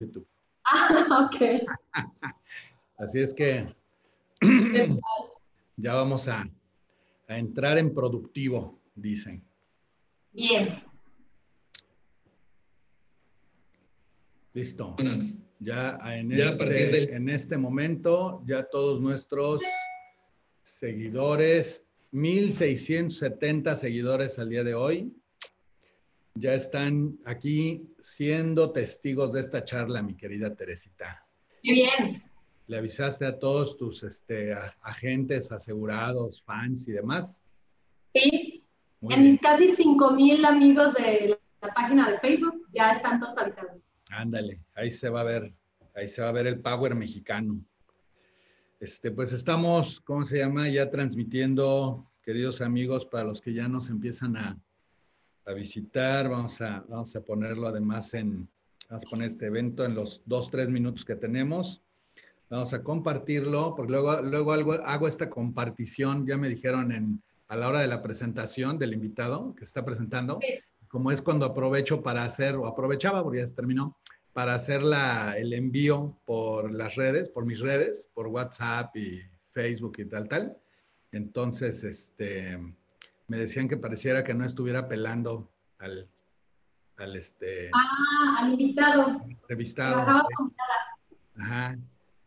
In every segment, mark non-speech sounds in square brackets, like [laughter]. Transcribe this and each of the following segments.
YouTube. Ah, [laughs] ok. Así es que [clears throat] ya vamos a, a entrar en productivo, dicen. Bien. Listo. Buenas. Ya en, Ya este, del- en este momento, ya todos nuestros seguidores, 1670 seguidores al día de hoy, ya están aquí siendo testigos de esta charla, mi querida Teresita. Muy bien. ¿Le avisaste a todos tus este, agentes asegurados, fans y demás? Sí. Muy En bien. mis casi 5 mil amigos de la página de Facebook ya están todos avisados. Ándale, ahí se va a ver, ahí se va a ver el power mexicano. Este, pues estamos, ¿cómo se llama? Ya transmitiendo, queridos amigos, para los que ya nos empiezan a, a visitar, vamos a, vamos a ponerlo además en, vamos a poner este evento en los dos, tres minutos que tenemos. Vamos a compartirlo, porque luego, luego algo, hago esta compartición, ya me dijeron en, a la hora de la presentación del invitado que está presentando, como es cuando aprovecho para hacer, o aprovechaba porque ya se terminó, para hacer la, el envío por las redes, por mis redes, por WhatsApp y Facebook y tal, tal. Entonces, este, me decían que pareciera que no estuviera pelando al, al este, Ah, al invitado. entrevistado. Ajá.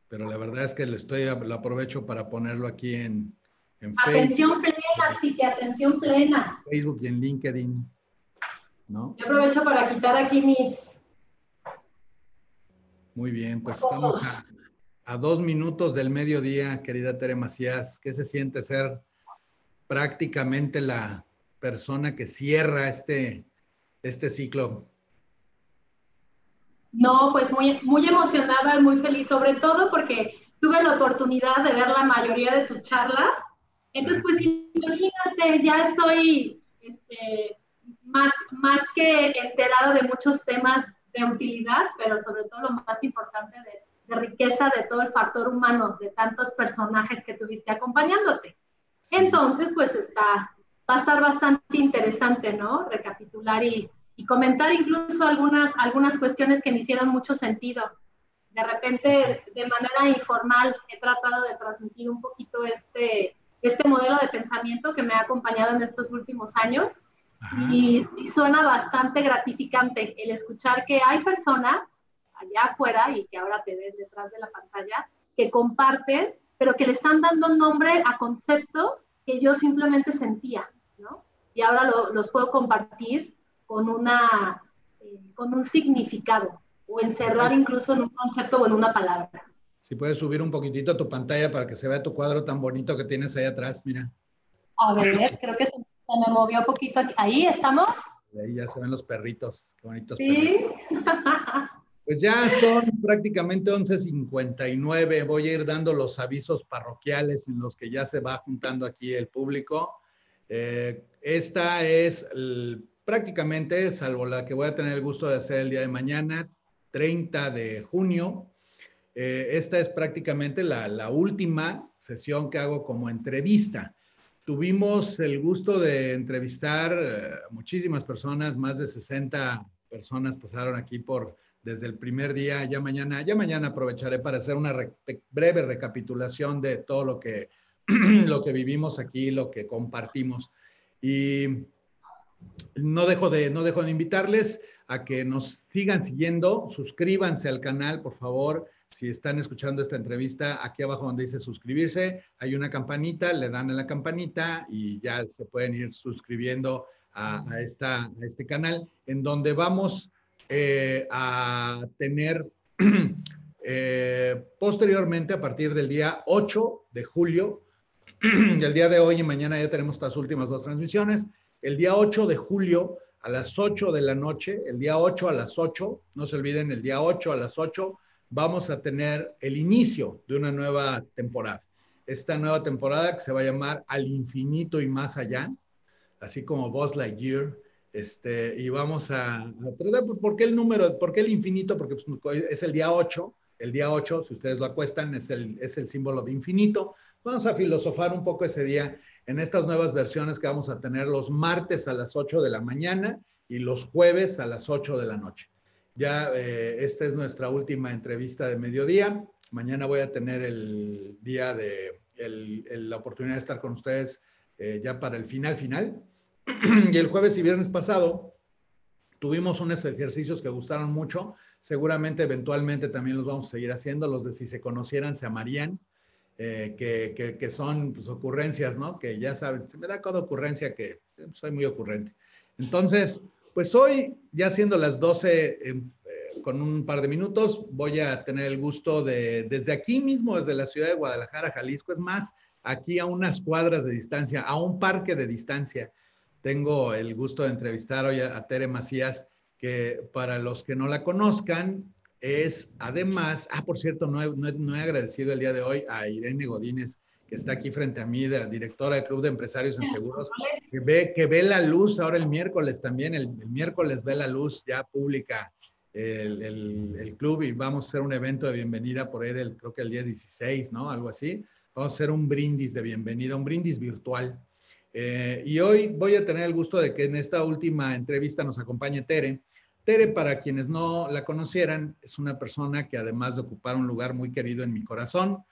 Pero la verdad es que lo estoy, lo aprovecho para ponerlo aquí en, en Facebook, atención plena, sí que atención plena. Facebook y en LinkedIn. ¿No? Yo aprovecho para quitar aquí mis. Muy bien, pues estamos a, a dos minutos del mediodía, querida Tere Macías. ¿Qué se siente ser prácticamente la persona que cierra este, este ciclo? No, pues muy, muy emocionada y muy feliz, sobre todo porque tuve la oportunidad de ver la mayoría de tus charlas. Entonces, pues imagínate, ya estoy este, más, más que enterado de muchos temas de utilidad, pero sobre todo lo más importante de, de riqueza de todo el factor humano, de tantos personajes que tuviste acompañándote. Sí. Entonces, pues está, va a estar bastante interesante, ¿no? Recapitular y, y comentar incluso algunas, algunas cuestiones que me hicieron mucho sentido. De repente, de manera informal, he tratado de transmitir un poquito este, este modelo de pensamiento que me ha acompañado en estos últimos años y, y suena bastante gratificante el escuchar que hay personas allá afuera y que ahora te ves detrás de la pantalla que comparten, pero que le están dando nombre a conceptos que yo simplemente sentía, ¿no? Y ahora lo- los puedo compartir con, una, eh, con un significado o encerrar incluso en un concepto o en una palabra. Si puedes subir un poquitito tu pantalla para que se vea tu cuadro tan bonito que tienes ahí atrás, mira. A ver, creo que se, me movió un poquito aquí. Ahí estamos. Y ahí ya se ven los perritos, qué bonitos perritos. Pues ya son prácticamente 11.59. Voy a ir dando los avisos parroquiales en los que ya se va juntando aquí el público. Eh, esta es prácticamente, salvo la que voy a tener el gusto de hacer el día de mañana, 30 de junio. eh, esta es prácticamente la, la última sesión que hago como entrevista. Tuvimos el gusto de entrevistar eh, muchísimas personas, más de 60 personas pasaron aquí por desde el primer día. Ya mañana, ya mañana aprovecharé para hacer una re- breve recapitulación de todo lo que, [clears throat] lo que vivimos aquí, lo que compartimos. Y no dejo de, no dejo de invitarles a que nos sigan siguiendo, suscríbanse al canal, por favor. Si están escuchando esta entrevista, aquí abajo donde dice suscribirse, hay una campanita, le dan a la campanita y ya se pueden ir suscribiendo a, a esta, a este canal, en donde vamos eh, a tener [clears throat] eh, posteriormente, a partir del día 8 de julio, [clears throat] el día de hoy y mañana ya tenemos estas últimas dos transmisiones, el día 8 de julio a las 8 de la noche, el día 8 a las 8, no se olviden, el día 8 a las 8 vamos a tener el inicio de una nueva temporada. Esta nueva temporada que se va a llamar Al infinito y más allá, así como Buzz Lightyear, este, y vamos a, a tratar, ¿por qué el número? ¿Por qué el infinito? Porque pues, es el día 8, el día 8, si ustedes lo acuestan, es el, es el símbolo de infinito. Vamos a filosofar un poco ese día en estas nuevas versiones que vamos a tener los martes a las 8 de la mañana y los jueves a las 8 de la noche. ya eh, esta es nuestra última entrevista de mediodía. Mañana voy a tener el día de la oportunidad de estar con ustedes eh, ya para el final final. [clears throat] y el jueves y viernes pasado tuvimos unos ejercicios que gustaron mucho. Seguramente eventualmente también los vamos a seguir haciendo. Los de si se conocieran se amarían. Eh, que, que, son pues, ocurrencias, ¿no? Que ya saben, se me da cada ocurrencia que soy muy ocurrente. Entonces, pues hoy, ya siendo las 12 em, eh, con un par de minutos, voy a tener el gusto de, desde aquí mismo, desde la ciudad de Guadalajara, Jalisco, es más, aquí a unas cuadras de distancia, a un parque de distancia, tengo el gusto de entrevistar hoy a, Tere Macías, que para los que no la conozcan, es además, ah, por cierto, no he, no he agradecido el día de hoy a Irene Godínez, que está aquí frente a mí, la directora del Club de Empresarios en Seguros, que ve, que ve la luz ahora el miércoles también, el, miércoles ve la luz ya pública el, el, club y vamos a hacer un evento de bienvenida por ahí del, creo que el día 16, ¿no? Algo así. Vamos a hacer un brindis de bienvenida, un brindis virtual. Eh, y hoy voy a tener el gusto de que en esta última entrevista nos acompañe Tere. Tere, para quienes no la conocieran, es una persona que además de ocupar un lugar muy querido en mi corazón,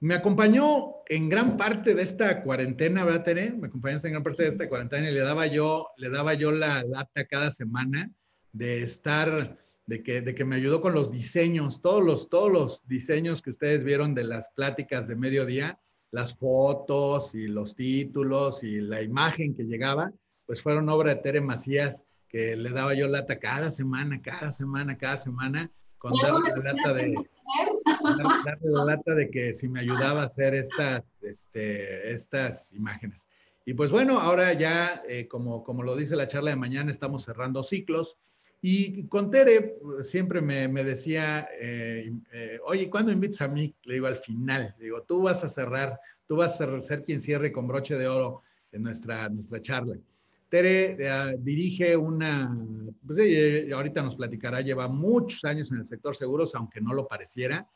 me acompañó en gran parte de esta cuarentena, ¿verdad, Tere? Me acompañaste en gran parte de esta cuarentena y le daba yo, le daba yo la lata cada semana de estar, de que, de que me ayudó con los diseños, todos los, todos los diseños que ustedes vieron de las pláticas de mediodía, las fotos y los títulos y la imagen que llegaba, pues fueron obra de Tere Macías, que le daba yo lata cada semana, cada semana, cada semana, con darle la lata de darle la lata de que si me ayudaba a hacer estas, este, estas imágenes. Y pues bueno, ahora ya, eh, como, como lo dice la charla de mañana, estamos cerrando ciclos. Y con Tere siempre me, me decía, eh, eh, oye, ¿cuándo invitas a mí? Le digo al final, le digo, tú vas a cerrar, tú vas a ser quien cierre con broche de oro en nuestra, nuestra charla. Tere dirige una, pues ahorita nos platicará, lleva muchos años en el sector seguros, aunque no lo pareciera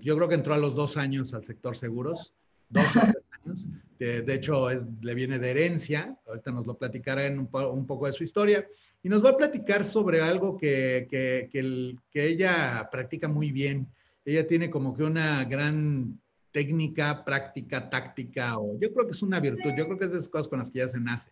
yo creo que entró a los dos años al sector seguros, dos [laughs] años. De, hecho, es, le viene de herencia. Ahorita nos lo platicará en un, poco de su historia. Y nos va a platicar sobre algo que, que, que, que ella practica muy bien. Ella tiene como que una gran técnica, práctica, táctica, o yo creo que es una virtud, yo creo que es de esas cosas con las que ya se nace,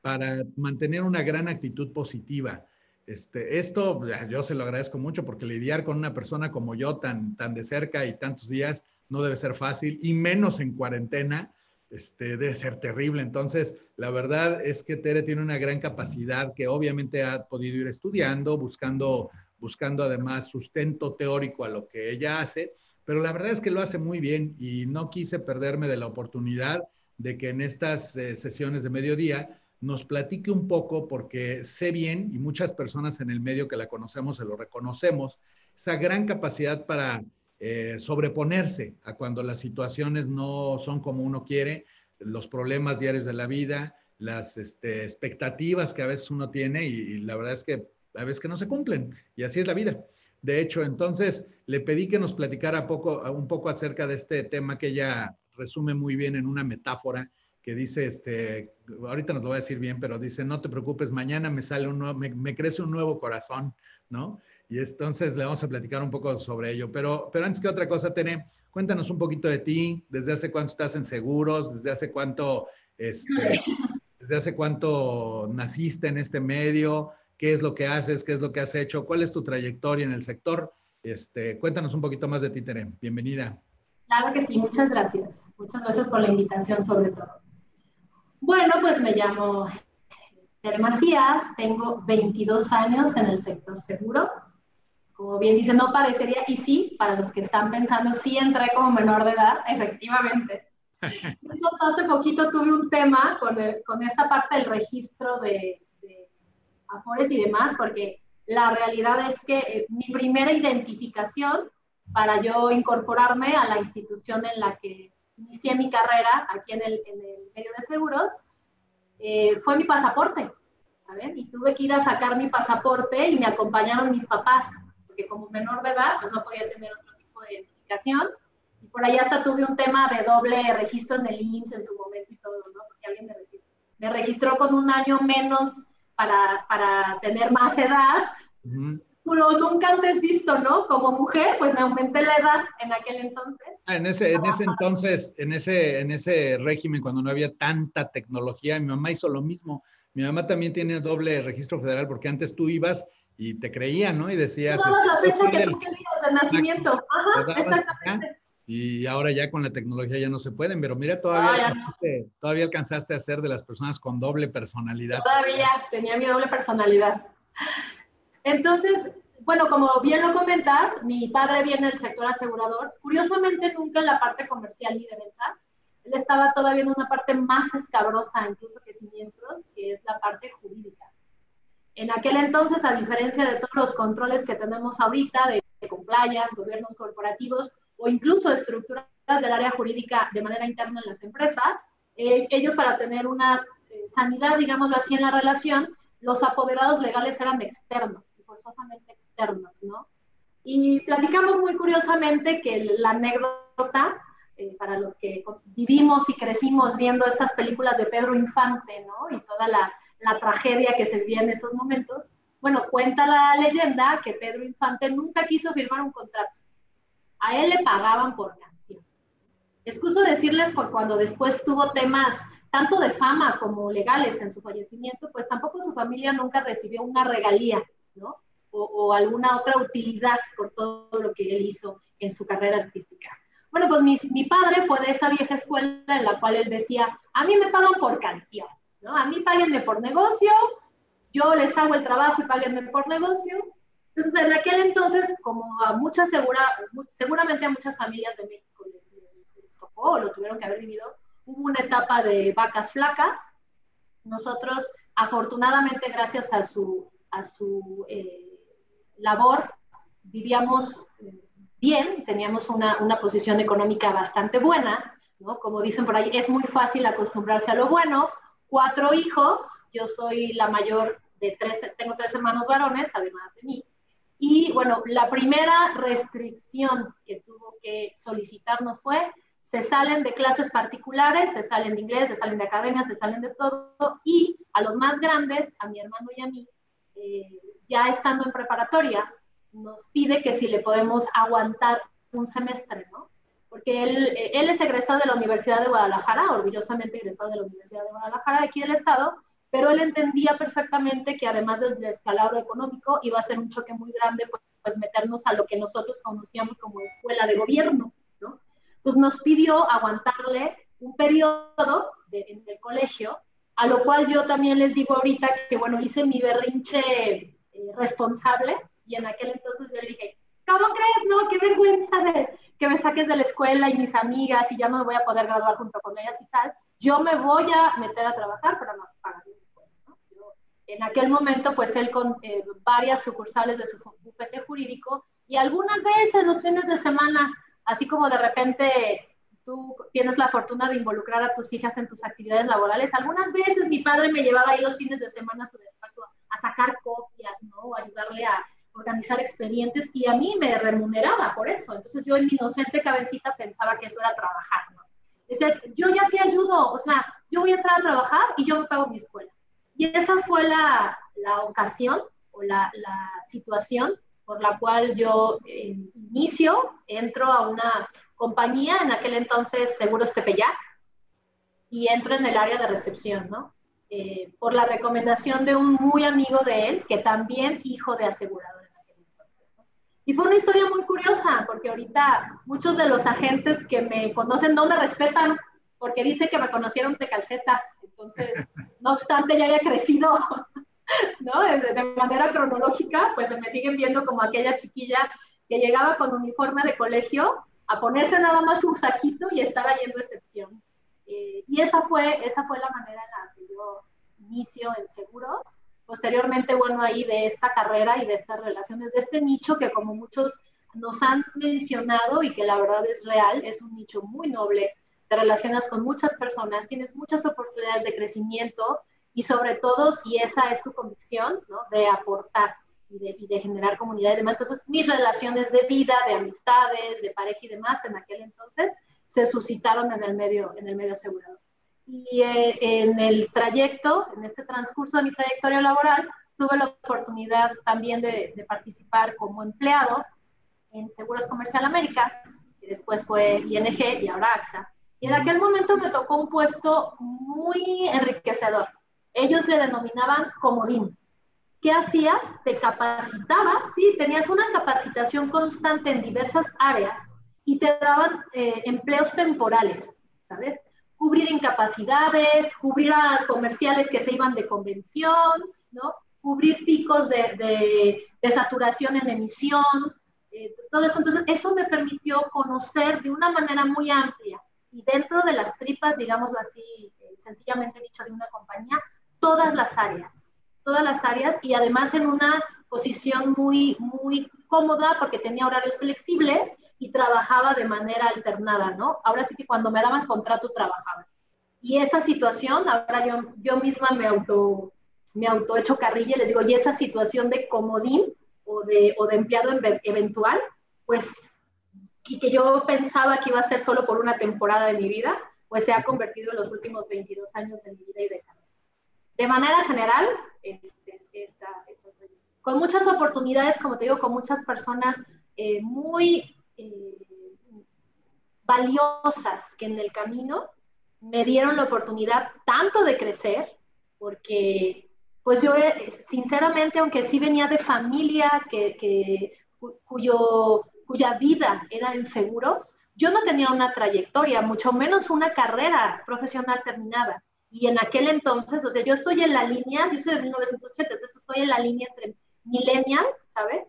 para mantener una gran actitud positiva este, esto yo se lo agradezco mucho porque lidiar con una persona como yo tan, tan de cerca y tantos días no debe ser fácil y menos en cuarentena, este, debe ser terrible. Entonces, la verdad es que Tere tiene una gran capacidad que obviamente ha podido ir estudiando, buscando, buscando además sustento teórico a lo que ella hace, pero la verdad es que lo hace muy bien y no quise perderme de la oportunidad de que en estas eh, sesiones de mediodía nos platique un poco, porque sé bien, y muchas personas en el medio que la conocemos se lo reconocemos, esa gran capacidad para eh, sobreponerse a cuando las situaciones no son como uno quiere, los problemas diarios de la vida, las este, expectativas que a veces uno tiene y, la verdad es que a veces que no se cumplen y así es la vida. De hecho, entonces le pedí que nos platicara un poco acerca de este tema que ella resume muy bien en una metáfora que dice, este, ahorita nos lo voy a decir bien, pero dice, no te preocupes, mañana me sale un nuevo, me, crece un nuevo corazón, ¿no? Y entonces le vamos a platicar un poco sobre ello. Pero, pero antes que otra cosa, Tene, cuéntanos un poquito de ti, desde hace cuánto estás en seguros, desde hace cuánto, este, [laughs] desde hace cuánto naciste en este medio, qué es lo que haces, qué es lo que has hecho, cuál es tu trayectoria en el sector. Este, cuéntanos un poquito más de ti, Tere. Bienvenida. Claro que sí, muchas gracias. Muchas gracias por la invitación sobre todo. Bueno, pues me llamo Tere Macías, tengo 22 años en el sector seguros. Como bien dice, no parecería, y sí, para los que están pensando, sí entré como menor de edad, [laughs] efectivamente. [laughs] Hace poquito tuve un tema con, con esta parte del registro de, de, Afores y demás, porque la realidad es que eh, mi primera identificación para yo incorporarme a la institución en la que inicié mi carrera aquí en el, en el medio de seguros, eh, fue mi pasaporte. Y tuve que ir a sacar mi pasaporte y me acompañaron mis papás, porque como menor de edad, pues no podía tener otro tipo de identificación. Y por ahí hasta tuve un tema de doble registro en el IMSS en su momento y todo, ¿no? Porque alguien me registró, me registró con un año menos para, para tener más edad. Nunca antes visto, ¿no? Como mujer, pues me aumenté la edad en aquel entonces. Ah, en ese, en ese entonces, en ese, en ese régimen, cuando no había tanta tecnología, mi mamá hizo lo mismo. Mi mamá también tiene doble registro federal porque antes tú ibas y te creían, ¿no? Y decías... Tú la fecha que tú querías de nacimiento. Ajá, exactamente. Y ahora ya con la tecnología ya no se pueden, pero mira, todavía, alcanzaste, todavía alcanzaste a ser de las personas con doble personalidad. Todavía tenía mi doble personalidad. Entonces, bueno, como bien lo comentas, mi padre viene del sector asegurador, curiosamente nunca en la parte comercial ni de ventas. Él estaba todavía en una parte más escabrosa, incluso que siniestros, que es la parte jurídica. En aquel entonces, a diferencia de todos los controles que tenemos ahorita de, compliance, gobiernos corporativos o incluso estructuras del área jurídica de manera interna en las empresas, eh, ellos para tener una eh, sanidad, digámoslo así, en la relación, los apoderados legales eran externos, forzosamente externos, ¿no? Y platicamos muy curiosamente que la anécdota, eh, para los que vivimos y crecimos viendo estas películas de Pedro Infante, ¿no? Y toda la, la tragedia que se vivía en esos momentos, bueno, cuenta la leyenda que Pedro Infante nunca quiso firmar un contrato. A él le pagaban por canción. Excuso decirles que cuando después tuvo temas tanto de fama como legales en su fallecimiento, pues tampoco su familia nunca recibió una regalía, ¿no? O, alguna otra utilidad por todo lo que él hizo en su carrera artística. Bueno, pues mi, mi, padre fue de esa vieja escuela en la cual él decía, a mí me pagan por canción, ¿no? A mí páguenme por negocio, yo les hago el trabajo y páguenme por negocio. Entonces, en aquel entonces, como a muchas, segura, seguramente a muchas familias de México les, tocó, lo tuvieron que haber vivido, hubo una etapa de vacas flacas. Nosotros, afortunadamente, gracias a su, a su eh, labor, vivíamos bien, teníamos una, una, posición económica bastante buena, ¿no? Como dicen por ahí, es muy fácil acostumbrarse a lo bueno. Cuatro hijos, yo soy la mayor de tres, tengo tres hermanos varones, además de mí. Y bueno, la primera restricción que tuvo que solicitarnos fue se salen de clases particulares, se salen de inglés, se salen de academia, se salen de todo, y a los más grandes, a mi hermano y a mí, eh, ya estando en preparatoria, nos pide que si le podemos aguantar un semestre, ¿no? Porque él, él es egresado de la Universidad de Guadalajara, orgullosamente egresado de la Universidad de Guadalajara, de aquí del Estado, pero él entendía perfectamente que además del descalabro económico iba a ser un choque muy grande, pues, pues meternos a lo que nosotros conocíamos como escuela de gobierno, pues nos pidió aguantarle un periodo en el colegio, a lo cual yo también les digo ahorita que, bueno, hice mi berrinche eh, responsable y en aquel entonces yo le dije, ¿cómo crees? No, qué vergüenza de que me saques de la escuela y mis amigas y ya no me voy a poder graduar junto con ellas y tal. Yo me voy a meter a trabajar para no pagar mi escuela. ¿no? en aquel momento, pues él con eh, varias sucursales de su bufete jurídico y algunas veces los fines de semana así como de repente tú tienes la fortuna de involucrar a tus hijas en tus actividades laborales. Algunas veces mi padre me llevaba ahí los fines de semana a su despacho a sacar copias, ¿no? Ayudarle a organizar expedientes y a mí me remuneraba por eso. Entonces yo en mi inocente cabecita pensaba que eso era trabajar, ¿no? Decía, yo ya te ayudo, o sea, yo voy a entrar a trabajar y yo me pago mi escuela. Y esa fue la, la ocasión o la, la situación por la cual yo eh, inicio, entro a una compañía, en aquel entonces Seguros Tepeyac, y entro en el área de recepción, ¿no? Eh, por la recomendación de un muy amigo de él, que también hijo de asegurador en aquel entonces. ¿no? Y fue una historia muy curiosa, porque ahorita muchos de los agentes que me conocen no me respetan, porque dicen que me conocieron de calcetas. Entonces, [laughs] no obstante, ya haya crecido [laughs] ¿no? De, manera cronológica, pues me siguen viendo como aquella chiquilla que llegaba con uniforme de colegio a ponerse nada más un saquito y estar ahí en recepción. Eh, y esa fue, esa fue la manera en la inicio en seguros. Posteriormente, bueno, ahí de esta carrera y de estas relaciones, de este nicho que como muchos nos han mencionado y que la verdad es real, es un nicho muy noble, te relacionas con muchas personas, tienes muchas oportunidades de crecimiento, y sobre todo si esa es tu convicción. De aportar y de, y de, generar comunidad y demás. Entonces, mis relaciones de vida, de amistades, de pareja y demás en aquel entonces se suscitaron en el medio, en el medio asegurador. Y eh, en el trayecto, en este transcurso de mi trayectoria laboral, tuve la oportunidad también de, de participar como empleado en Seguros Comercial América, que después fue ING y ahora AXA. Y en aquel momento me tocó un puesto muy enriquecedor. Ellos le denominaban comodín. ¿Qué hacías? Te capacitabas, sí, tenías una capacitación constante en diversas áreas y te daban eh, empleos temporales, ¿sabes? Cubrir incapacidades, cubrir a comerciales que se iban de convención, ¿no? Cubrir picos de, de, saturación en emisión, eh, todo eso. Entonces, eso me permitió conocer de una manera muy amplia y dentro de las tripas, digámoslo así, eh, sencillamente dicho, de una compañía, todas las áreas, todas las áreas y además en una posición muy, muy cómoda porque tenía horarios flexibles y trabajaba de manera alternada, ¿no? Ahora sí que cuando me daban contrato trabajaba. Y esa situación, ahora yo, yo misma me auto, me auto hecho carrilla y les digo, y esa situación de comodín o de, o de empleado eventual, pues, y que yo pensaba que iba a ser solo por una temporada de mi vida, pues se ha convertido en los últimos 22 años de mi vida y de carrera. De manera general, este, esta, con muchas oportunidades, como te digo, con muchas personas eh, muy eh, valiosas que en el camino me dieron la oportunidad tanto de crecer, porque pues yo eh, sinceramente, aunque sí venía de familia que, cuyo, cuya vida era en seguros, yo no tenía una trayectoria, mucho menos una carrera profesional terminada. Y en aquel entonces, o sea, yo estoy en la línea, yo soy de 1980, entonces estoy en la línea entre millennial, ¿sabes?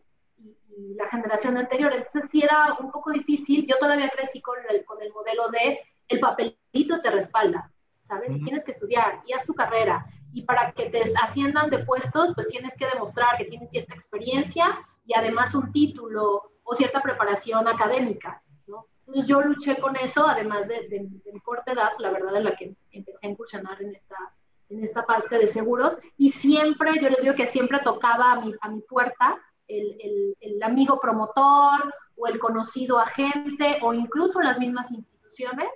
La generación anterior. Entonces sí era un poco difícil. Yo todavía crecí con el, con el modelo de el papelito te respalda, ¿sabes? Tienes que estudiar y haz tu carrera. Y para que te asciendan de puestos, pues tienes que demostrar que tienes cierta experiencia y además un título o cierta preparación académica, ¿no? Entonces yo luché con eso, además de, de, mi corta edad, la verdad, en la que empecé a incursionar en esta, en esta parte de seguros. Y siempre, yo les digo que siempre tocaba a mi, a mi puerta el, amigo promotor o el conocido agente o incluso las mismas instituciones,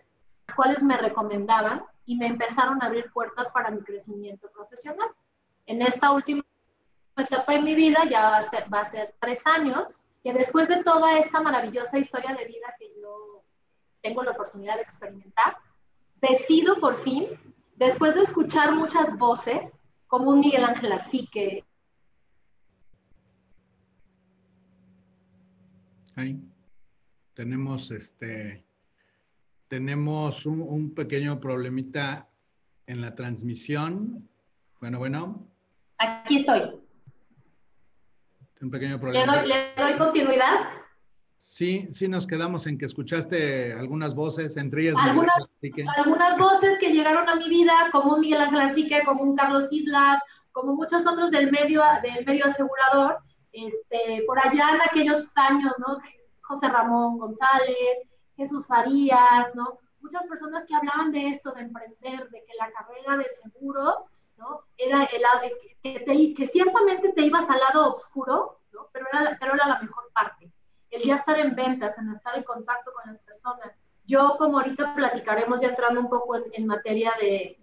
las cuales me recomendaban y me empezaron a abrir puertas para mi crecimiento profesional. En esta última etapa de mi vida, ya va a ser, va a ser tres años, que después de toda esta maravillosa historia de vida que yo tengo la oportunidad de experimentar, decido por fin, después de escuchar muchas voces, como un Miguel Ángel Arcique, Tenemos este, tenemos un, pequeño problemita en la transmisión. Bueno, bueno. Aquí estoy. Un pequeño problema. ¿Le doy, ¿Le doy, continuidad? Sí, sí, nos quedamos en que escuchaste algunas voces, entre ellas. Algunas, algunas voces que llegaron a mi vida, como un Miguel Ángel Arcique, como un Carlos Islas, como muchos otros del medio, del medio asegurador, este, por allá en aquellos años, ¿no? José Ramón González, Jesús Farías, ¿no? Muchas personas que hablaban de esto, de emprender, de que la carrera de seguros, ¿no? Era el que, que, ciertamente te ibas al lado oscuro, ¿no? Pero era, pero era la mejor parte. El ya estar en ventas, en estar en contacto con las personas, yo, como ahorita platicaremos, ya entrando un poco en, materia de,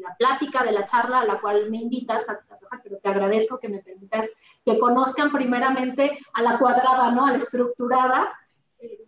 la plática, de la charla a la cual me invitas a, pero te agradezco que me permitas que conozcan primeramente a la cuadrada, ¿no? A la estructurada. Eh,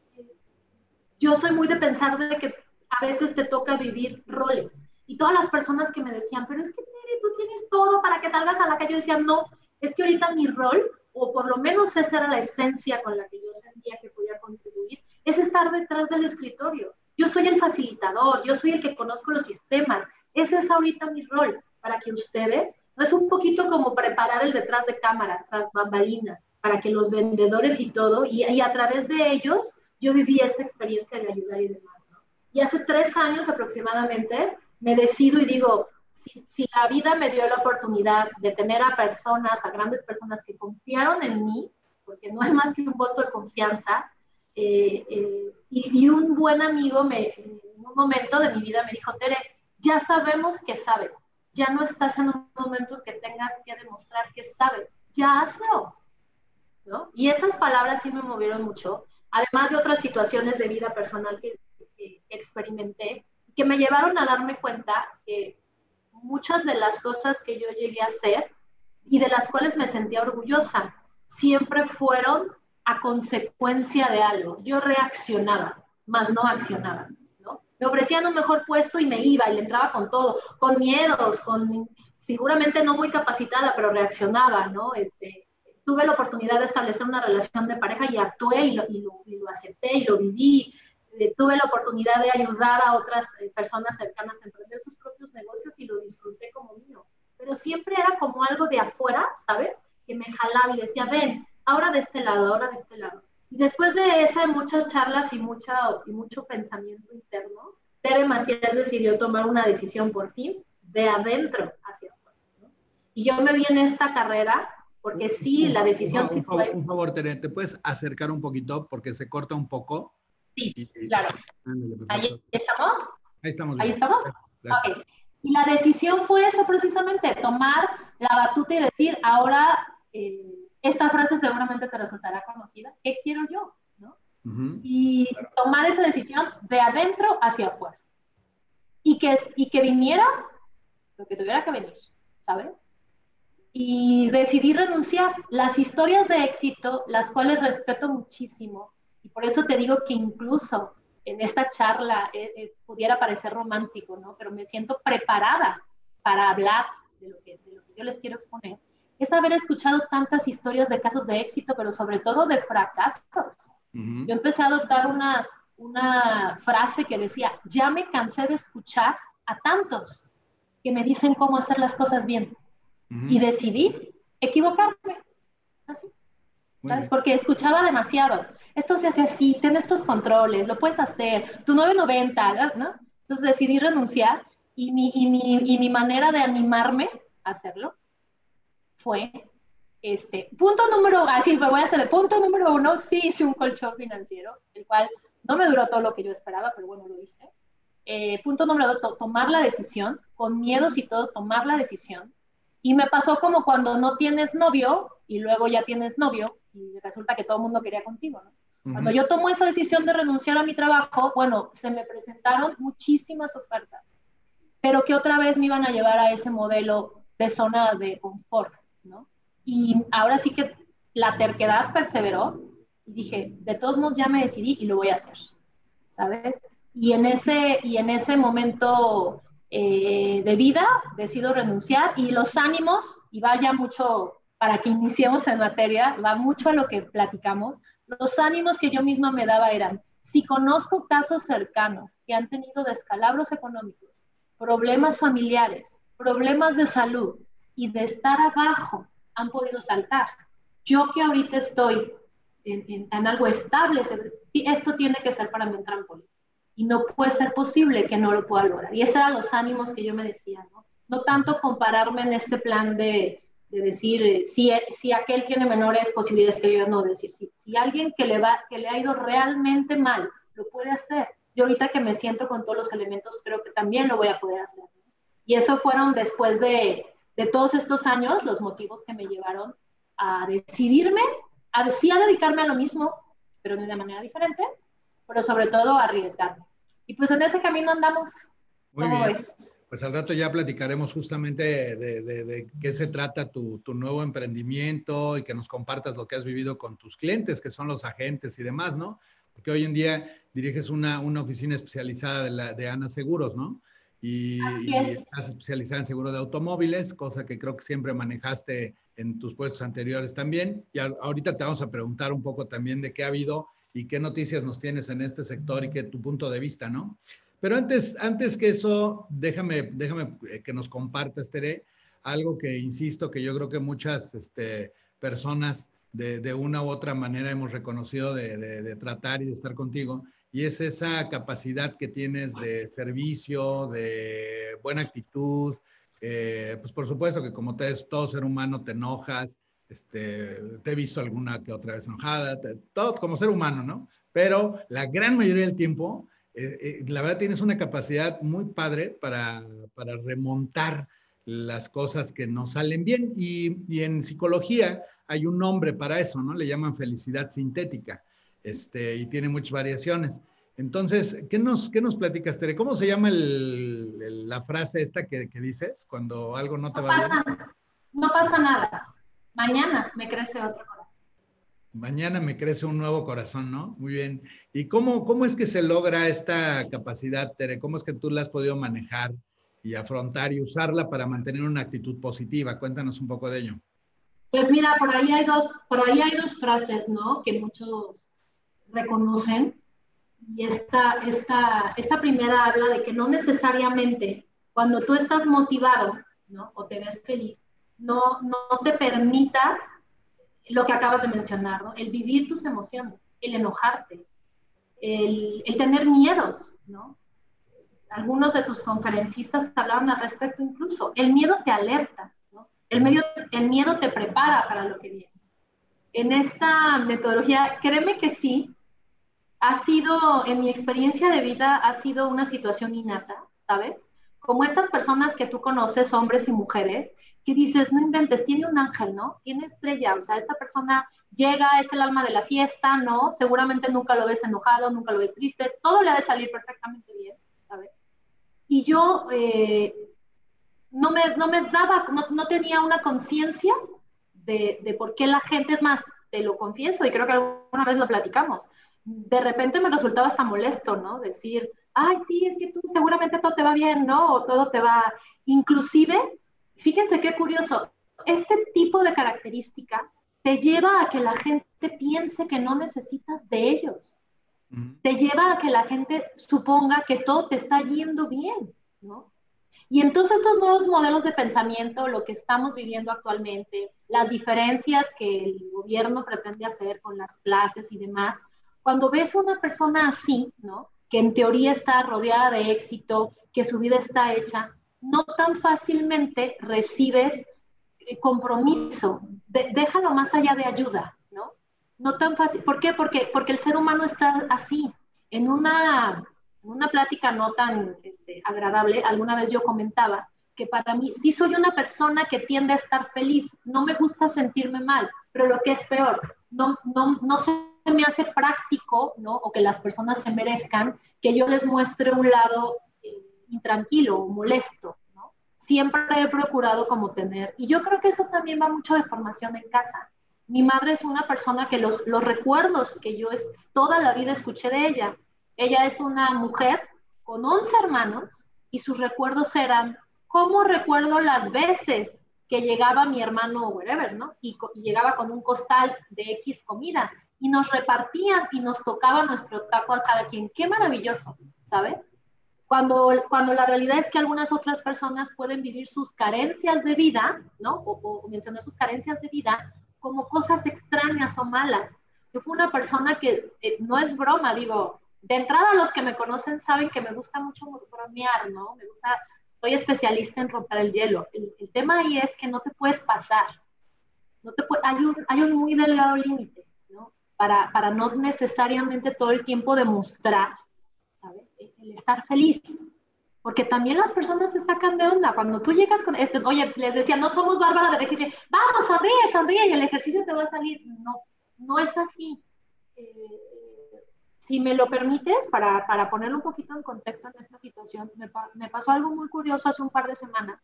yo soy muy de pensar de que a veces te toca vivir roles. Y todas las personas que me decían, pero es que tú tienes todo para que salgas a la calle, decían, no, es que ahorita mi rol, o por lo menos esa era la esencia con la que yo sentía que podía contribuir, es estar detrás del escritorio. Yo soy el facilitador, yo soy el que conozco los sistemas. Ese es ahorita mi rol para que ustedes, no es un poquito como preparar el detrás de cámaras, tras bambalinas, para que los vendedores y todo, y, a través de ellos yo viví esta experiencia de ayudar y demás. Y hace tres años aproximadamente me decido y digo, si, si, la vida me dio la oportunidad de tener a personas, a grandes personas que confiaron en mí, porque no es más que un voto de confianza, eh, eh, y, un buen amigo me, en un momento de mi vida me dijo, Tere, ya sabemos que sabes, ya no estás en un momento que tengas que demostrar que sabes, ya hazlo. ¿no? Y esas palabras sí me movieron mucho, además de otras situaciones de vida personal que, que experimenté, que me llevaron a darme cuenta que muchas de las cosas que yo llegué a hacer y de las cuales me sentía orgullosa, siempre fueron a consecuencia de algo. Yo reaccionaba, más no accionaba. ¿no? Me ofrecían un mejor puesto y me iba y le entraba con todo, con miedos, con seguramente no muy capacitada, pero reaccionaba, ¿no? Este, tuve la oportunidad de establecer una relación de pareja y actué y lo, acepté y lo viví. Eh, tuve la oportunidad de ayudar a otras eh, personas cercanas a emprender sus propios negocios y lo disfruté como mío. Pero siempre era como algo de afuera, ¿sabes? Que me jalaba y decía, ven, ahora de este lado, ahora de este lado. Y después de esas muchas charlas y, mucha, y mucho pensamiento interno, Tere Macías decidió tomar una decisión por fin de adentro hacia afuera. Y yo me vi en esta carrera porque sí, la decisión sí fue... Un favor, Tere, ¿te puedes acercar un poquito porque se corta un poco? Sí, claro. Ahí estamos. Ahí estamos. Ahí estamos. Okay. Y la decisión fue eso precisamente, tomar la batuta y decir, ahora eh, esta frase seguramente te resultará conocida, ¿qué quiero yo? ¿no? Y tomar esa decisión de adentro hacia afuera. Y que, y que viniera lo que tuviera que venir, ¿sabes? Y decidí renunciar. Las historias de éxito, las cuales respeto muchísimo, y por eso te digo que incluso en esta charla eh, eh, pudiera parecer romántico, ¿no? Pero me siento preparada para hablar de lo, que, de lo que yo les quiero exponer. Es haber escuchado tantas historias de casos de éxito, pero sobre todo de fracasos. Yo empecé a adoptar una, una frase que decía, ya me cansé de escuchar a tantos que me dicen cómo hacer las cosas bien. Y decidí equivocarme. Así. ¿Sabes? Porque escuchaba demasiado. Esto se hace así, ten estos controles, lo puedes hacer, tu 990, ¿no? Entonces decidí renunciar y mi, y mi, y mi manera de animarme a hacerlo fue, este, punto número, así me voy a hacer de punto número uno, sí hice un colchón financiero, el cual no me duró todo lo que yo esperaba, pero bueno, lo hice. Eh, punto número dos, tomar la decisión, con miedos y todo, tomar la decisión. Y me pasó como cuando no tienes novio y luego ya tienes novio y resulta que todo el mundo quería contigo, ¿no? Cuando yo tomo esa decisión de renunciar a mi trabajo, bueno, se me presentaron muchísimas ofertas, pero que otra vez me iban a llevar a ese modelo de zona de confort, Y ahora sí que la terquedad perseveró y dije, de todos modos ya me decidí y lo voy a hacer, ¿sabes? Y en ese, y en ese momento eh, de vida decido renunciar y los ánimos, y vaya mucho para que iniciemos en materia, va mucho a lo que platicamos, los ánimos que yo misma me daba eran, si conozco casos cercanos que han tenido descalabros económicos, problemas familiares, problemas de salud y de estar abajo han podido saltar. Yo que ahorita estoy en, algo estable, esto tiene que ser para mí un trampolín. Y no puede ser posible que no lo pueda lograr. Y esos eran los ánimos que yo me decía, ¿no? No tanto compararme en este plan de, de decir eh, si, si aquel tiene menores posibilidades que yo, no, decir si, si alguien que le, va, que le ha ido realmente mal lo puede hacer, yo ahorita que me siento con todos los elementos creo que también lo voy a poder hacer. Y eso fueron después de, de todos estos años los motivos que me llevaron a decidirme, a, sí a dedicarme a lo mismo, pero de una manera diferente, pero sobre todo a arriesgarme. Y pues en ese camino andamos. Muy bien. Pues al rato ya platicaremos justamente de, qué se trata tu, nuevo emprendimiento y que nos compartas lo que has vivido con tus clientes, que son los agentes y demás, ¿no? Porque hoy en día diriges una, oficina especializada de, la, de Ana Seguros, ¿no? Y, estás especializada en seguro de automóviles, cosa que creo que siempre manejaste en tus puestos anteriores también. Y ahorita te vamos a preguntar un poco también de qué ha habido y qué noticias nos tienes en este sector y qué tu punto de vista, ¿no? Pero antes, antes que eso, déjame, déjame eh, que nos compartas, Tere, algo que insisto que yo creo que muchas este, personas de, de, una u otra manera hemos reconocido de, de, tratar y de estar contigo, y es esa capacidad que tienes de servicio, de buena actitud. Eh, pues por supuesto que como te es todo ser humano, te enojas, este, te he visto alguna que otra vez enojada, todo como ser humano, ¿no? Pero la gran mayoría del tiempo eh, eh, la verdad tienes una capacidad muy padre para, para remontar las cosas que no salen bien. Y, y, en psicología hay un nombre para eso, ¿no? Le llaman felicidad sintética, este, y tiene muchas variaciones. Entonces, ¿qué nos, qué nos platicas, Tere? ¿Cómo se llama el, la frase esta que, que, dices cuando algo no te va bien? no pasa nada. Mañana me crece otro corazón. Mañana me crece un nuevo corazón, ¿no? Muy bien. ¿Y cómo, cómo es que se logra esta capacidad, Tere? ¿Cómo es que tú la has podido manejar y afrontar y usarla para mantener una actitud positiva? Cuéntanos un poco de ello. Pues mira, por ahí hay dos, por ahí hay dos frases, ¿no? Que muchos reconocen. Y esta, esta, esta primera habla de que no necesariamente cuando tú estás motivado, ¿no? O te ves feliz, no, no te permitas lo que acabas de mencionar, ¿no? El vivir tus emociones, el enojarte, el, el tener miedos, ¿no? Algunos de tus conferencistas hablaban al respecto incluso. El miedo te alerta, ¿no? El, medio, el miedo te prepara para lo que viene. En esta metodología, créeme que sí, ha sido, en mi experiencia de vida, ha sido una situación innata, ¿sabes? Como estas personas que tú conoces, hombres y mujeres, que dices, no inventes, tiene un ángel, ¿no? Tiene estrella, o sea, esta persona llega, es el alma de la fiesta, ¿no? Seguramente nunca lo ves enojado, nunca lo ves triste, todo le ha de salir perfectamente bien, ¿sabes? Y yo eh, no, me, no me daba, no, no tenía una conciencia de, de por qué la gente, es más, te lo confieso y creo que alguna vez lo platicamos, de repente me resultaba hasta molesto, ¿no? Decir, ay, sí, es que tú seguramente todo te va bien, ¿no? O todo te va, inclusive Fíjense qué curioso, este tipo de característica te lleva a que la gente piense que no necesitas de ellos. Te lleva a que la gente suponga que todo te está yendo bien, ¿no? Y entonces estos nuevos modelos de pensamiento, lo que estamos viviendo actualmente, las diferencias que el gobierno pretende hacer con las clases y demás, cuando ves a una persona así, ¿no? Que en teoría está rodeada de éxito, que su vida está hecha, no tan fácilmente recibes eh, compromiso, déjalo más allá de ayuda, ¿no? No tan fácil. ¿Por qué? Porque, porque el ser humano está así. En una, una plática no tan este, agradable, alguna vez yo comentaba que para mí sí soy una persona que tiende a estar feliz, no me gusta sentirme mal, pero lo que es peor, no, no, no se me hace práctico, ¿no? O que las personas se merezcan que yo les muestre un lado intranquilo o molesto, ¿no? Siempre he procurado como tener, y yo creo que eso también va mucho de formación en casa. Mi madre es una persona que los, los recuerdos que yo es, toda la vida escuché de ella, ella es una mujer con 11 hermanos y sus recuerdos eran, ¿cómo recuerdo las veces que llegaba mi hermano wherever, ¿no? Y, y, llegaba con un costal de X comida y nos repartían y nos tocaba nuestro taco a cada quien. Qué maravilloso, ¿sabes? Cuando, cuando la realidad es que algunas otras personas pueden vivir sus carencias de vida, ¿no? O, mencionar sus carencias de vida como cosas extrañas o malas. Yo fui una persona que, eh, no es broma, digo, de entrada los que me conocen saben que me gusta mucho bromear, ¿no? Me gusta, soy especialista en romper el hielo. El, tema ahí es que no te puedes pasar. No te hay, un, hay un muy delgado límite. Para, para no necesariamente todo el tiempo demostrar el estar feliz. Porque también las personas se sacan de onda. Cuando tú llegas con este, oye, les decía, no somos Bárbara de decirle, vamos, sonríe, sonríe y el ejercicio te va a salir. No, no es así. Eh, si me lo permites, para, para, ponerlo un poquito en contexto en esta situación, me, pasó algo muy curioso hace un par de semanas,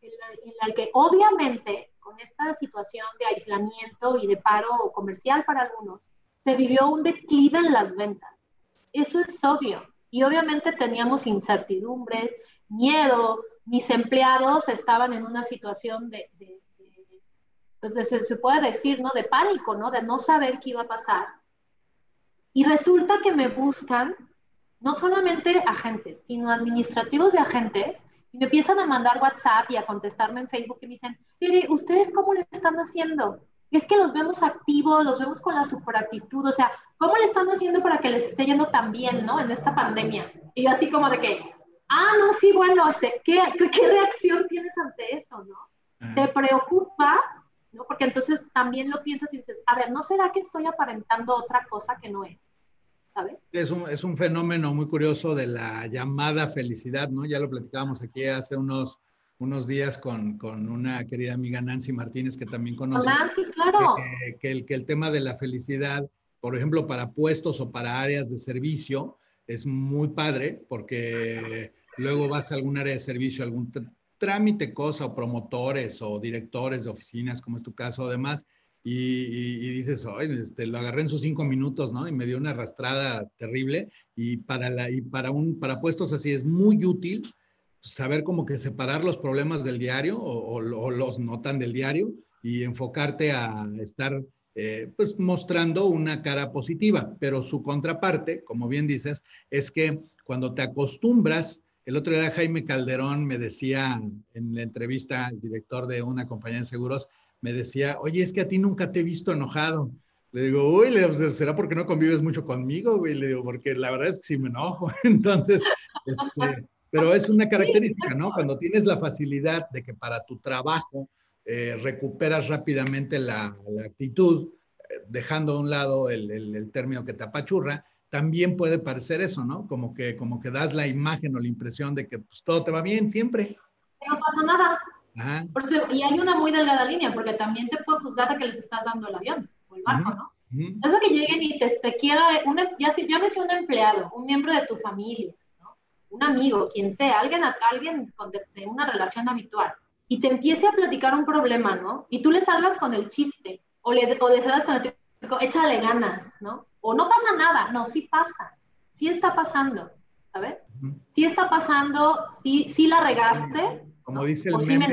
en la, en que obviamente con esta situación de aislamiento y de paro comercial para algunos, se vivió un declive en las ventas. Eso es obvio. Y obviamente teníamos incertidumbres, miedo, mis empleados estaban en una situación de, pues se, puede decir, ¿no? De pánico, ¿no? De no saber qué iba a pasar. Y resulta que me buscan no solamente agentes, sino administrativos de agentes, y me empiezan a mandar WhatsApp y a contestarme en Facebook y me dicen, ¿ustedes cómo le están haciendo? Es que los vemos activos, los vemos con la superactitud, o sea, ¿cómo le están haciendo para que les esté yendo tan bien, ¿no? En esta pandemia. Y yo así como de que, ah, no, sí, bueno, este, ¿qué, qué reacción tienes ante eso, no? ¿Te preocupa? ¿no? Porque entonces también lo piensas y dices, a ver, ¿no será que estoy aparentando otra cosa que no es? ¿Sabes? Es un, es un fenómeno muy curioso de la llamada felicidad, ¿no? Ya lo platicábamos aquí hace unos, unos días con, con una querida amiga Nancy Martínez, que también conoce. Nancy, claro. que, el, que el tema de la felicidad por ejemplo, para puestos o para áreas de servicio, es muy padre porque luego vas a algún área de servicio, algún trámite cosa, o promotores o directores de oficinas, como es tu caso, además, y, dices, oye, este, lo agarré en sus cinco minutos, ¿no? Y me dio una arrastrada terrible. Y para, la, y para, un, para puestos así es muy útil saber cómo que separar los problemas del diario o, o, los notan del diario y enfocarte a estar eh, pues mostrando una cara positiva. Pero su contraparte, como bien dices, es que cuando te acostumbras, el otro día Jaime Calderón me decía en la entrevista, el director de una compañía de seguros, me decía, oye, es que a ti nunca te he visto enojado. Le digo, uy, le ¿será porque no convives mucho conmigo, güey? Le digo, porque la verdad es que sí me enojo. [laughs] Entonces, este, pero es una característica, ¿no? Cuando tienes la facilidad de que para tu trabajo eh, recuperas rápidamente la, actitud, eh, dejando a un lado el, el, término que te apachurra, también puede parecer eso, ¿no? Como que, como que das la imagen o la impresión de que pues, todo te va bien siempre. No pasa nada y hay una muy delgada línea, porque también te puede juzgar de que les estás dando el avión o el barco, ¿no? Eso que lleguen y te, te quiera, una, ya, ya me un empleado, un miembro de tu familia, ¿no? un amigo, quien sea, alguien, alguien con de, una relación habitual, y te empiece a platicar un problema, ¿no? Y tú le salgas con el chiste, o le, o le salgas con el típico, échale ganas, ¿no? O no pasa nada, no, sí pasa, sí está pasando, ¿sabes? Sí está pasando, sí, sí la regaste, como dice el meme,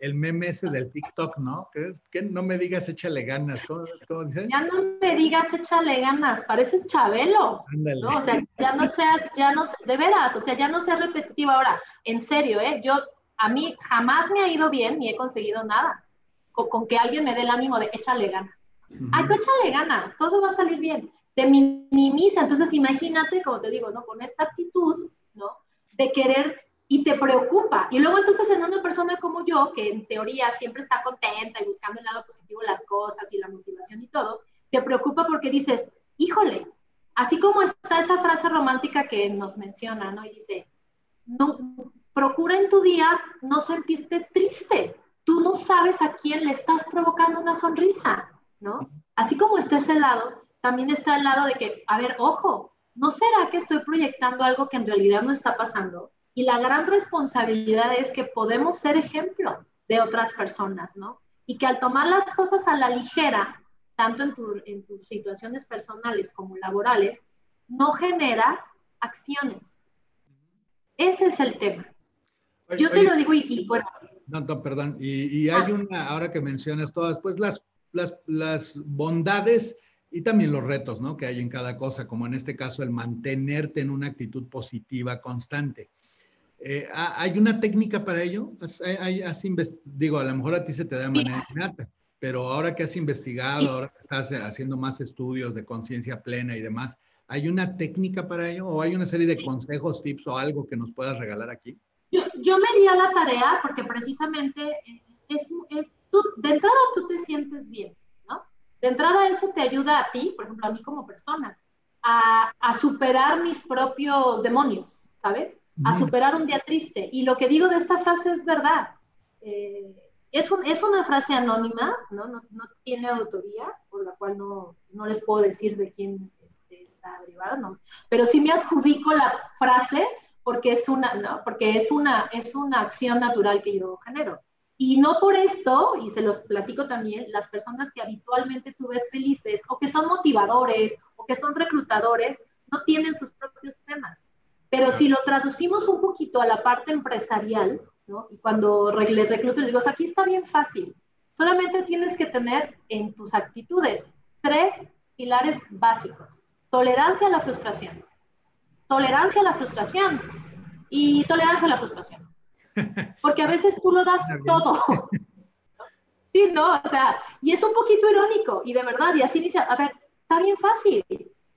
el meme ese del TikTok, ¿no? Que, que no me digas échale ganas. ¿Cómo, dice? Ya no me digas échale ganas, pareces Chabelo. Ándale. ¿no? O sea, ya no seas, ya no, de veras, o sea, ya no seas repetitivo. Ahora, en serio, ¿eh? Yo, a mí jamás me ha ido bien ni he conseguido nada con, que alguien me dé el ánimo de échale ganas. Ay, tú échale ganas, todo va a salir bien. Te minimiza, entonces imagínate, como te digo, ¿no? Con esta actitud, ¿no? De querer y te preocupa. Y luego entonces en una persona como yo, que en teoría siempre está contenta y buscando el lado positivo las cosas y la motivación y todo, te preocupa porque dices, híjole, así como está esa frase romántica que nos menciona, ¿no? Y dice, no, procura en tu día no sentirte triste. Tú no sabes a quién le estás provocando una sonrisa, ¿no? Así como está ese lado, también está el lado de que, a ver, ojo, ¿no será que estoy proyectando algo que en realidad no está pasando? Y la gran responsabilidad es que podemos ser ejemplo de otras personas, ¿no? Y que al tomar las cosas a la ligera, tanto en, en tus situaciones personales como laborales, no generas acciones. Ese es el tema. Yo te lo digo y, bueno. No, no, perdón. Y, hay ah. una, ahora que mencionas todas, pues las, las, las bondades y también los retos, ¿no? Que hay en cada cosa, como en este caso el mantenerte en una actitud positiva constante. Eh, ¿Hay una técnica para ello? Pues, digo, a lo mejor a ti se te da de manera innata, pero ahora que has investigado, ahora que estás haciendo más estudios de conciencia plena y demás, ¿hay una técnica para ello o hay una serie de consejos, tips o algo que nos puedas regalar aquí? Yo, yo me di a la tarea porque precisamente eh, es, es tú, de entrada tú te sientes bien, ¿no? De entrada eso te ayuda a ti, por ejemplo, a mí como persona, a, a superar mis propios demonios, ¿sabes? A superar un día triste. Y lo que digo de esta frase es verdad. Eh, es, es, una frase anónima, ¿no? ¿no? No, tiene autoría, por la cual no, no les puedo decir de quién este, está derivada, ¿no? pero sí me adjudico la frase porque es una, ¿no? porque es una, es una acción natural que yo genero. Y no por esto, y se los platico también, las personas que habitualmente tú ves felices o que son motivadores o que son reclutadores, no tienen sus propios temas. Pero si lo traducimos un poquito a la parte empresarial, ¿no? Y cuando le recluto, les digo, aquí está bien fácil. Solamente tienes que tener en tus actitudes tres pilares básicos. Tolerancia a la frustración. Tolerancia a la frustración. Y tolerancia a la frustración. [laughs] Porque a veces tú lo das todo. [laughs] Sí, no, o sea, y es un poquito irónico, y de verdad, y así dice, a ver, está bien fácil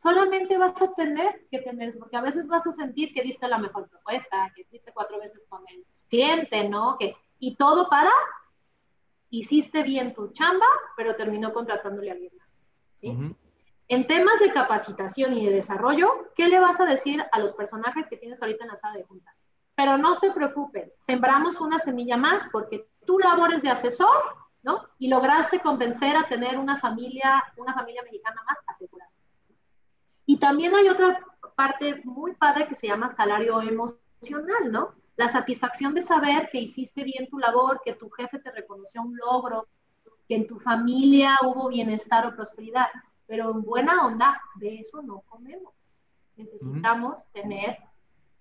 solamente vas a tener que tener, porque a veces vas a sentir que diste la mejor propuesta, que hiciste cuatro veces con el cliente, ¿no? Que, y todo para, hiciste bien tu chamba, pero terminó contratándole a alguien más. ¿sí? En temas de capacitación y de desarrollo, ¿qué le vas a decir a los personajes que tienes ahorita en la sala de juntas? Pero no se preocupen, sembramos una semilla más porque tú labores de asesor, ¿no? Y lograste convencer a tener una familia, una familia mexicana más asegurada. Y también hay otra parte muy padre que se llama salario emocional, ¿no? La satisfacción de saber que hiciste bien tu labor, que tu jefe te reconoció un logro, que en tu familia hubo bienestar o prosperidad. Pero en buena onda, de eso no comemos. Necesitamos tener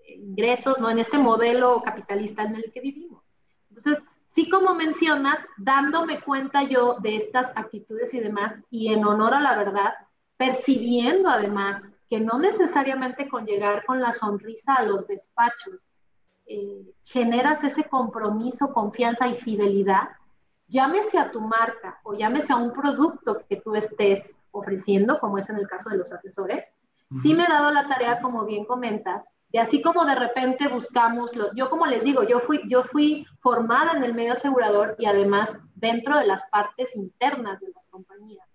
ingresos, ¿no? En este modelo capitalista en el que vivimos. Entonces, sí como mencionas, dándome cuenta yo de estas actitudes y demás, y en honor a la verdad, percibiendo además que no necesariamente con llegar con la sonrisa a los despachos, eh, generas ese compromiso, confianza y fidelidad, llámese a tu marca o llámese a un producto que tú estés ofreciendo, como es en el caso de los asesores, sí me he dado la tarea, como bien comentas, y así como de repente buscamos, lo, yo como les digo, yo fui, yo fui formada en el medio asegurador y además dentro de las partes internas de las compañías.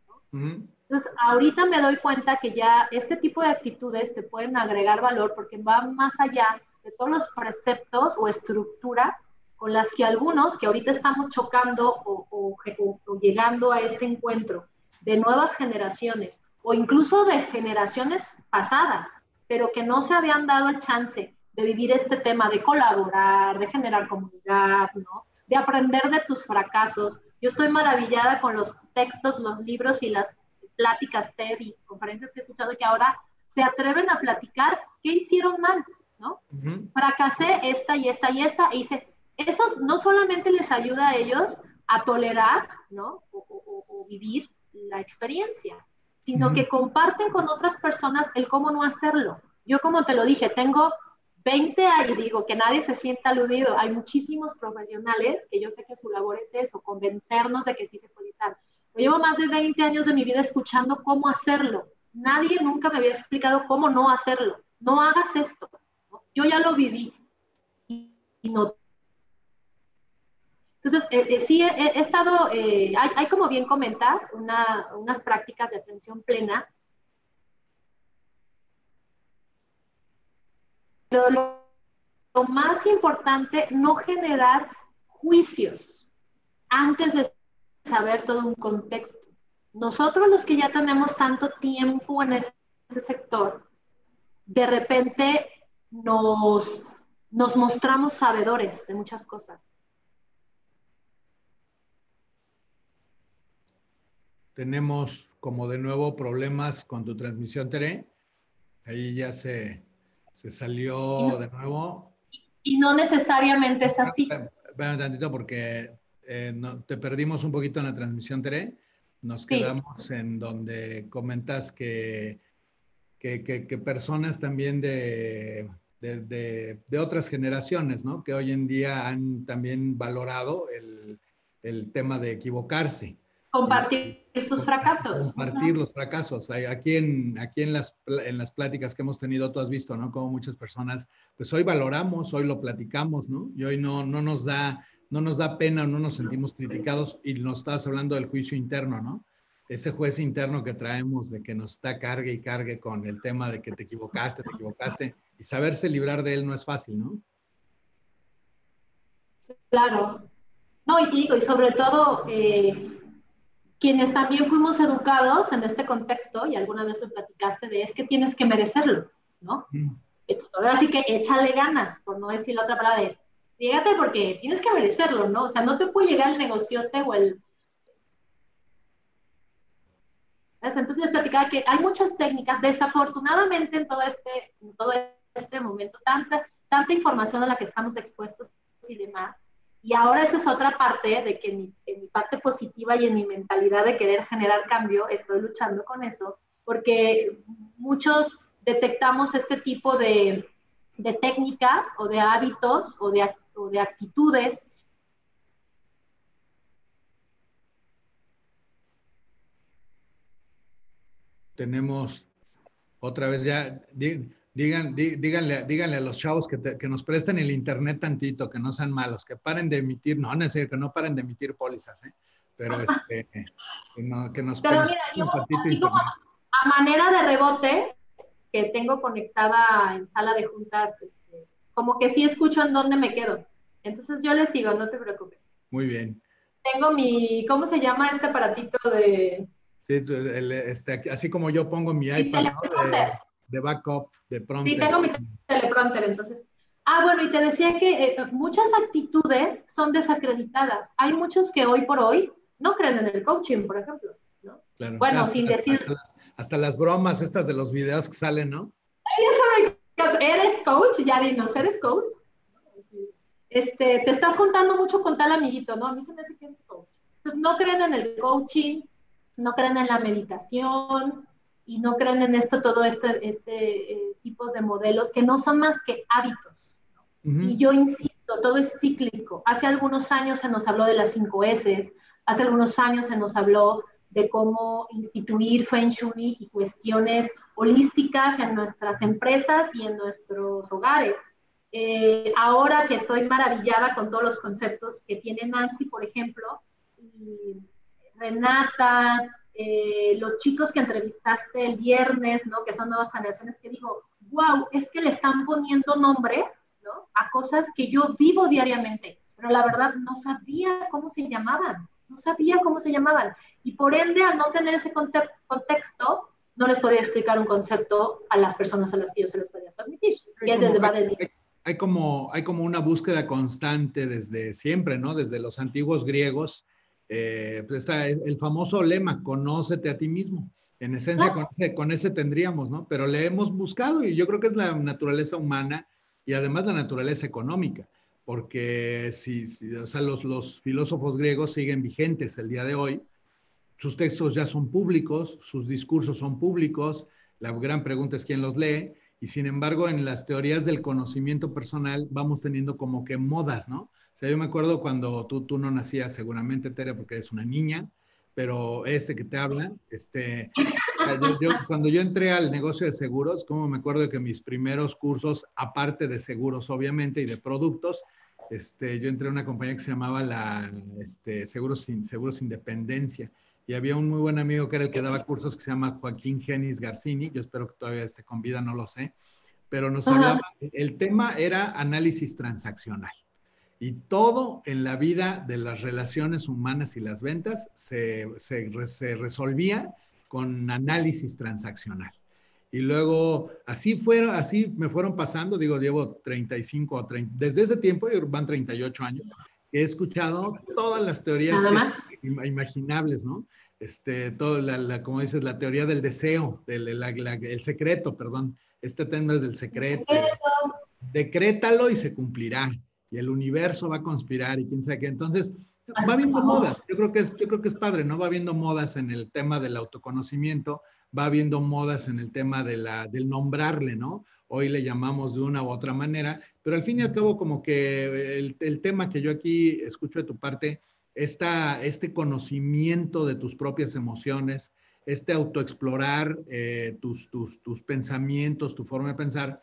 Entonces, ahorita me doy cuenta que ya este tipo de actitudes te pueden agregar valor porque van más allá de todos los preceptos o estructuras con las que algunos que ahorita estamos chocando o, o llegando a este encuentro de nuevas generaciones o incluso de generaciones pasadas, pero que no se habían dado el chance de vivir este tema de colaborar, de generar comunidad, ¿no? de aprender de tus fracasos. Yo estoy maravillada con los textos, los libros y las pláticas TED y conferencias que he escuchado que ahora se atreven a platicar qué hicieron mal, ¿no? Fracasé esta y esta y esta e hice, eso no solamente les ayuda a ellos a tolerar, ¿no? O, vivir la experiencia, sino que comparten con otras personas el cómo no hacerlo. Yo como te lo dije, tengo 20 años y digo que nadie se sienta aludido. Hay muchísimos profesionales que yo sé que su labor es eso, convencernos de que sí se puede estar. Llevo más de 20 años de mi vida escuchando cómo hacerlo. Nadie nunca me había explicado cómo no hacerlo. No hagas esto. Yo ya lo viví y no entonces, eh, eh, sí, he, estado, eh, hay, como bien comentas, unas prácticas de atención plena. Pero lo, más importante, no generar juicios antes de saber todo un contexto. Nosotros los que ya tenemos tanto tiempo en este sector, de repente nos, nos mostramos sabedores de muchas cosas. tenemos como de nuevo problemas con tu transmisión, Tere. Ahí ya se, se salió de nuevo. Y no necesariamente es así. Ven un tantito porque eh, no, te perdimos un poquito en la transmisión, Tere. Nos quedamos en donde comentas que, que, que, personas también de, de, de, otras generaciones, ¿no? Que hoy en día han también valorado el, el tema de equivocarse. Compartir sus fracasos. Compartir los fracasos. Aquí, en, aquí en, las, en las pláticas que hemos tenido, tú has visto, ¿no? Como muchas personas, pues hoy valoramos, hoy lo platicamos, ¿no? Y hoy no, no, nos, da, no nos da pena, no nos sentimos criticados y nos estás hablando del juicio interno, ¿no? Ese juez interno que traemos de que nos está cargue y cargue con el tema de que te equivocaste, te equivocaste, y saberse librar de él no es fácil, ¿no? Claro. No, y digo, y sobre todo, eh, quienes también fuimos educados en este contexto, y alguna vez lo platicaste, de es que tienes que merecerlo, ¿no? Mm. Ahora sí que échale ganas, por no decir la otra palabra de, fíjate porque tienes que merecerlo, ¿no? O sea, no te puede llegar el negociote o el... Entonces les platicaba que hay muchas técnicas, desafortunadamente en todo este, en todo este momento, tanta, tanta información a la que estamos expuestos y demás, y ahora esa es otra parte de que en mi, parte positiva y en mi mentalidad de querer generar cambio, estoy luchando con eso, porque muchos detectamos este tipo de, de técnicas o de hábitos o de, o de actitudes tenemos otra vez ya, Digan, díganle, díganle a los chavos que, que, nos presten el internet tantito, que no sean malos, que paren de emitir, no, no es decir, que no paren de emitir pólizas, ¿eh? pero [laughs] este, que, no, que nos Pero mira, yo, así como a manera de rebote, que tengo conectada en sala de juntas, como que sí escucho en dónde me quedo. Entonces yo les sigo, no te preocupes. Muy bien. Tengo mi, ¿cómo se llama este aparatito de...? Sí, este, así como yo pongo mi iPad, ¿no? de backup, de pronto. Sí, tengo mi teleprompter, entonces Ah, bueno, y te decía que eh, muchas actitudes son desacreditadas. Hay muchos que hoy por hoy no creen en el coaching, por ejemplo. ¿no? bueno, sin decir... Hasta las, bromas estas de los videos que salen, ¿no? ¿Eres coach? Ya dinos, ¿eres coach? Este, te estás juntando mucho con tal amiguito, ¿no? A mí se me hace que es coach. Entonces, no creen en el coaching, no creen en la meditación y no creen en esto, todo este, este eh, tipo de modelos que no son más que hábitos. Y yo insisto, todo es cíclico. Hace algunos años se nos habló de las cinco S, hace algunos años se nos habló de cómo instituir Feng Shui y cuestiones holísticas en nuestras empresas y en nuestros hogares. Eh, ahora que estoy maravillada con todos los conceptos que tiene Nancy, por ejemplo, Renata, eh, los chicos que entrevistaste el viernes, ¿no? que son nuevas generaciones, que digo, wow, es que le están poniendo nombre a cosas que yo vivo diariamente, pero la verdad no sabía cómo se llamaban, no sabía cómo se llamaban. Y por ende, al no tener ese contexto, no les podía explicar un concepto a las personas a las que yo se los podía transmitir. Y es desde hay, hay, como, hay como una búsqueda constante desde siempre, ¿no? Desde los antiguos griegos. Eh, pues está el famoso lema, conócete a ti mismo. En esencia, con, ese, con, ese, tendríamos, ¿no? Pero le hemos buscado y yo creo que es la naturaleza humana y además la naturaleza económica, porque si, o sea, los, filósofos griegos siguen vigentes el día de hoy, sus textos ya son públicos, sus discursos son públicos, la gran pregunta es quién los lee, y sin embargo en las teorías del conocimiento personal vamos teniendo como que modas, ¿no? O sea, yo me acuerdo cuando tú, tú no nacías seguramente, Tere, porque eres una niña, pero este que te habla, este, cuando yo entré al negocio de seguros, como me acuerdo que mis primeros cursos, aparte de seguros obviamente y de productos, este, yo entré a una compañía que se llamaba la este, Seguros, seguros Independencia y había un muy buen amigo que era el que daba cursos que se llama Joaquín Genis Garcini, yo espero que todavía esté con vida, no lo sé, pero nos hablaba, el tema era análisis transaccional. Y todo en la vida de las relaciones humanas y las ventas se, se, resolvía con análisis transaccional. Y luego así fueron, así me fueron pasando, digo, llevo 35 o 30, desde ese tiempo van 38 años, he escuchado todas las teorías imaginables, ¿no? Este, todo la, como dices, la teoría del deseo, del el secreto, perdón, este tema es del secreto. Decrétalo y se cumplirá y el universo va a conspirar y quién sabe qué. Entonces, va habiendo modas. Yo creo que es, yo creo que es padre, ¿no? Va habiendo modas en el tema del autoconocimiento, va habiendo modas en el tema de la, del nombrarle, ¿no? Hoy le llamamos de una u otra manera, pero al fin y al cabo como que el, el tema que yo aquí escucho de tu parte, esta, este conocimiento de tus propias emociones, este autoexplorar eh, tus, tus, tus pensamientos, tu forma de pensar,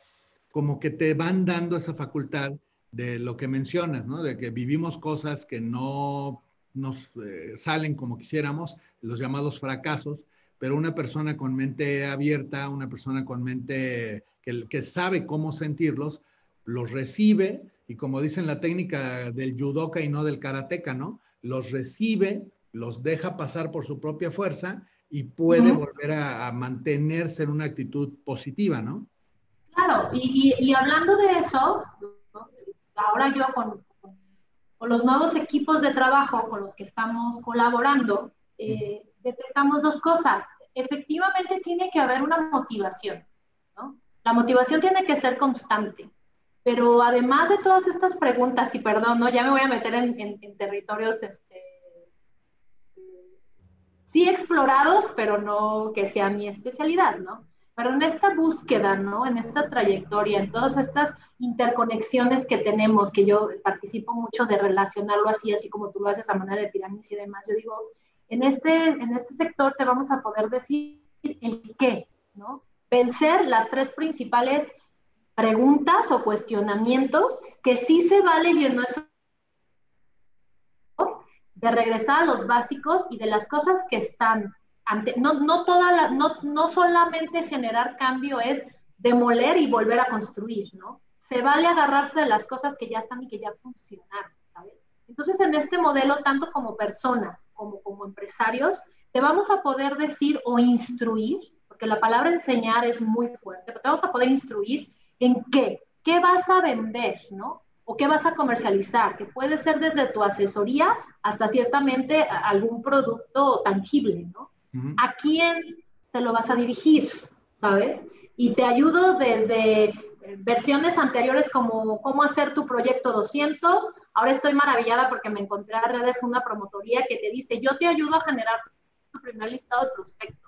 como que te van dando esa facultad de lo que mencionas, ¿no? De que vivimos cosas que no nos eh, salen como quisiéramos, los llamados fracasos, pero una persona con mente abierta, una persona con mente que, que sabe cómo sentirlos, los recibe y como dicen la técnica del judoka y no del karateca, ¿no? Los recibe, los deja pasar por su propia fuerza y puede volver a, mantenerse en una actitud positiva, ¿no? Claro, y, y hablando de eso, ahora yo con, con, los nuevos equipos de trabajo con los que estamos colaborando, eh, detectamos dos cosas. Efectivamente tiene que haber una motivación, ¿no? La motivación tiene que ser constante. Pero además de todas estas preguntas, y perdón, ¿no? ya me voy a meter en, en territorios este, sí explorados, pero no que sea mi especialidad, ¿no? Pero en esta búsqueda, ¿no? En esta trayectoria, en todas estas interconexiones que tenemos, que yo participo mucho de relacionarlo así, así como tú lo haces a manera de pirámides y demás, yo digo, en este, en este sector te vamos a poder decir el qué, ¿no? Vencer las tres principales preguntas o cuestionamientos que sí se vale y en nuestro de regresar a los básicos y de las cosas que están no, no, no, solamente generar cambio es demoler y volver a construir, ¿no? Se vale agarrarse de las cosas que ya están y que ya funcionan, ¿sabes? Entonces, en este modelo, tanto como personas como como empresarios, te vamos a poder decir o instruir, porque la palabra enseñar es muy fuerte, pero te vamos a poder instruir en qué, ¿qué vas a vender, no? O qué vas a comercializar, que puede ser desde tu asesoría hasta ciertamente algún producto tangible, ¿no? ¿A quién te lo vas a dirigir, sabes? Y te ayudo desde versiones anteriores como cómo hacer tu proyecto 200. Ahora estoy maravillada porque me encontré a redes una promotoría que te dice, yo te ayudo a generar tu primer listado de prospectos.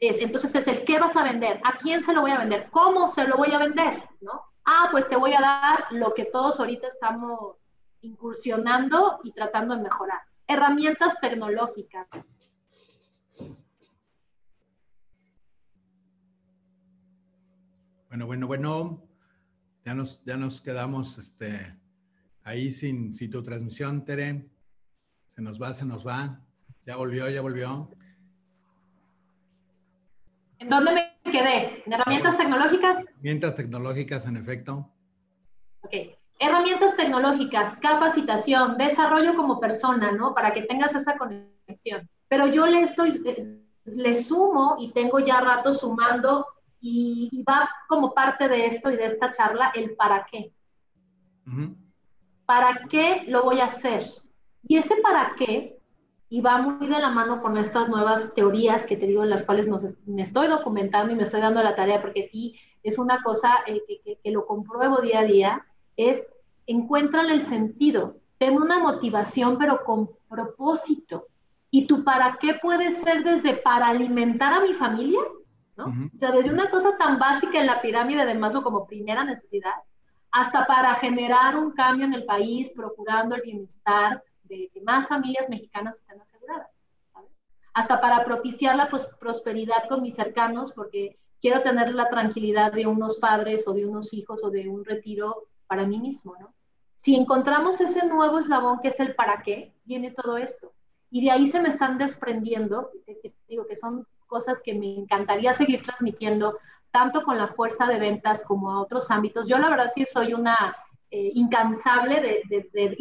entonces es el qué vas a vender, a quién se lo voy a vender, cómo se lo voy a vender, ¿no? Ah, pues te voy a dar lo que todos ahorita estamos incursionando y tratando de mejorar. Herramientas tecnológicas. Bueno, bueno, bueno. Ya nos, ya nos quedamos este, ahí sin, sin tu transmisión, Tere. Se nos va, se nos va. Ya volvió, ya volvió. ¿En dónde me quedé? ¿En herramientas tecnológicas? Herramientas tecnológicas, en efecto. Ok. Herramientas tecnológicas, capacitación, desarrollo como persona, ¿no? Para que tengas esa conexión. Pero yo le estoy, le sumo y tengo ya rato sumando y, va como parte de esto y de esta charla el para qué. ¿Para qué lo voy a hacer? Y ese para qué y va muy de la mano con estas nuevas teorías que te digo, en las cuales me estoy documentando y me estoy dando la tarea, porque sí, es una cosa eh, que, lo compruebo día a día, es encuéntrale el sentido, ten una motivación, pero con propósito. ¿Y tú para qué puede ser desde para alimentar a mi familia? ¿no? O sea, desde una cosa tan básica en la pirámide de Maslow como primera necesidad, hasta para generar un cambio en el país, procurando el bienestar, de que más familias mexicanas estén aseguradas. Hasta para propiciar la pues, prosperidad con mis cercanos, porque quiero tener la tranquilidad de unos padres o de unos hijos o de un retiro para mí mismo, ¿no? Si encontramos ese nuevo eslabón que es el para qué, viene todo esto. Y de ahí se me están desprendiendo, digo que son cosas que me encantaría seguir transmitiendo, tanto con la fuerza de ventas como a otros ámbitos. Yo la verdad sí soy una eh, incansable de, de, de, de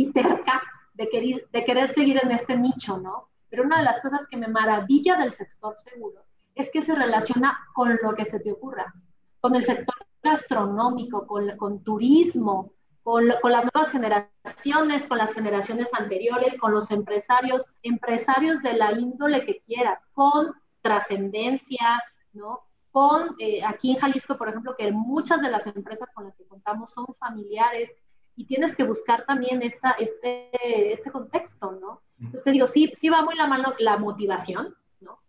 de querer seguir en este nicho, ¿no? Pero una de las cosas que me maravilla del sector seguros es que se relaciona con lo que se te ocurra, con el sector gastronómico, con, turismo, con, con, las nuevas generaciones, con las generaciones anteriores, con los empresarios, empresarios de la índole que quieras, con trascendencia, ¿no? Con, eh, aquí en Jalisco, por ejemplo, que muchas de las empresas con las que contamos son familiares, y tienes que buscar también esta, este, este contexto, ¿no? Entonces te digo, sí, sí va muy la mano la motivación, ¿no?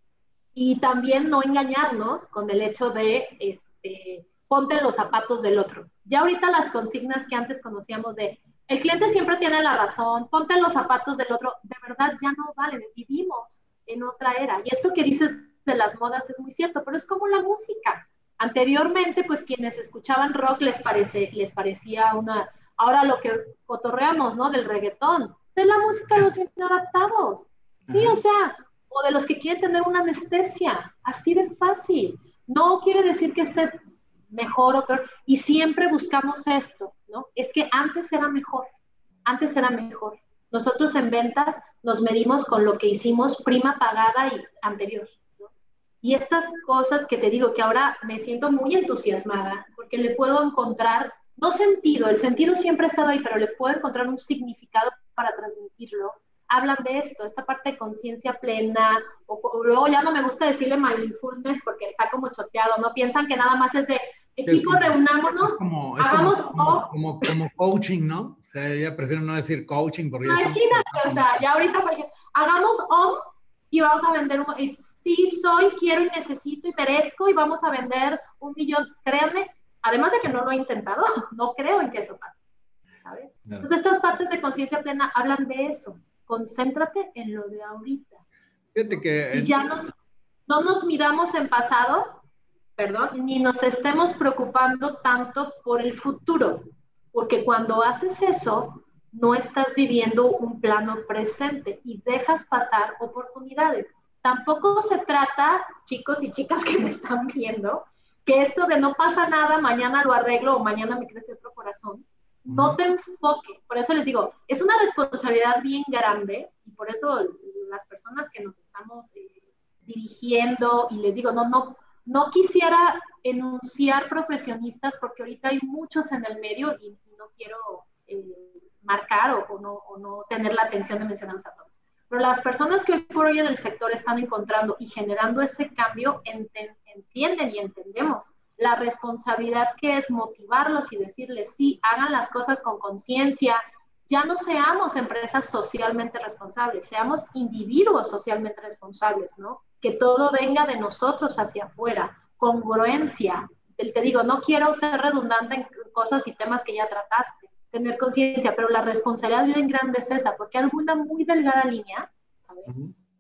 Y también no engañarnos con el hecho de, este, ponte los zapatos del otro. Ya ahorita las consignas que antes conocíamos de, el cliente siempre tiene la razón, ponte los zapatos del otro, de verdad ya no valen, vivimos en otra era. Y esto que dices de las modas es muy cierto, pero es como la música. Anteriormente, pues quienes escuchaban rock les, parece, les parecía una, Ahora lo que cotorreamos, ¿no? Del reggaetón, de la música de los inadaptados. Sí, o sea, o de los que quieren tener una anestesia, así de fácil. No quiere decir que esté mejor o peor, y siempre buscamos esto, ¿no? Es que antes era mejor, antes era mejor. Nosotros en ventas nos medimos con lo que hicimos prima pagada y anterior. ¿no? Y estas cosas que te digo que ahora me siento muy entusiasmada porque le puedo encontrar no sentido, el sentido siempre ha estado ahí, pero le puedo encontrar un significado para transmitirlo. Hablan de esto, esta parte de conciencia plena, o, luego ya no me gusta decirle mindfulness porque está como choteado, ¿no? Piensan que nada más es de equipo, reunámonos, como, hagamos como, como, como, coaching, ¿no? O sea, ya prefiero no decir coaching porque Imagínate, o sea, ya ahorita, hagamos OM y vamos a vender un, sí soy, quiero y necesito y merezco y vamos a vender un millón, créanme, Además de que no lo he intentado, [laughs] no creo en que eso pase. ¿sabes? Entonces, estas partes de conciencia plena hablan de eso. Concéntrate en lo de ahorita. Fíjate que... Y ya no, no nos miramos en pasado, perdón, ni nos estemos preocupando tanto por el futuro, porque cuando haces eso, no estás viviendo un plano presente y dejas pasar oportunidades. Tampoco se trata, chicos y chicas que me están viendo, que esto de no pasa nada, mañana lo arreglo o mañana me crece otro corazón, no te enfoque. Por eso les digo, es una responsabilidad bien grande y por eso las personas que nos estamos eh, dirigiendo y les digo, no, no, no quisiera enunciar profesionistas porque ahorita hay muchos en el medio y, no quiero eh, marcar o, no, o, no, tener la atención de mencionarlos a todos. Pero las personas que hoy por hoy en el sector están encontrando y generando ese cambio entienden y entendemos la responsabilidad que es motivarlos y decirles, sí, hagan las cosas con conciencia, ya no seamos empresas socialmente responsables, seamos individuos socialmente responsables, ¿no? Que todo venga de nosotros hacia afuera, congruencia. Te digo, no quiero ser redundante en cosas y temas que ya trataste, tener conciencia, pero la responsabilidad bien grande es esa, porque hay una muy delgada línea ¿sabes?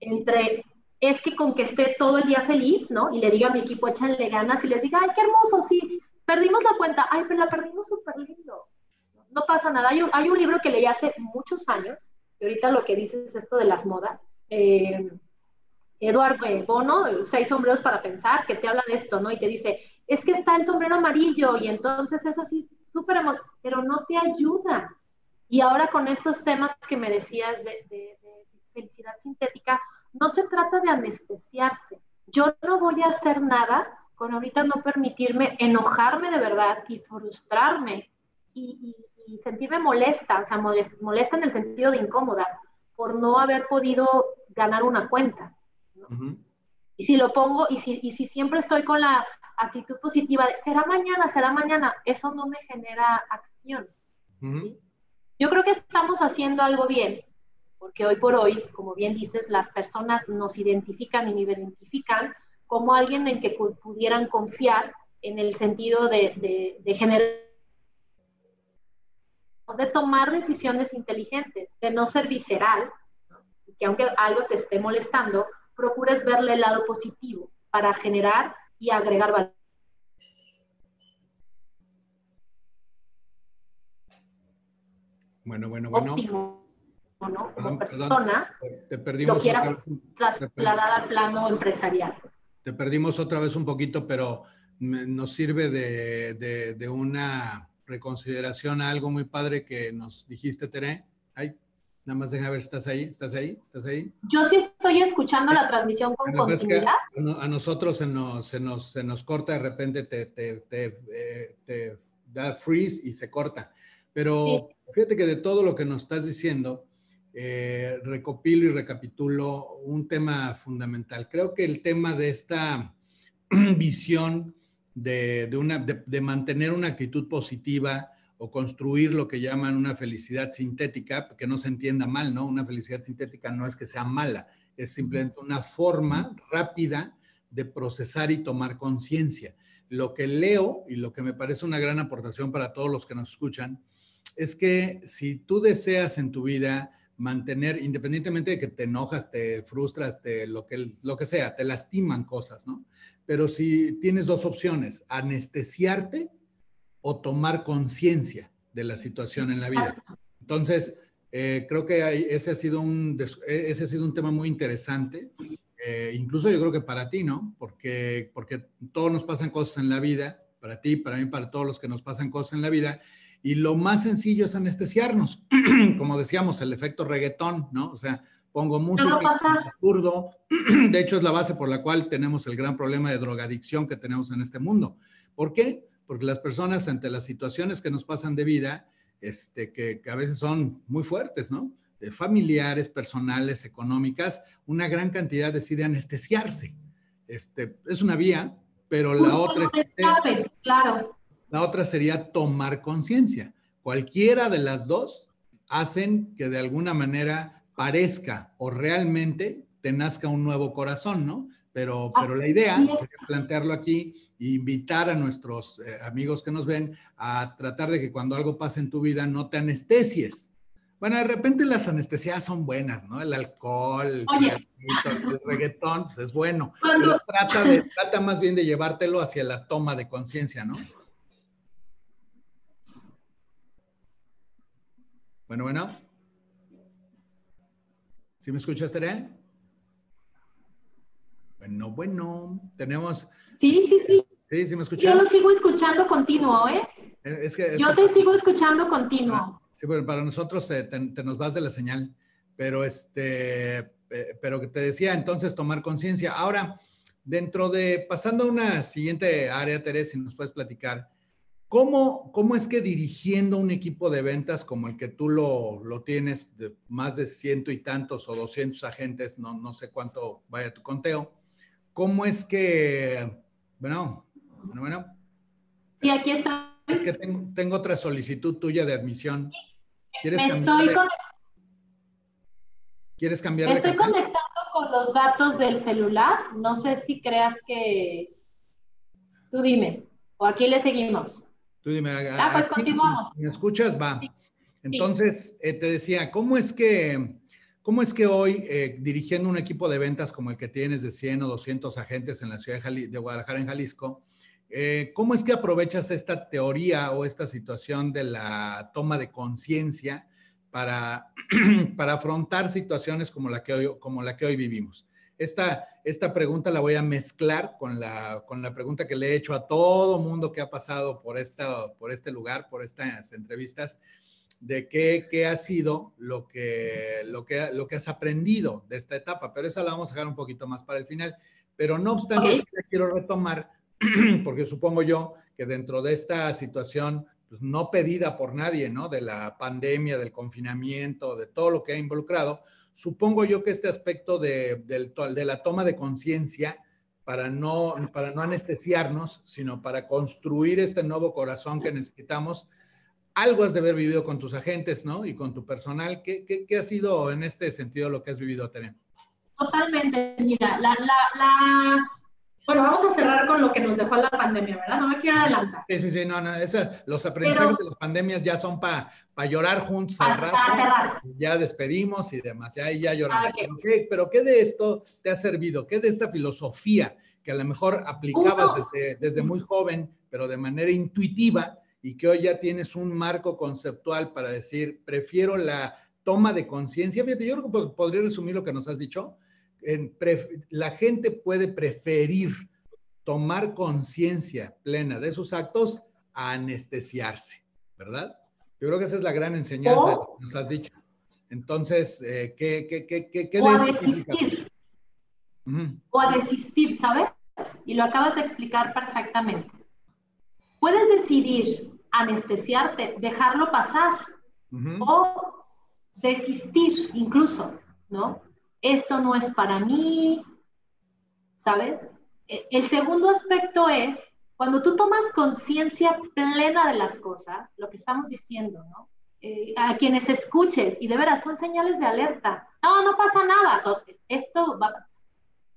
entre es que con que esté todo el día feliz, ¿no? Y le diga a mi equipo, échanle ganas y les diga, ay, qué hermoso, sí, perdimos la cuenta, ay, pero la perdimos súper lindo. No pasa nada. Hay un, hay un, libro que leí hace muchos años, y ahorita lo que dice es esto de las modas. Eh, Eduardo Bono, Seis sombreros para pensar, que te habla de esto, ¿no? Y te dice, es que está el sombrero amarillo y entonces es así súper pero no te ayuda. Y ahora con estos temas que me decías de, de felicidad sintética, no se trata de anestesiarse. Yo no voy a hacer nada con ahorita no permitirme enojarme de verdad y frustrarme y, sentirme molesta, o sea, molesta, en el sentido de incómoda por no haber podido ganar una cuenta. Y si lo pongo, y si, y si siempre estoy con la actitud positiva de será mañana, será mañana, eso no me genera acción. Yo creo que estamos haciendo algo bien, porque hoy por hoy, como bien dices, las personas nos identifican y me identifican como alguien en que pudieran confiar en el sentido de, de, generar de tomar decisiones inteligentes, de no ser visceral, que aunque algo te esté molestando, procures verle el lado positivo para generar y agregar valor. Bueno, bueno, bueno. Como persona, te perdimos lo quieras trasladar al plano empresarial. Te perdimos otra vez un poquito, pero nos sirve de, de, una reconsideración a algo muy padre que nos dijiste, Tere. Ay, nada más deja ver, ¿estás ahí? ¿Estás ahí? ¿Estás ahí? Yo sí estoy escuchando la transmisión con continuidad. a nosotros se nos, se, nos, se nos corta, de repente te, te, te, eh, te da freeze y se corta. Pero fíjate que de todo lo que nos estás diciendo, eh, recopilo y recapitulo un tema fundamental. Creo que el tema de esta [clears throat] visión de, una, de, mantener una actitud positiva o construir lo que llaman una felicidad sintética, que no se entienda mal, ¿no? Una felicidad sintética no es que sea mala, es simplemente una forma rápida de procesar y tomar conciencia. Lo que leo y lo que me parece una gran aportación para todos los que nos escuchan es que si tú deseas en tu vida mantener, independientemente de que te enojas, te frustras, te, lo, que, lo que sea, te lastiman cosas, ¿no? Pero si tienes dos opciones, anestesiarte o tomar conciencia de la situación en la vida. Entonces, eh, creo que ese, ha sido un, ese ha sido un tema muy interesante, eh, incluso yo creo que para ti, ¿no? Porque, porque todos nos pasan cosas en la vida, para ti, para mí, para todos los que nos pasan cosas en la vida, y lo más sencillo es anestesiarnos, [clears throat] como decíamos, el efecto reggaetón, ¿no? O sea, pongo música, absurdo. [clears throat] De hecho, es la base por la cual tenemos el gran problema de drogadicción que tenemos en este mundo. ¿Por qué? Porque las personas ante las situaciones que nos pasan de vida, este, que, a veces son muy fuertes, ¿no? familiares, personales, económicas, una gran cantidad decide anestesiarse. Este, es una vía, pero la otra... claro. La otra sería tomar conciencia. Cualquiera de las dos hacen que de alguna manera parezca o realmente te nazca un nuevo corazón, ¿no? Pero, pero la idea sería plantearlo aquí e invitar a nuestros eh, amigos que nos ven a tratar de que cuando algo pase en tu vida no te anestesies. Bueno, de repente las anestesias son buenas, ¿no? El alcohol, el, el reggaetón, pues es bueno. Pero trata, de, trata más bien de llevártelo hacia la toma de conciencia, ¿no? Bueno, bueno. ¿Sí me escuchas, Tere? Bueno, bueno. Tenemos. Sí, sí, sí. Sí, sí me escuchas. Yo lo sigo escuchando continuo, ¿eh? Es que, Yo te sigo escuchando continuo. Sí, pero para nosotros te, nos vas de la señal. pero este, eh, pero que te decía entonces tomar conciencia. Ahora, dentro de, pasando a una siguiente área, Teresa, si nos puedes platicar, ¿Cómo, ¿Cómo, es que dirigiendo un equipo de ventas como el que tú lo, lo, tienes, de más de ciento y tantos o doscientos agentes, no, no sé cuánto vaya tu conteo, cómo es que, bueno, bueno, bueno. Sí, aquí está. Es que tengo, tengo otra solicitud tuya de admisión. ¿Quieres Me cambiar estoy de, ¿Quieres cambiar Me estoy conectando con los datos del celular. No sé si creas que... Tú dime. O aquí le seguimos. Tú dime. Ah, pues continuamos. ¿Me escuchas? Va. Entonces, eh, te decía, ¿cómo es que, cómo es que hoy, eh, dirigiendo un equipo de ventas como el que tienes de 100 o 200 agentes en la ciudad de, Guadalajara, en Jalisco, eh, ¿cómo es que aprovechas esta teoría o esta situación de la toma de conciencia para, [clears throat] para afrontar situaciones como la, que hoy, como la que hoy vivimos? Esta, esta pregunta la voy a mezclar con la, con la pregunta que le he hecho a todo mundo que ha pasado por, esta, por este lugar, por estas entrevistas, de qué, qué ha sido lo que, lo, que, lo que has aprendido de esta etapa, pero esa la vamos a dejar un poquito más para el final. Pero no obstante, quiero retomar, [clears throat] porque supongo yo que dentro de esta situación pues, no pedida por nadie, ¿no? De la pandemia, del confinamiento, de todo lo que ha involucrado, supongo yo que este aspecto de, la toma de conciencia para no, para no anestesiarnos, sino para construir este nuevo corazón que necesitamos, algo has de haber vivido con tus agentes, ¿no? Y con tu personal. ¿Qué, ha sido en este sentido lo que has vivido, Tere? Totalmente. Mira, la, bueno, vamos a cerrar con lo que nos dejó la pandemia, ¿verdad? No me quiero adelantar. Sí, sí, sí, no, no, esa, los aprendizajes Pero, de las pandemias ya son para pa llorar juntos al rato. Para cerrar. Ya despedimos y demás, ya, ya lloramos. Okay. Pero, ¿qué, pero, ¿qué, de esto te ha servido? ¿Qué de esta filosofía que a lo mejor aplicabas desde, desde muy joven, pero de manera intuitiva y que hoy ya tienes un marco conceptual para decir, prefiero la toma de conciencia? Fíjate, yo creo que podría resumir lo que nos has dicho en la gente puede preferir tomar conciencia plena de sus actos a anestesiarse, ¿verdad? Yo creo que esa es la gran enseñanza o, que nos has dicho. Entonces, eh, ¿qué, qué, qué, qué, qué o a desistir. Uh -huh. O a desistir, ¿sabes? Y lo acabas de explicar perfectamente. Puedes decidir anestesiarte, dejarlo pasar, uh -huh. o desistir incluso, ¿no? Esto no es para mí, ¿sabes? E, el segundo aspecto es cuando tú tomas conciencia plena de las cosas, lo que estamos diciendo, ¿no? Eh, a quienes escuches, y de veras son señales de alerta. No, no pasa nada. Esto va a pasar.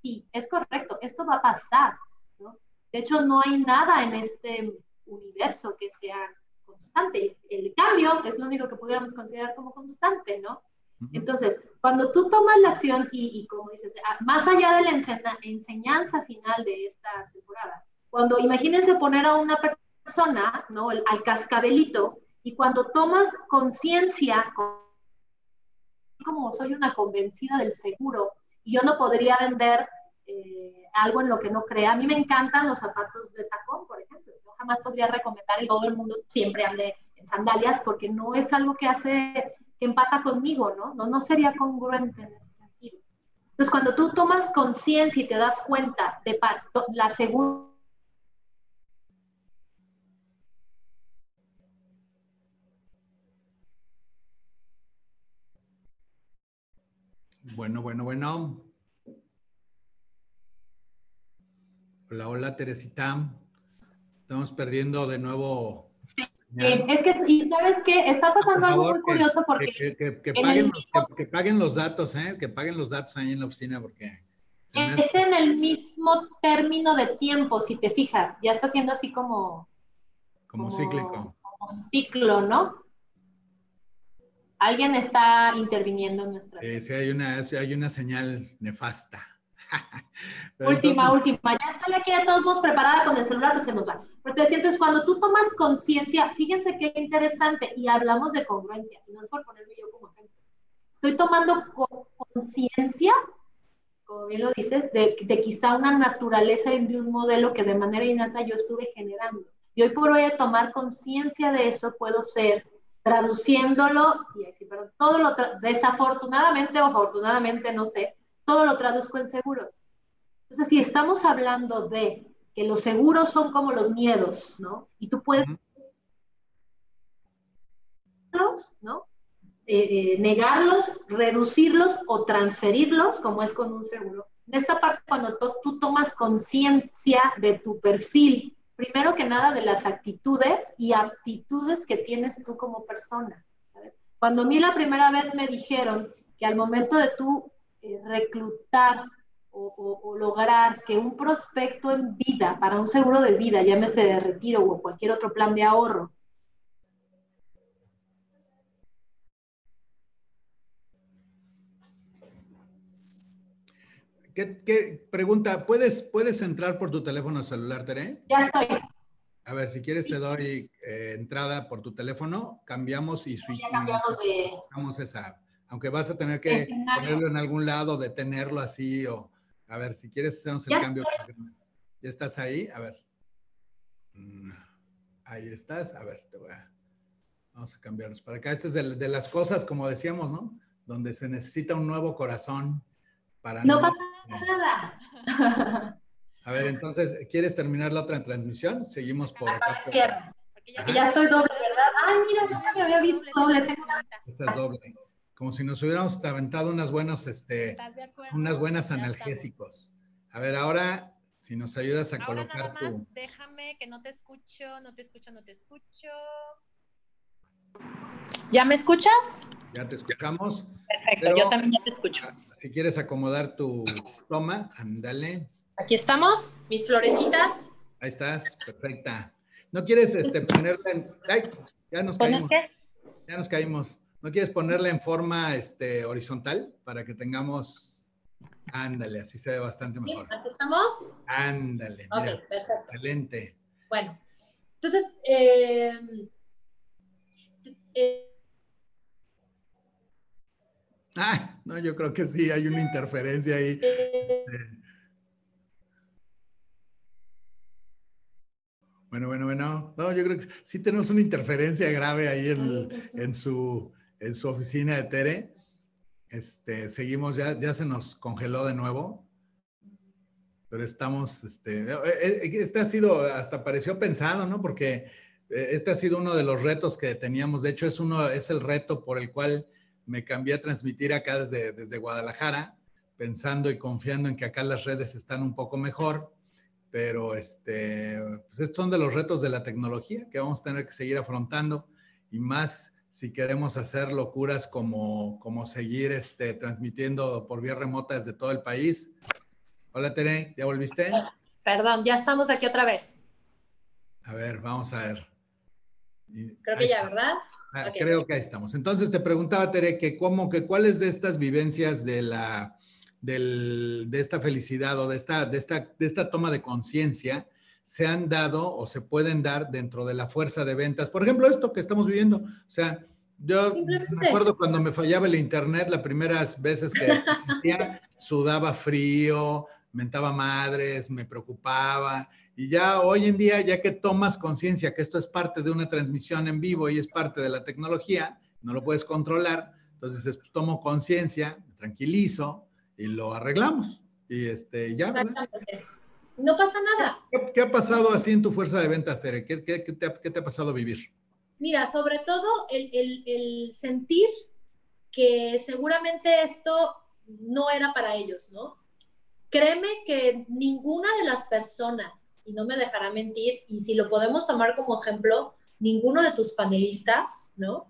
Sí, es correcto, esto va a pasar. ¿no? De hecho, no hay nada en este universo que sea constante. El cambio es lo único que pudiéramos considerar como constante, ¿no? Entonces, cuando tú tomas la acción y, y como dices, ah, más allá de la enseñanza final de esta temporada, cuando imagínense poner a una persona, ¿no? Al cascabelito, y cuando tomas conciencia, como soy una convencida del seguro, yo no podría vender eh, algo en lo que no crea. A mí me encantan los zapatos de tacón, por ejemplo. Yo jamás podría recomendar y todo el mundo siempre ande en sandalias porque no es algo que hace que empata conmigo, ¿no? ¿no? No sería congruente en ese sentido. Entonces, cuando tú tomas conciencia y te das cuenta de la segunda Bueno, bueno, bueno. Hola, hola, Teresita. Estamos perdiendo de nuevo eh, es que, y sabes qué, está pasando favor, algo muy curioso porque... Que, que, que paguen mismo, los, que, paguen los datos, ¿eh? Que paguen los datos ahí en la oficina porque... Es en el mismo término de tiempo, si te fijas. Ya está siendo así como... Como, como cíclico. Como ciclo, ¿no? Alguien está interviniendo en nuestra... Eh, sí, hay una, hay una señal nefasta. [laughs] última, entonces... última. Ya estoy aquí de todos modos preparada con el celular, pues se nos va. Porque sientes cuando tú tomas conciencia, fíjense qué interesante, y hablamos de congruencia, y no es por ponerme yo como ejemplo. Estoy tomando conciencia, como bien lo dices, de, de, quizá una naturaleza de un modelo que de manera innata yo estuve generando. Y hoy por hoy, a tomar conciencia de eso, puedo ser traduciéndolo, y así, pero todo lo, desafortunadamente o afortunadamente, no sé, todo lo traduzco en seguros. Entonces, si estamos hablando de que los seguros son como los miedos, ¿no? Y tú puedes, ¿no? Eh, eh, negarlos, reducirlos o transferirlos, como es con un seguro. En esta parte, cuando tú tomas conciencia de tu perfil, primero que nada de las actitudes y aptitudes que tienes tú como persona. Cuando a mí la primera vez me dijeron que al momento de tú eh, reclutar o, lograr que un prospecto en vida, para un seguro de vida, llámese de retiro o cualquier otro plan de ahorro, ¿Qué, pregunta? ¿Puedes, ¿Puedes entrar por tu teléfono celular, Tere? Ya estoy. A ver, si quieres te doy eh, entrada por tu teléfono, cambiamos y, ya cambiamos de... esa. Aunque vas a tener que ponerlo en algún lado, detenerlo así o... A ver, si quieres hacemos el cambio. ¿Ya estás ahí? A ver. Mm, ahí estás. A ver, te voy a... Vamos a cambiarnos para acá. Este es de, de las cosas, como decíamos, ¿no? Donde se necesita un nuevo corazón para... No, pasa nada. [laughs] A ver, entonces, ¿quieres terminar la otra transmisión? Seguimos por acá. Por... Ya, ya, estoy doble, ¿verdad? Ay, mira, no me había visto doble. Estás doble. Como si nos hubiéramos aventado unas buenos, este, unas buenas analgésicos. A ver, ahora, si nos ayudas a ahora colocar nada más, tu... Déjame que no te escucho, no te escucho, no te escucho. ¿Ya me escuchas? Ya te escuchamos. Perfecto, yo también ya te escucho. Si quieres acomodar tu toma, ándale. Aquí estamos, mis florecitas. Ahí estás, perfecta. ¿No quieres este, ponerla en... ¡Ay! Ya nos caímos. Qué? Ya nos caímos. ¿No quieres ponerla en forma este, horizontal para que tengamos... Ándale, así se ve bastante mejor. ¿Aquí estamos? Ándale. Ok, perfecto. Excelente. Bueno, entonces, eh, eh, Ah, no, yo creo que sí, hay una interferencia ahí. Este. Bueno, bueno, bueno. No, yo creo que sí tenemos una interferencia grave ahí en, su, en su oficina de Tere. Este, seguimos, ya, ya se nos congeló de nuevo. Pero estamos, este, eh, eh, este ha sido, hasta pareció pensado, ¿no? Porque eh, este ha sido uno de los retos que teníamos. De hecho, es uno, es el reto por el cual me cambié a transmitir acá desde, desde Guadalajara, pensando y confiando en que acá las redes están un poco mejor, pero este, pues estos son de los retos de la tecnología que vamos a tener que seguir afrontando y más si queremos hacer locuras como, como seguir este, transmitiendo por vía remota desde todo el país. Hola Tere, ¿ya volviste? Perdón, ya estamos aquí otra vez. A ver, vamos a ver. Creo que ya, ¿verdad? Ah, creo que ahí estamos. Entonces te preguntaba, Tere, que cómo, que cuáles de estas vivencias de la, de esta felicidad o de esta, de esta, de esta toma de conciencia se han dado o se pueden dar dentro de la fuerza de ventas. Por ejemplo, esto que estamos viviendo. O sea, yo me acuerdo cuando me fallaba el internet, las primeras veces que [laughs] sudaba frío, mentaba madres, me preocupaba y ya hoy en día, ya que tomas conciencia que esto es parte de una transmisión en vivo y es parte de la tecnología, no lo puedes controlar, entonces pues, tomo conciencia, me tranquilizo y lo arreglamos. Y este, ya, ¿verdad? No pasa nada. ¿Qué, ha pasado así en tu fuerza de ventas, Tere? ¿Qué, qué, te, ha, ¿Qué, te, ha, pasado vivir? Mira, sobre todo el, el, el sentir que seguramente esto no era para ellos, ¿no? Créeme que ninguna de las personas y no me dejará mentir, y si lo podemos tomar como ejemplo, ninguno de tus panelistas, ¿no?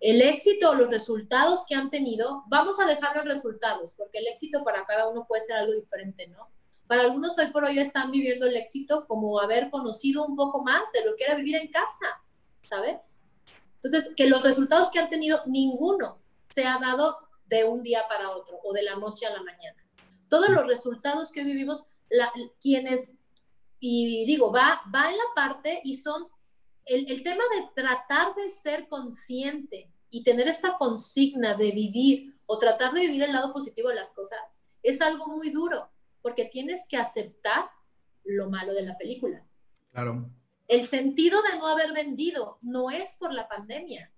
El éxito o los resultados que han tenido, vamos a dejar los resultados, porque el éxito para cada uno puede ser algo diferente, ¿no? Para algunos hoy por hoy están viviendo el éxito como haber conocido un poco más de lo que era vivir en casa, ¿sabes? Entonces, que los resultados que han tenido, ninguno se ha dado de un día para otro o de la noche a la mañana. Todos los resultados que vivimos, quienes y digo, va, va en la parte y son el, el, tema de tratar de ser consciente y tener esta consigna de vivir o tratar de vivir el lado positivo de las cosas es algo muy duro porque tienes que aceptar lo malo de la película. Claro. El sentido de no haber vendido no es por la pandemia.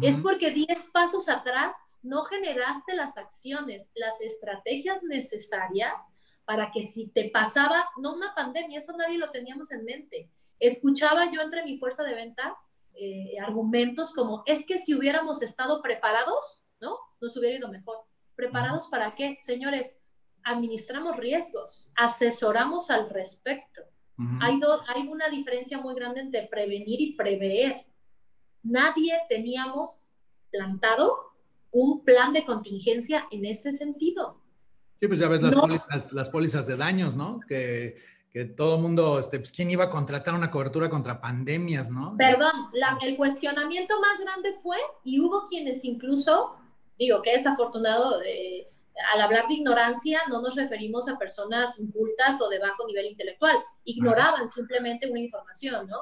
Es porque 10 pasos atrás no generaste las acciones, las estrategias necesarias para que si te pasaba, no una pandemia, eso nadie lo teníamos en mente. Escuchaba yo entre mi fuerza de ventas eh, argumentos como, es que si hubiéramos estado preparados, ¿no? Nos hubiera ido mejor. ¿Preparados para qué? Señores, administramos riesgos, asesoramos al respecto. hay, hay una diferencia muy grande entre prevenir y prever. Nadie teníamos plantado un plan de contingencia en ese sentido. Sí, pues ya ves las, pólizas, de daños, ¿no? Que, que todo el mundo, este, pues, ¿quién iba a contratar una cobertura contra pandemias, no? Perdón, el cuestionamiento más grande fue, y hubo quienes incluso, digo, que desafortunado, eh, al hablar de ignorancia no nos referimos a personas incultas o de bajo nivel intelectual, ignoraban simplemente una información, ¿no?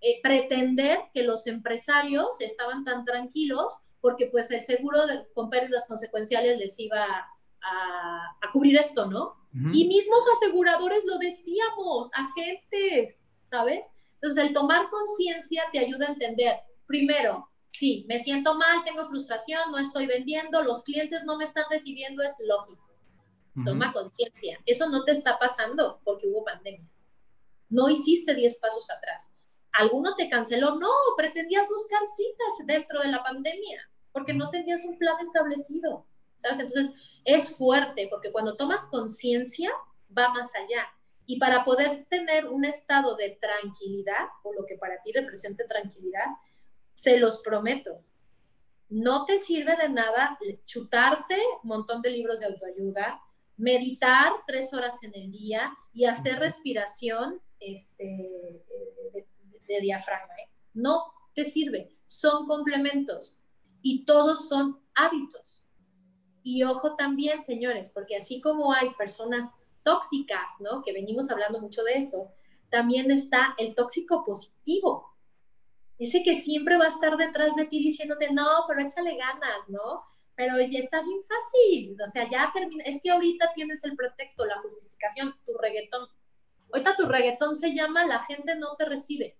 Eh, pretender que los empresarios estaban tan tranquilos porque pues el seguro de, con pérdidas consecuenciales les iba a a, cubrir esto, ¿no? Y mismos aseguradores lo decíamos, agentes, ¿sabes? Entonces, el tomar conciencia te ayuda a entender, primero, sí, me siento mal, tengo frustración, no estoy vendiendo, los clientes no me están recibiendo, es lógico. Toma conciencia. Eso no te está pasando porque hubo pandemia. No hiciste 10 pasos atrás. ¿Alguno te canceló? No, pretendías buscar citas dentro de la pandemia porque no tenías un plan establecido. ¿Sabes? Entonces, es fuerte porque cuando tomas conciencia va más allá. Y para poder tener un estado de tranquilidad, o lo que para ti represente tranquilidad, se los prometo, no te sirve de nada chutarte un montón de libros de autoayuda, meditar tres horas en el día y hacer respiración este, de, diafragma. ¿eh? No te sirve, son complementos y todos son hábitos. Y ojo también, señores, porque así como hay personas tóxicas, ¿no? Que venimos hablando mucho de eso, también está el tóxico positivo. Ese que siempre va a estar detrás de ti diciéndote, no, pero échale ganas, ¿no? Pero ya está bien fácil, o sea, ya termina. Es que ahorita tienes el pretexto, la justificación, tu reggaetón. Ahorita tu reggaetón se llama La gente no te recibe.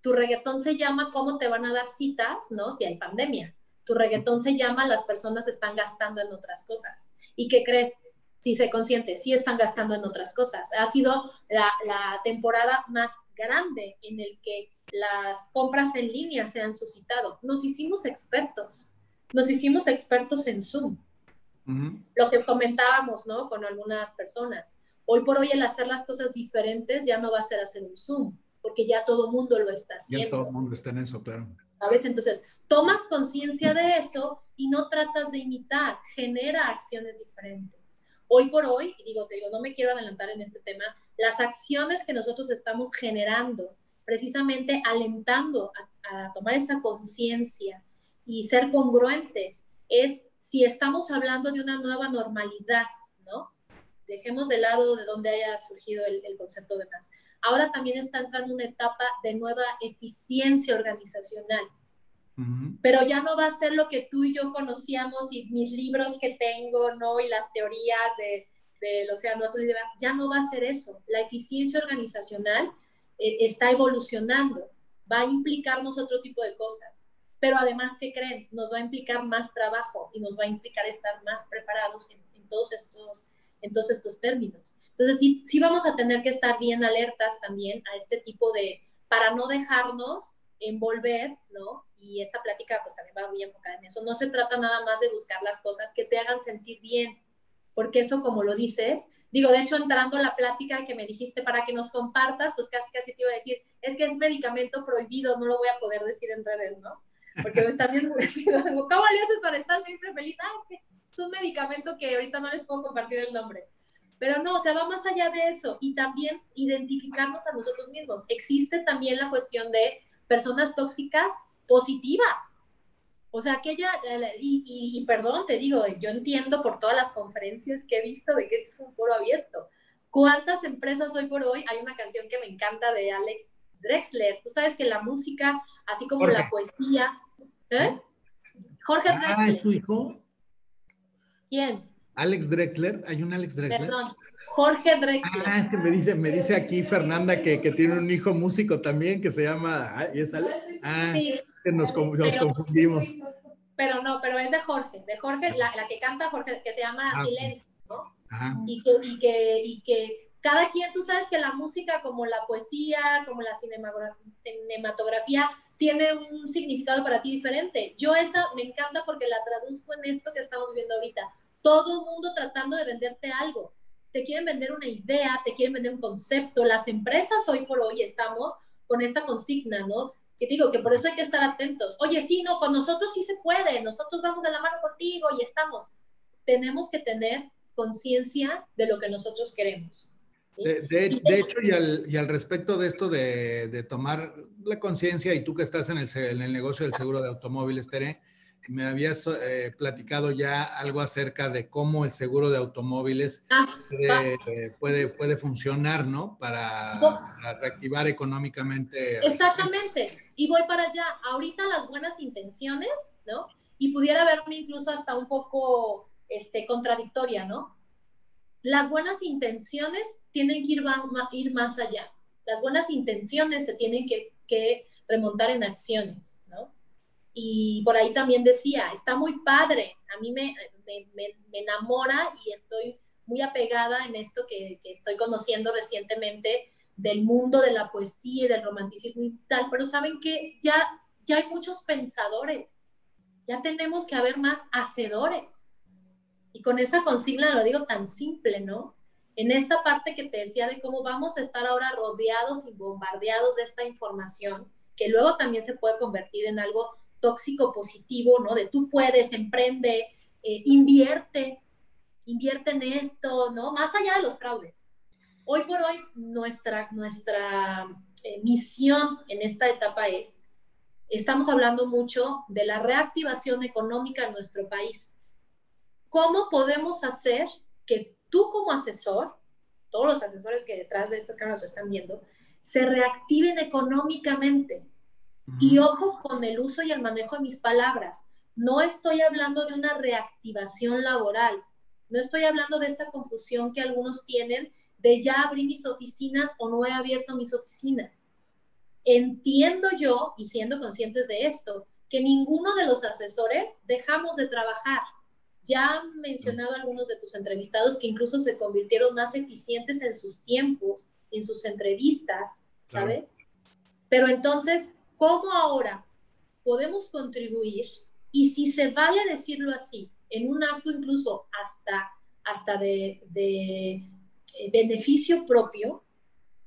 Tu reggaetón se llama cómo te van a dar citas, ¿no? Si hay pandemia. Tu reggaetón se llama Las personas están gastando en otras cosas. ¿Y qué crees? Si se consciente, sí están gastando en otras cosas. Ha sido la, temporada más grande en el que las compras en línea se han suscitado. Nos hicimos expertos, nos hicimos expertos en Zoom. Lo que comentábamos, ¿no? Con algunas personas. Hoy por hoy el hacer las cosas diferentes ya no va a ser hacer un Zoom, porque ya todo mundo lo está haciendo. Ya todo el mundo está en eso, claro. ¿Sabes? Entonces, tomas conciencia de eso y no tratas de imitar, genera acciones diferentes. Hoy por hoy, y digo, te digo, no me quiero adelantar en este tema, las acciones que nosotros estamos generando, precisamente alentando a, a tomar esta conciencia y ser congruentes, es si estamos hablando de una nueva normalidad, ¿no? Dejemos de lado de dónde haya surgido el, el concepto de más. Ahora también está entrando una etapa de nueva eficiencia organizacional pero ya no va a ser lo que tú y yo conocíamos y mis libros que tengo, ¿no? Y las teorías de, del océano azul y demás, ya no va a ser eso. La eficiencia organizacional eh, está evolucionando, va a implicarnos otro tipo de cosas. Pero además, ¿qué creen? Nos va a implicar más trabajo y nos va a implicar estar más preparados en, todos, estos, en todos estos términos. Entonces, sí, sí vamos a tener que estar bien alertas también a este tipo de, para no dejarnos envolver, ¿no? Y esta plática pues también va muy enfocada en eso. No se trata nada más de buscar las cosas que te hagan sentir bien, porque eso como lo dices, digo, de hecho entrando a la plática que me dijiste para que nos compartas, pues casi casi te iba a decir, es que es medicamento prohibido, no lo voy a poder decir en redes, ¿no? Porque me está bien [laughs] ¿cómo le haces para estar siempre feliz? Ah, es que es un medicamento que ahorita no les puedo compartir el nombre. Pero no, o sea, va más allá de eso y también identificarnos a nosotros mismos. Existe también la cuestión de personas tóxicas positivas. O sea, aquella, y, y, perdón, te digo, yo entiendo por todas las conferencias que he visto de que este es un foro abierto. ¿Cuántas empresas hoy por hoy? Hay una canción que me encanta de Alex Drexler. Tú sabes que la música, así como la poesía. ¿eh? Jorge ah, Drexler. ¿es su hijo? ¿Quién? Alex Drexler. ¿Hay un Alex Drexler? Perdón. Jorge Drexler. Ah, es que me dice, me dice aquí Fernanda que, que tiene un hijo músico también que se llama, ¿y es Alex? Ah, nos, confundimos. Pero no, pero es de Jorge, de Jorge, la, que canta Jorge, que se llama ah, Silencio, ¿no? Y que, y, que, y que cada quien, tú sabes que la música como la poesía, como la cinematografía, tiene un significado para ti diferente. Yo esa me encanta porque la traduzco en esto que estamos viendo ahorita. Todo el mundo tratando de venderte algo. Te quieren vender una idea, te quieren vender un concepto. Las empresas hoy por hoy estamos con esta consigna, ¿no? Que digo que por eso hay que estar atentos. Oye, sí, no, con nosotros sí se puede, nosotros vamos de la mano contigo y estamos. Tenemos que tener conciencia de lo que nosotros queremos. De, hecho, y al, y al, respecto de esto de, de tomar la conciencia, y tú que estás en el, en el, negocio del seguro de automóviles, Tere, me habías eh, platicado ya algo acerca de cómo el seguro de automóviles ah, puede, puede, funcionar, ¿no? Para, reactivar económicamente. Exactamente. Y voy para allá. Ahorita las buenas intenciones, ¿no? Y pudiera verme incluso hasta un poco este, contradictoria, ¿no? Las buenas intenciones tienen que ir, ir más allá. Las buenas intenciones se tienen que, que remontar en acciones, ¿no? Y por ahí también decía, está muy padre, a mí me, me, enamora y estoy muy apegada en esto que, que, estoy conociendo recientemente del mundo de la poesía y del romanticismo y tal, pero saben que ya, ya hay muchos pensadores, ya tenemos que haber más hacedores. Y con esa consigna lo digo tan simple, ¿no? En esta parte que te decía de cómo vamos a estar ahora rodeados y bombardeados de esta información, que luego también se puede convertir en algo tóxico positivo, ¿no? De tú puedes, emprende, eh, invierte, invierte en esto, ¿no? Más allá de los fraudes. Hoy por hoy, nuestra, nuestra eh, misión en esta etapa es, estamos hablando mucho de la reactivación económica en nuestro país. ¿Cómo podemos hacer que tú como asesor, todos los asesores que detrás de estas cámaras están viendo, se reactiven económicamente? Y ojo con el uso y el manejo de mis palabras. No estoy hablando de una reactivación laboral. No estoy hablando de esta confusión que algunos tienen de ya abrí mis oficinas o no he abierto mis oficinas. Entiendo yo, y siendo conscientes de esto, que ninguno de los asesores dejamos de trabajar. Ya han mencionado algunos de tus entrevistados que incluso se convirtieron más eficientes en sus tiempos, en sus entrevistas, ¿sabes? Pero entonces ¿Cómo ahora podemos contribuir? Y si se vale decirlo así, en un acto incluso hasta, hasta de, eh, beneficio propio,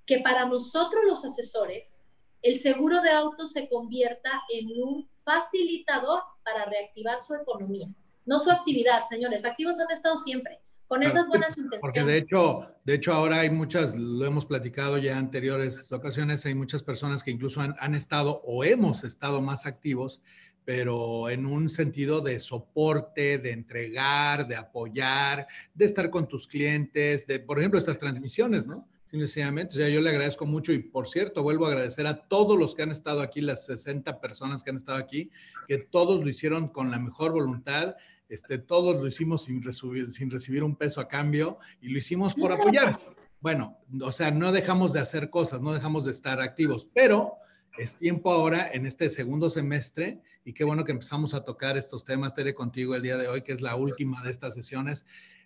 que para nosotros los asesores, el seguro de auto se convierta en un facilitador para reactivar su economía. No su actividad, señores. Activos han estado siempre con esas buenas intenciones. Porque de hecho, de hecho ahora hay muchas, lo hemos platicado ya en anteriores ocasiones, hay muchas personas que incluso han, han estado o hemos estado más activos, pero en un sentido de soporte, de entregar, de apoyar, de estar con tus clientes, de, por ejemplo, estas transmisiones, ¿no? Sencillamente, o sea, yo le agradezco mucho y por cierto, vuelvo a agradecer a todos los que han estado aquí, las 60 personas que han estado aquí, que todos lo hicieron con la mejor voluntad este, todos lo hicimos sin recibir, sin recibir un peso a cambio y lo hicimos por apoyar. Bueno, o sea, no dejamos de hacer cosas, no dejamos de estar activos, pero es tiempo ahora en este segundo semestre y qué bueno que empezamos a tocar estos temas, Tere, contigo el día de hoy, que es la última de estas sesiones,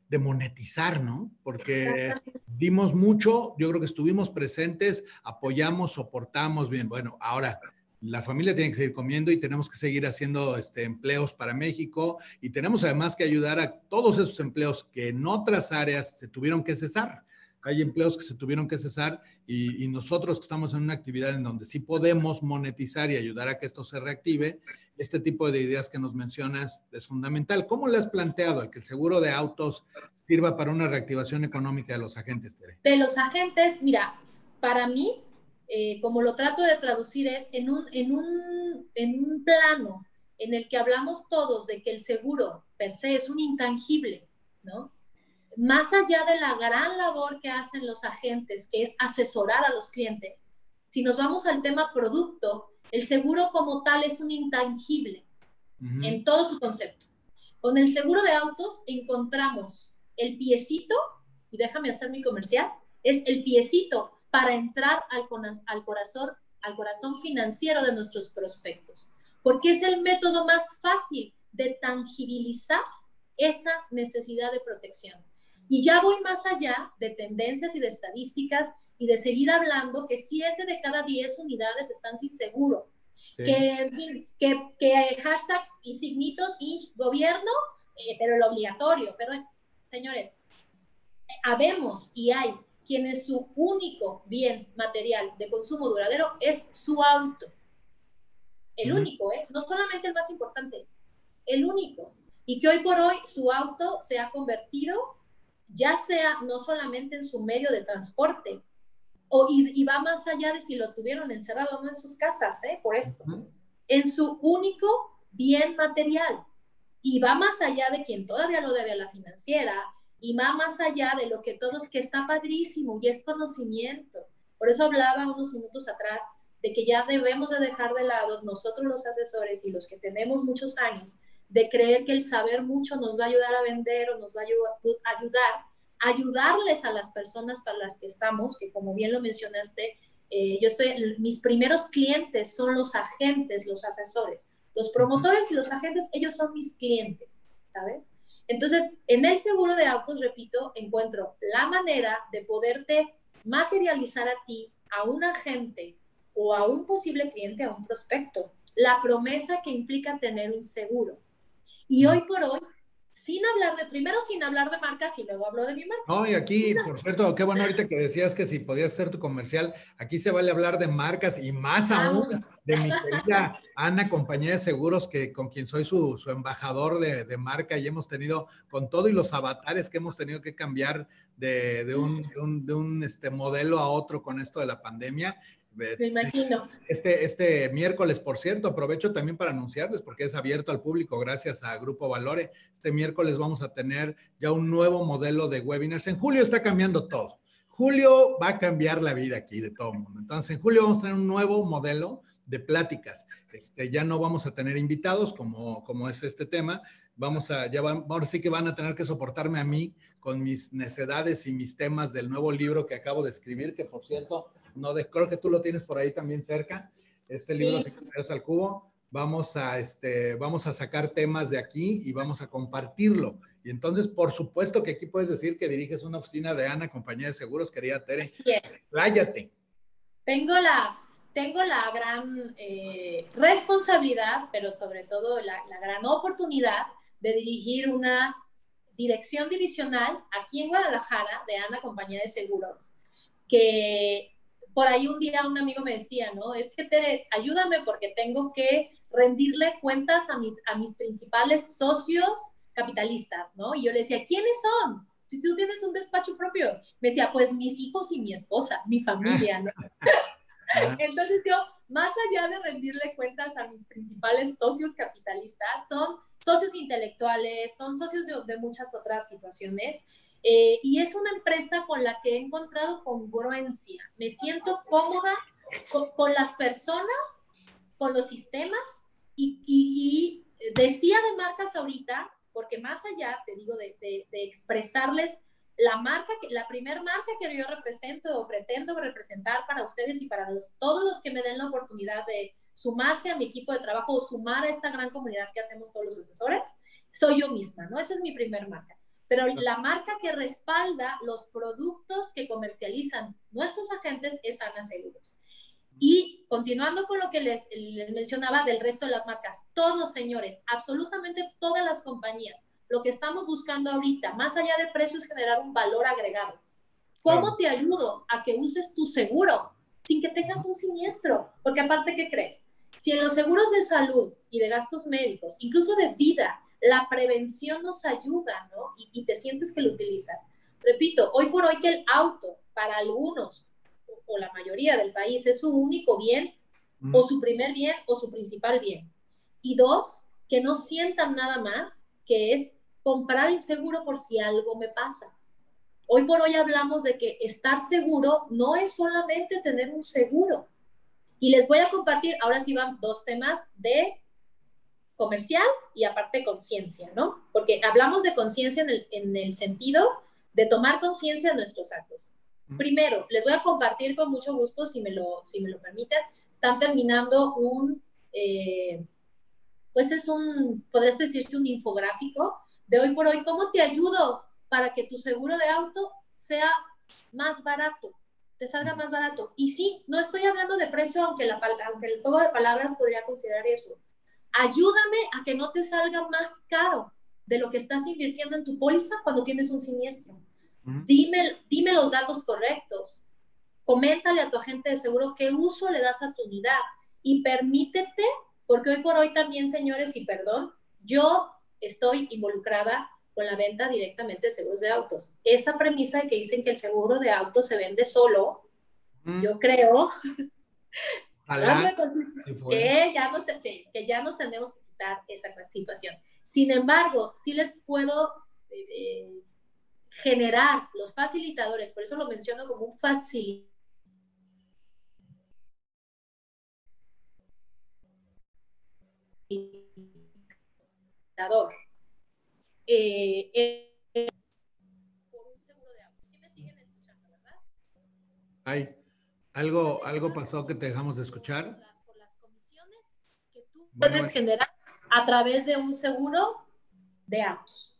de monetizar, ¿no? Porque dimos mucho, yo creo que estuvimos presentes, apoyamos, soportamos bien. Bueno, ahora la familia tiene que seguir comiendo y tenemos que seguir haciendo este, empleos para México y tenemos además que ayudar a todos esos empleos que en otras áreas se tuvieron que cesar. Hay empleos que se tuvieron que cesar y, nosotros estamos en una actividad en donde sí podemos monetizar y ayudar a que esto se reactive. Este tipo de ideas que nos mencionas es fundamental. ¿Cómo le has planteado el que el seguro de autos sirva para una reactivación económica de los agentes? De los agentes, mira, para mí eh, como lo trato de traducir, es en un, en, un, en un plano en el que hablamos todos de que el seguro per se es un intangible, ¿no? Más allá de la gran labor que hacen los agentes, que es asesorar a los clientes, si nos vamos al tema producto, el seguro como tal es un intangible en todo su concepto. Con el seguro de autos encontramos el piecito, y déjame hacer mi comercial, es el piecito para entrar al, al, corazón, al corazón financiero de nuestros prospectos. porque es el método más fácil de tangibilizar esa necesidad de protección. Y ya voy más allá de tendencias y de estadísticas y de seguir hablando que 7 de cada 10 unidades están sin seguro. Que, que, que, hashtag y signitos y gobierno, eh, pero lo obligatorio. Pero, señores, habemos y hay quienes su único bien material de consumo duradero es su auto. El único, ¿eh? No solamente el más importante, el único. Y que hoy por hoy su auto se ha convertido, ya sea no solamente en su medio de transporte, o, y, va más allá de si lo tuvieron encerrado o no en sus casas, ¿eh? Por esto, en su único bien material. Y va más allá de quien todavía lo debe a la financiera, y va más allá de lo que todos, que está padrísimo y es conocimiento. Por eso hablaba unos minutos atrás de que ya debemos de dejar de lado nosotros los asesores y los que tenemos muchos años, de creer que el saber mucho nos va a ayudar a vender o nos va a ayudar, ayudarles a las personas para las que estamos, que como bien lo mencionaste, eh, yo estoy, mis primeros clientes son los agentes, los asesores, los promotores y los agentes, ellos son mis clientes, ¿sabes? Entonces, en el seguro de autos, repito, encuentro la manera de poderte materializar a ti, a un agente o a un posible cliente, a un prospecto, la promesa que implica tener un seguro. Y hoy por hoy, sin hablar de, primero sin hablar de marcas y luego hablo de mi marca. No, y aquí, por cierto, qué bueno ahorita que decías que si podías hacer tu comercial, aquí se vale hablar de marcas y más ah, aún de mi [laughs] querida Ana, compañía de seguros, que con quien soy su, embajador de, marca y hemos tenido, con todo y los avatares que hemos tenido que cambiar de, un, de un este, modelo a otro con esto de la pandemia, me imagino. Este, este miércoles, por cierto, aprovecho también para anunciarles porque es abierto al público gracias a Grupo Valore. Este miércoles vamos a tener ya un nuevo modelo de webinars. En julio está cambiando todo. Julio va a cambiar la vida aquí de todo el mundo. Entonces, en julio vamos a tener un nuevo modelo de pláticas. Este, ya no vamos a tener invitados como, como es este tema, vamos a, ya van, ahora sí que van a tener que soportarme a mí con mis necedades y mis temas del nuevo libro que acabo de escribir, que por cierto, no de, creo que tú lo tienes por ahí también cerca, este libro sí. al cubo. Vamos a, este, vamos a sacar temas de aquí y vamos a compartirlo. Y entonces, por supuesto que aquí puedes decir que diriges una oficina de Ana, compañía de seguros, querida Tere. Ráyate. Tengo la, tengo la gran eh, responsabilidad, pero sobre todo la, la gran oportunidad de dirigir una dirección divisional aquí en Guadalajara de Ana Compañía de Seguros, que por ahí un día un amigo me decía, ¿no? Es que Tere, ayúdame porque tengo que rendirle cuentas a, a mis principales socios capitalistas, ¿no? Y yo le decía, ¿quiénes son? Si tú tienes un despacho propio. Me decía, pues mis hijos y mi esposa, mi familia, ¿no? [laughs] Entonces yo, más allá de rendirle cuentas a mis principales socios capitalistas, son socios intelectuales, son socios de, muchas otras situaciones. Eh, y es una empresa con la que he encontrado congruencia. Me siento cómoda con, las personas, con los sistemas y, y, decía de marcas ahorita, porque más allá, te digo, de, de, de expresarles la marca, la primer marca que yo represento o pretendo representar para ustedes y para todos los que me den la oportunidad de sumarse a mi equipo de trabajo o sumar a esta gran comunidad que hacemos todos los asesores, soy yo misma, ¿no? Esa es mi primer marca. Pero la marca que respalda los productos que comercializan nuestros agentes es Ana Seguros. Y continuando con lo que les, les mencionaba del resto de las marcas, todos señores, absolutamente todas las compañías, lo que estamos buscando ahorita, más allá de precios, es generar un valor agregado. ¿Cómo te ayudo a que uses tu seguro sin que tengas un siniestro? Porque aparte, ¿qué crees? Si en los seguros de salud y de gastos médicos, incluso de vida, la prevención nos ayuda, ¿no? Y, te sientes que lo utilizas. Repito, hoy por hoy que el auto, para algunos o, la mayoría del país, es su único bien, o su primer bien, o su principal bien. Y dos, que no sientan nada más que es comprar el seguro por si algo me pasa. Hoy por hoy hablamos de que estar seguro no es solamente tener un seguro. Y les voy a compartir, ahora sí van dos temas de comercial y aparte conciencia, ¿no? Porque hablamos de conciencia en el, en el sentido de tomar conciencia de nuestros actos. Primero, les voy a compartir con mucho gusto, si me lo, si me lo permiten, están terminando un, eh, pues es un, podrías decirse un infográfico de hoy por hoy, ¿cómo te ayudo para que tu seguro de auto sea más barato? te salga más barato. Y sí, no estoy hablando de precio, aunque, la, aunque el juego de palabras podría considerar eso. Ayúdame a que no te salga más caro de lo que estás invirtiendo en tu póliza cuando tienes un siniestro. Dime, dime los datos correctos. Coméntale a tu agente de seguro qué uso le das a tu unidad y permítete, porque hoy por hoy también, señores, y perdón, yo estoy involucrada con la venta directamente de seguros de autos. Esa premisa de que dicen que el seguro de autos se vende solo, yo creo que, ya nos, que ya nos tenemos que quitar esa situación. Sin embargo, sí les puedo eh, eh, generar los facilitadores, por eso lo menciono como un facilitador eh, eh, por un seguro de auto. ¿Sí me siguen escuchando, verdad? Ay, algo, algo pasó que te dejamos de escuchar. Por, las comisiones que tú puedes generar a través de un seguro de autos.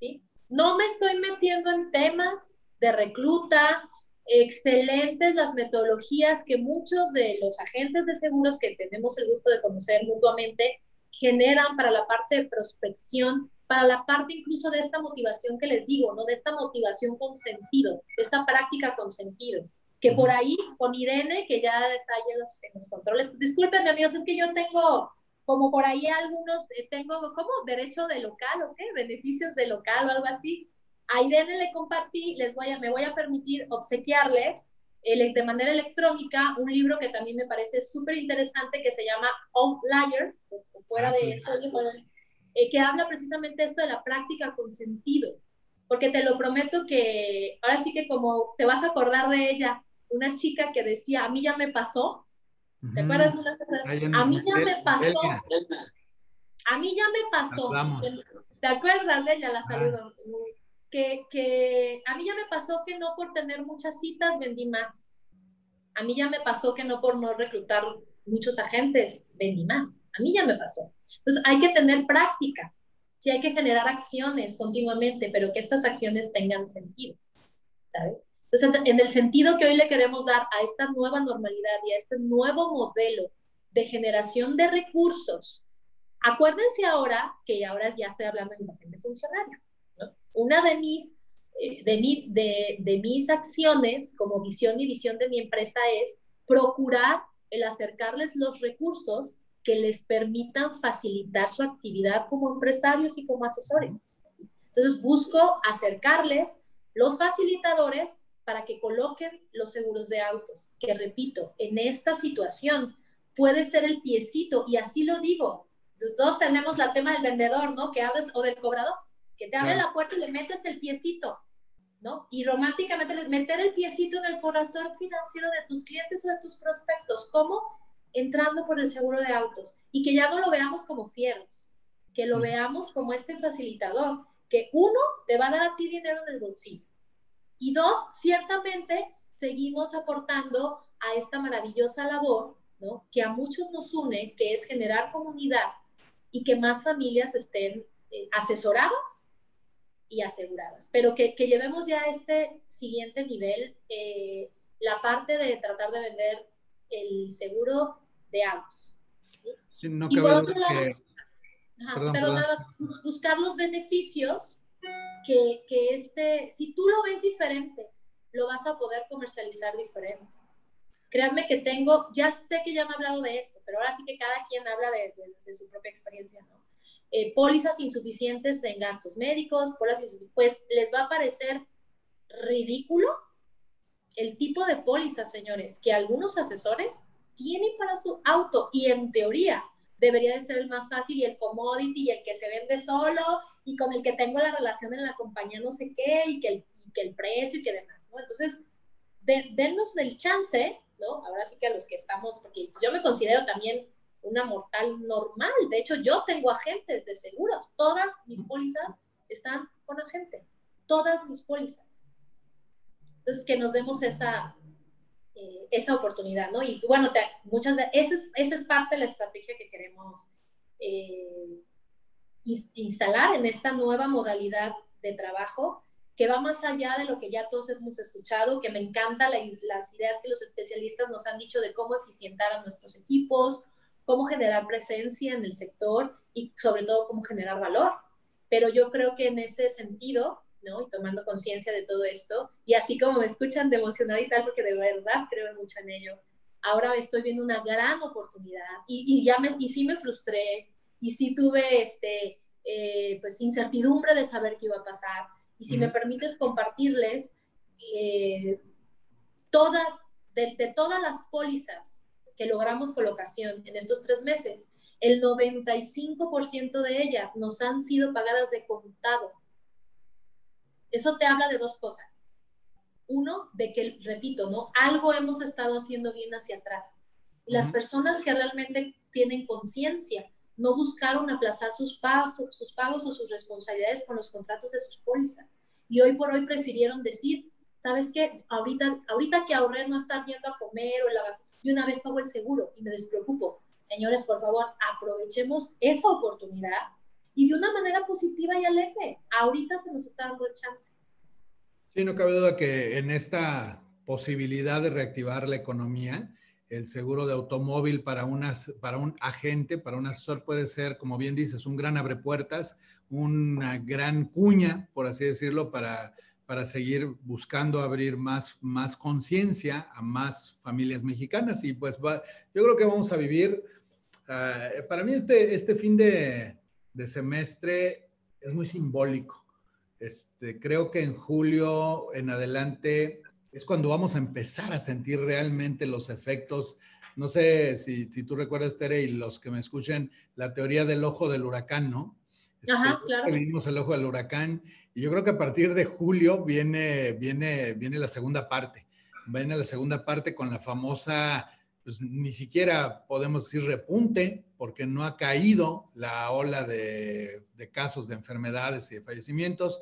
¿sí? No me estoy metiendo en temas de recluta, excelentes las metodologías que muchos de los agentes de seguros que tenemos el gusto de conocer mutuamente generan para la parte de prospección para la parte incluso de esta motivación que les digo, ¿no? De esta motivación con sentido, de esta práctica con sentido. Que por ahí, con Irene, que ya está ahí en los, en los controles, disculpen, amigos, es que yo tengo como por ahí algunos, eh, tengo como derecho de local, ¿o qué? Beneficios de local o algo así. A Irene le compartí, les voy a, me voy a permitir obsequiarles el, de manera electrónica un libro que también me parece súper interesante que se llama Outliers, pues, fuera ah, de eso, eh, que habla precisamente esto de la práctica con sentido. Porque te lo prometo que ahora sí que como te vas a acordar de ella, una chica que decía, a mí ya me pasó. ¿Te acuerdas? Una a mí ya me pasó. A mí ya me pasó. ¿Te acuerdas de ella? La saludo. Que, que a mí ya me pasó que no por tener muchas citas vendí más. A mí ya me pasó que no por no reclutar muchos agentes vendí más. A mí ya me pasó. Entonces, hay que tener práctica, sí hay que generar acciones continuamente, pero que estas acciones tengan sentido. Entonces, en el sentido que hoy le queremos dar a esta nueva normalidad y a este nuevo modelo de generación de recursos, acuérdense ahora que ahora ya estoy hablando en de funcionario. ¿no? Una de mis, eh, de, mi, de, de mis acciones como visión y visión de mi empresa es procurar el acercarles los recursos que les permitan facilitar su actividad como empresarios y como asesores. Entonces busco acercarles los facilitadores para que coloquen los seguros de autos, que repito, en esta situación puede ser el piecito, y así lo digo. Todos tenemos la tema del vendedor, ¿no? Que abres, o del cobrador, que te abre la puerta y le metes el piecito, ¿no? Y románticamente meter el piecito en el corazón financiero de tus clientes o de tus prospectos. ¿Cómo? Entrando por el seguro de autos y que ya no lo veamos como fieros, que lo veamos como este facilitador, que uno, te va a dar a ti dinero en el bolsillo y dos, ciertamente seguimos aportando a esta maravillosa labor, ¿no? Que a muchos nos une, que es generar comunidad y que más familias estén eh, asesoradas y aseguradas, pero que, que, llevemos ya a este siguiente nivel, eh, la parte de tratar de vender el seguro de autos. no cabe que... pero nada, buscar los beneficios que, que este, si tú lo ves diferente, lo vas a poder comercializar diferente. Créanme que tengo, ya sé que ya me he hablado de esto, pero ahora sí que cada quien habla de, de, su propia experiencia, ¿no? Eh, pólizas insuficientes en gastos médicos, pólizas pues les va a parecer ridículo el tipo de pólizas, señores, que algunos asesores tiene para su auto y en teoría debería de ser el más fácil y el commodity y el que se vende solo y con el que tengo la relación en la compañía no sé qué y que el, que el precio y que demás, ¿no? Entonces, de, dennos el chance, ¿no? Ahora sí que a los que estamos, porque yo me considero también una mortal normal, de hecho yo tengo agentes de seguros, todas mis pólizas están con agente, todas mis pólizas. Entonces, que nos demos esa, eh, esa oportunidad, ¿no? Y bueno, te, muchas de, esa, es, esa es parte de la estrategia que queremos eh, instalar en esta nueva modalidad de trabajo que va más allá de lo que ya todos hemos escuchado, que me encanta las ideas que los especialistas nos han dicho de cómo eficientar a nuestros equipos, cómo generar presencia en el sector y sobre todo cómo generar valor. Pero yo creo que en ese sentido, ¿no? Y tomando conciencia de todo esto, y así como me escuchan de emocionada y tal, porque de verdad creo mucho en ello, ahora estoy viendo una gran oportunidad y, y ya me, y sí me frustré y sí tuve este, eh, pues incertidumbre de saber qué iba a pasar. Y si me permites compartirles eh, todas, de, de, todas las pólizas que logramos colocación en estos tres meses, el 95% de ellas nos han sido pagadas de contado. Eso te habla de dos cosas. Uno, de que, repito, ¿no? Algo hemos estado haciendo bien hacia atrás. Las personas que realmente tienen conciencia no buscaron aplazar sus pagos, sus pagos o sus responsabilidades con los contratos de sus pólizas. Y hoy por hoy prefirieron decir, ¿sabes qué? Ahorita, ahorita que ahorré no estar yendo a comer o la y una vez pago el seguro y me despreocupo. Señores, por favor, aprovechemos esa oportunidad y de una manera positiva y alegre. Ahorita se nos está dando el chance. Sí, no cabe duda que en esta posibilidad de reactivar la economía, el seguro de automóvil para, unas, para un agente, para un asesor puede ser, como bien dices, un gran abrepuertas, una gran cuña, por así decirlo, para, para seguir buscando abrir más, más conciencia a más familias mexicanas. Y pues yo creo que vamos a vivir, uh, para mí este, este fin de, de, semestre es muy simbólico. Este, creo que en julio en adelante es cuando vamos a empezar a sentir realmente los efectos. No sé si, si tú recuerdas, Tere, y los que me escuchen, la teoría del ojo del huracán, ¿no? Este, Ajá, claro. Vivimos el ojo del huracán y yo creo que a partir de julio viene, viene, viene la segunda parte. Viene la segunda parte con la famosa, pues ni siquiera podemos decir repunte, porque no ha caído la ola de, de casos de enfermedades y de fallecimientos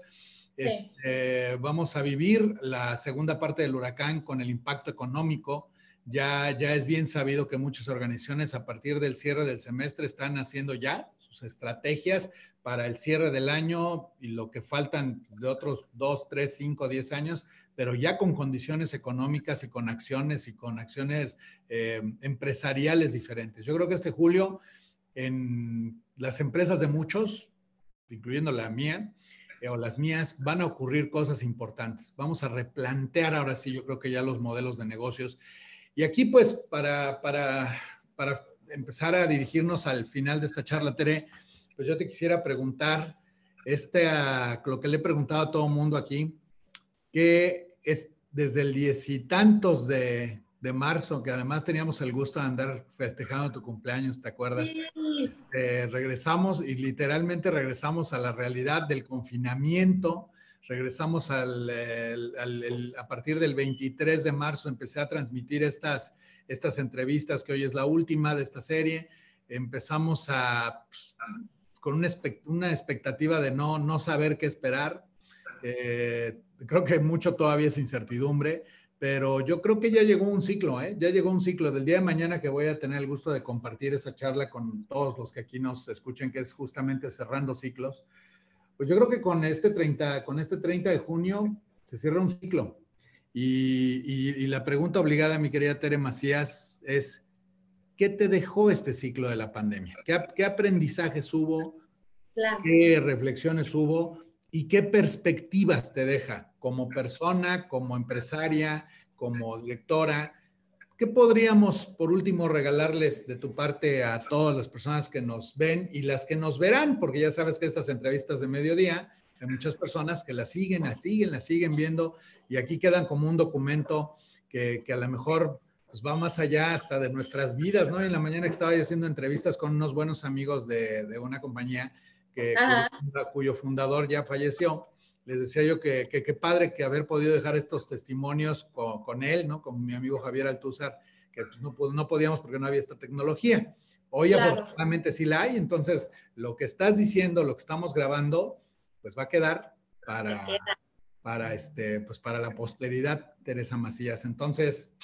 este, vamos a vivir la segunda parte del huracán con el impacto económico. Ya, ya es bien sabido que muchas organizaciones a partir del cierre del semestre están haciendo ya estrategias para el cierre del año y lo que faltan de otros dos, tres, cinco, diez años, pero ya con condiciones económicas y con acciones y con acciones eh, empresariales diferentes. Yo creo que este julio en las empresas de muchos, incluyendo la mía, o las mías, van a ocurrir cosas importantes. Vamos a replantear ahora sí, yo creo que ya los modelos de negocios. Y aquí, pues, para, para, para empezar a dirigirnos al final de esta charla, Tere, pues yo te quisiera preguntar, este, lo que le he preguntado a todo el mundo aquí, que es desde el diez y tantos de, de marzo, que además teníamos el gusto de andar festejando tu cumpleaños, ¿te acuerdas? Este, regresamos y literalmente regresamos a la realidad del confinamiento, regresamos al, a partir del 23 de marzo, empecé a transmitir estas, estas entrevistas, que hoy es la última de esta serie, empezamos pues, con una, una, expectativa de no, no saber qué esperar. Eh, creo que mucho todavía es incertidumbre pero yo creo que ya llegó un ciclo, ¿eh? ya llegó un ciclo del día de mañana que voy a tener el gusto de compartir esa charla con todos los que aquí nos escuchen, que es justamente cerrando ciclos. Pues yo creo que con este 30, con este 30 de junio se cierra un ciclo. Y, y, la pregunta obligada, mi querida Tere Macías, es, ¿qué te dejó este ciclo de la pandemia? ¿Qué, qué aprendizajes hubo? ¿Qué reflexiones hubo? ¿Y qué perspectivas te deja como persona, como empresaria, como directora? ¿Qué podríamos, por último, regalarles de tu parte a todas las personas que nos ven y las que nos verán? Porque ya sabes que estas entrevistas de mediodía, hay muchas personas que las siguen, las siguen, las siguen viendo y aquí quedan como un documento que, que a lo mejor pues, va más allá hasta de nuestras vidas, ¿no? En la mañana que estaba yo haciendo entrevistas con unos buenos amigos de, de una compañía que, cuyo, fundador ya falleció. Les decía yo que qué padre que haber podido dejar estos testimonios con, con, él, ¿no? Con mi amigo Javier Altúzar, que pues, no, no podíamos porque no había esta tecnología. Hoy afortunadamente sí la hay, entonces lo que estás diciendo, lo que estamos grabando, pues va a quedar para, para, este, pues para la posteridad, Teresa Macías. Entonces,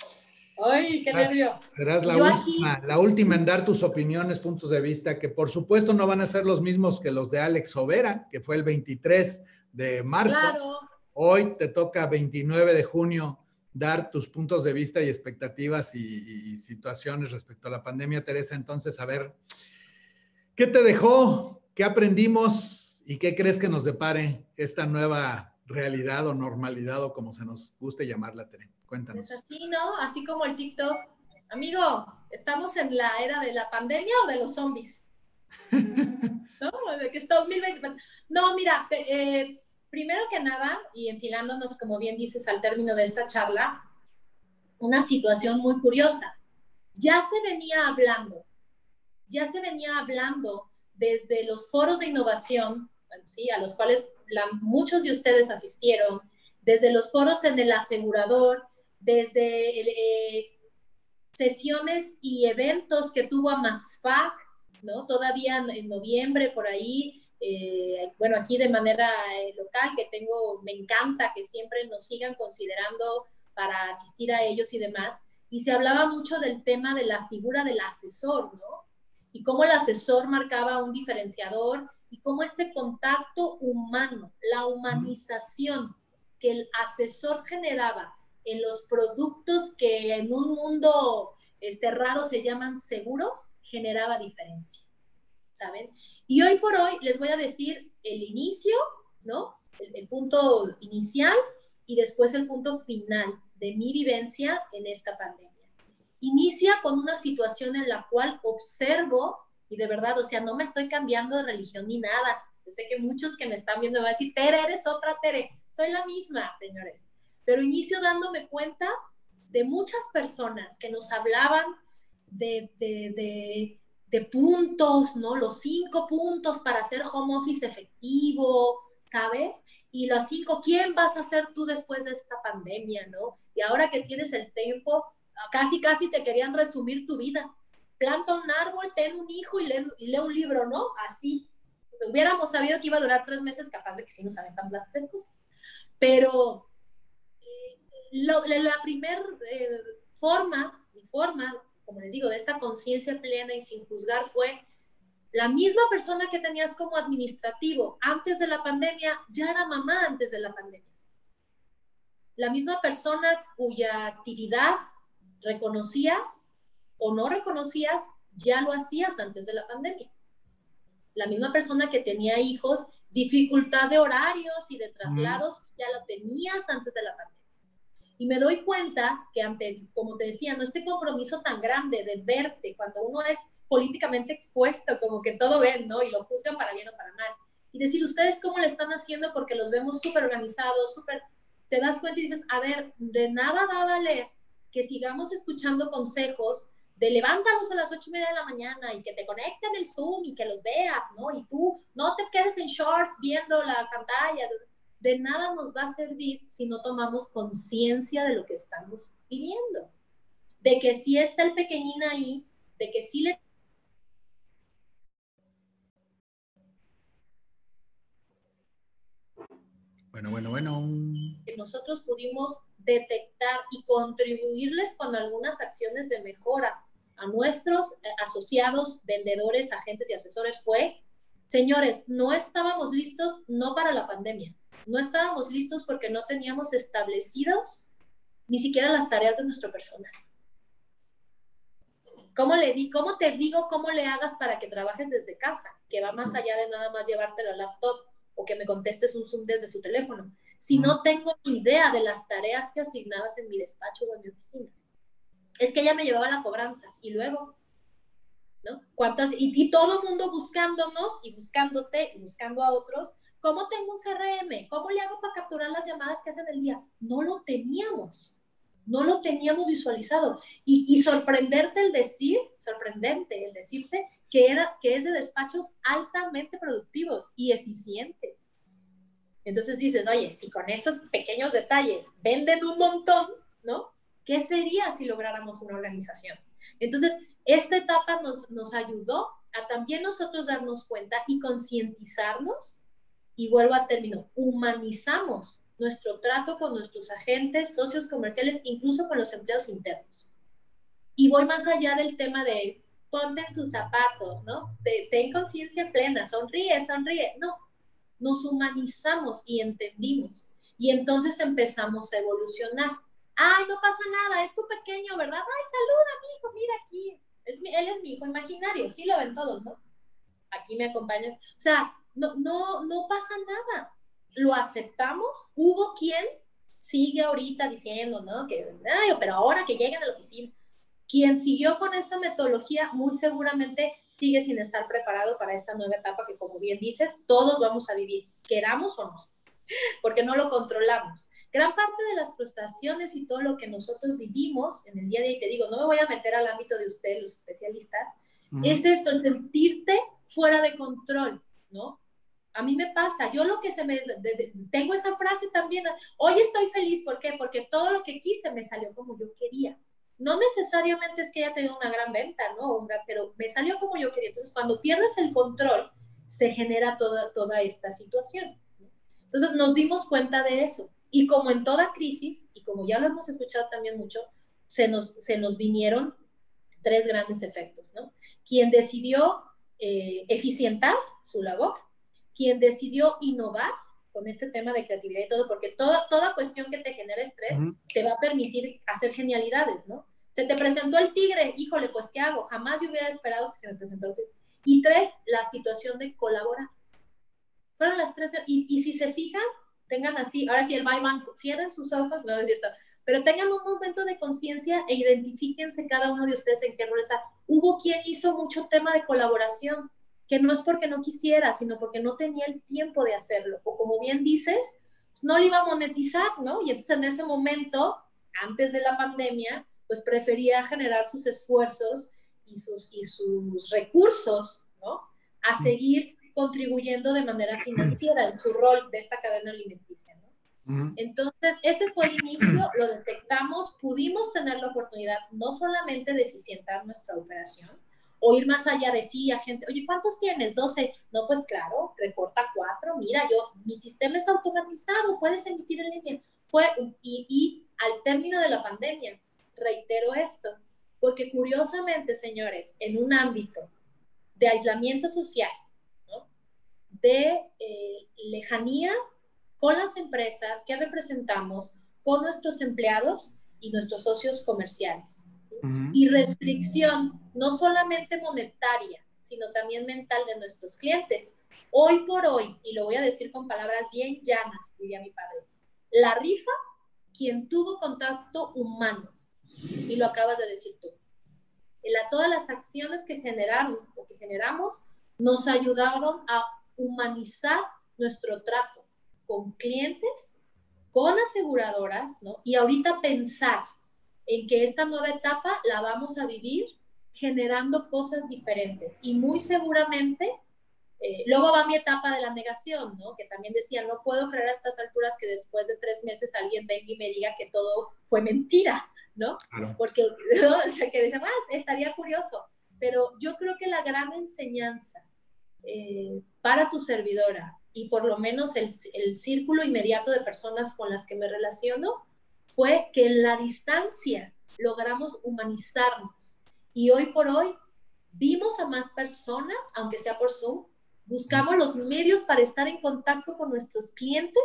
Ay, qué nervio. Serás la última, la última en dar tus opiniones, puntos de vista, que por supuesto no van a ser los mismos que los de Alex Overa, que fue el 23 de marzo. Claro. Hoy te toca 29 de junio dar tus puntos de vista y expectativas y, situaciones respecto a la pandemia, Teresa. Entonces, a ver, ¿qué te dejó? ¿Qué aprendimos? ¿Y qué crees que nos depare esta nueva realidad o normalidad o como se nos guste llamarla, Teresa? Cuéntanos. así, ¿no? Así como el TikTok. Amigo, ¿estamos en la era de la pandemia o de los zombies? [laughs] ¿No? Que está 2020. No, mira, eh, primero que nada, y enfilándonos, como bien dices, al término de esta charla, una situación muy curiosa. Ya se venía hablando, ya se venía hablando desde los foros de innovación, ¿sí? a los cuales muchos de ustedes asistieron, desde los foros en el asegurador, desde eh, sesiones y eventos que tuvo Amasfac, ¿no? Todavía en noviembre por ahí, eh, bueno, aquí de manera eh, local, que tengo, me encanta que siempre nos sigan considerando para asistir a ellos y demás. Y se hablaba mucho del tema de la figura del asesor, ¿no? Y cómo el asesor marcaba un diferenciador y cómo este contacto humano, la humanización que el asesor generaba en los productos que en un mundo este, raro se llaman seguros, generaba diferencia, ¿saben? Y hoy por hoy les voy a decir el inicio, ¿no? El, punto inicial y después el punto final de mi vivencia en esta pandemia. Inicia con una situación en la cual observo, y de verdad, o sea, no me estoy cambiando de religión ni nada. Yo sé que muchos que me están viendo van a decir, Tere, eres otra Tere. Soy la misma, señores. Pero inicio dándome cuenta de muchas personas que nos hablaban de, de, de de puntos, ¿no? Los cinco puntos para hacer home office efectivo, ¿sabes? Y los cinco, ¿quién vas a ser tú después de esta pandemia, ¿no? Y ahora que tienes el tiempo, casi, casi te querían resumir tu vida. Planta un árbol, ten un hijo y lee, un libro, ¿no? Así. Hubiéramos sabido que iba a durar tres meses, capaz de que sí nos aventamos las tres cosas. Pero eh, la primera eh, forma, mi forma como les digo, de esta conciencia plena y sin juzgar fue la misma persona que tenías como administrativo antes de la pandemia, ya era mamá antes de la pandemia. La misma persona cuya actividad reconocías o no reconocías, ya lo hacías antes de la pandemia. La misma persona que tenía hijos, dificultad de horarios y de traslados, ya lo tenías antes de la pandemia. Y me doy cuenta que ante, como te decía, no este compromiso tan grande de verte cuando uno es políticamente expuesto, como que todo ven, ¿no? Y lo juzgan para bien o para mal. Y decir, ¿ustedes cómo le están haciendo? Porque los vemos súper organizados, súper... Te das cuenta y dices, a ver, de nada va a valer que sigamos escuchando consejos de levántalos a las ocho y media de la mañana y que te conecten el Zoom y que los veas, ¿no? Y tú no te quedes en shorts viendo la pantalla de nada nos va a servir si no tomamos conciencia de lo que estamos viviendo. De que si está el pequeñín ahí, de que sí le... Bueno, bueno, bueno. Que nosotros pudimos detectar y contribuirles con algunas acciones de mejora a nuestros eh, asociados, vendedores, agentes y asesores fue, señores, no estábamos listos no para la pandemia, no estábamos listos porque no teníamos establecidos ni siquiera las tareas de nuestro personal. ¿Cómo, le di, ¿Cómo te digo cómo le hagas para que trabajes desde casa? Que va más allá de nada más llevarte la laptop o que me contestes un Zoom desde tu teléfono. Si no tengo idea de las tareas que asignabas en mi despacho o en mi oficina. Es que ella me llevaba la cobranza y luego, ¿no? ¿Cuántas? Y, y todo el mundo buscándonos y buscándote y buscando a otros ¿Cómo tengo un CRM? ¿Cómo le hago para capturar las llamadas que hacen el día? No lo teníamos, no lo teníamos visualizado. Y, sorprenderte el decir, sorprendente el decirte que, era, que es de despachos altamente productivos y eficientes. Entonces dices, oye, si con esos pequeños detalles venden un montón, ¿no? ¿Qué sería si lográramos una organización? Entonces, esta etapa nos, nos ayudó a también nosotros darnos cuenta y concientizarnos y vuelvo a término, humanizamos nuestro trato con nuestros agentes, socios comerciales, incluso con los empleados internos. Y voy más allá del tema de ponte en sus zapatos, ¿no? ten conciencia plena, sonríe, sonríe. No, nos humanizamos y entendimos. Y entonces empezamos a evolucionar. Ay, no pasa nada, es tu pequeño, ¿verdad? Ay, saluda, mi hijo, mira aquí. Es él es mi hijo imaginario, sí lo ven todos, ¿no? Aquí me acompañan. O sea, no, no, no pasa nada. Lo aceptamos. Hubo quien sigue ahorita diciendo, ¿no? Que, ay, pero ahora que lleguen a la oficina, quien siguió con esa metodología muy seguramente sigue sin estar preparado para esta nueva etapa que, como bien dices, todos vamos a vivir, queramos o no, [laughs] porque no lo controlamos. Gran parte de las frustraciones y todo lo que nosotros vivimos en el día de hoy, te digo, no me voy a meter al ámbito de ustedes, los especialistas, es esto, el sentirte fuera de control, ¿no? A mí me pasa, yo lo que se me, tengo esa frase también, hoy estoy feliz, ¿por qué? Porque todo lo que quise me salió como yo quería. No necesariamente es que haya tenido una gran venta, ¿no? pero me salió como yo quería. Entonces, cuando pierdes el control, se genera toda, toda esta situación. Entonces, nos dimos cuenta de eso. Y como en toda crisis, y como ya lo hemos escuchado también mucho, se nos, se nos vinieron tres grandes efectos, ¿no? Quien decidió eh, eficientar su labor, quien decidió innovar con este tema de creatividad y todo, porque toda, toda cuestión que te genera estrés te va a permitir hacer genialidades, ¿no? Se te presentó el tigre, híjole, pues ¿qué hago? Jamás yo hubiera esperado que se me presentara el tigre. Y tres, la situación de colaborar. Fueron las tres, y, y si se fijan, tengan así, ahora sí el bye cierren sus ojos, no es cierto, pero tengan un momento de conciencia e identifíquense cada uno de ustedes en qué rol está. Hubo quien hizo mucho tema de colaboración, que no es porque no quisiera, sino porque no tenía el tiempo de hacerlo. O como bien dices, pues no le iba a monetizar, ¿no? Y entonces en ese momento, antes de la pandemia, pues prefería generar sus esfuerzos y sus, y sus recursos, ¿no? A mm. seguir contribuyendo de manera financiera en su rol de esta cadena alimenticia, ¿no? Entonces, ese fue el inicio, lo detectamos, pudimos tener la oportunidad no solamente de eficientar nuestra operación, o ir más allá de sí a gente, oye, ¿cuántos tienes? 12. No, pues claro, recorta cuatro. Mira, yo, mi sistema es automatizado, puedes emitir en línea. Fue, y, y al término de la pandemia, reitero esto, porque curiosamente, señores, en un ámbito de aislamiento social. De eh, lejanía con las empresas que representamos, con nuestros empleados y nuestros socios comerciales y restricción no solamente monetaria, sino también mental de nuestros clientes. Hoy por hoy, y lo voy a decir con palabras bien llanas, diría mi padre, la rifa, quien tuvo contacto humano, y lo acabas de decir tú. La, todas las acciones que generaron o que generamos nos ayudaron a humanizar nuestro trato con clientes, con aseguradoras, ¿no? Y ahorita pensar en que esta nueva etapa la vamos a vivir generando cosas diferentes y muy seguramente eh, luego va mi etapa de la negación, ¿no? Que también decía, no puedo creer a estas alturas que después de tres meses alguien venga y me diga que todo fue mentira, ¿no? Porque, [laughs] ¿no? O sea, que dicen, ah, estaría curioso. Pero yo creo que la gran enseñanza eh, para tu servidora y por lo menos el, el círculo inmediato de personas con las que me relaciono fue que en la distancia logramos humanizarnos. Y hoy por hoy vimos a más personas, aunque sea por Zoom, buscamos los medios para estar en contacto con nuestros clientes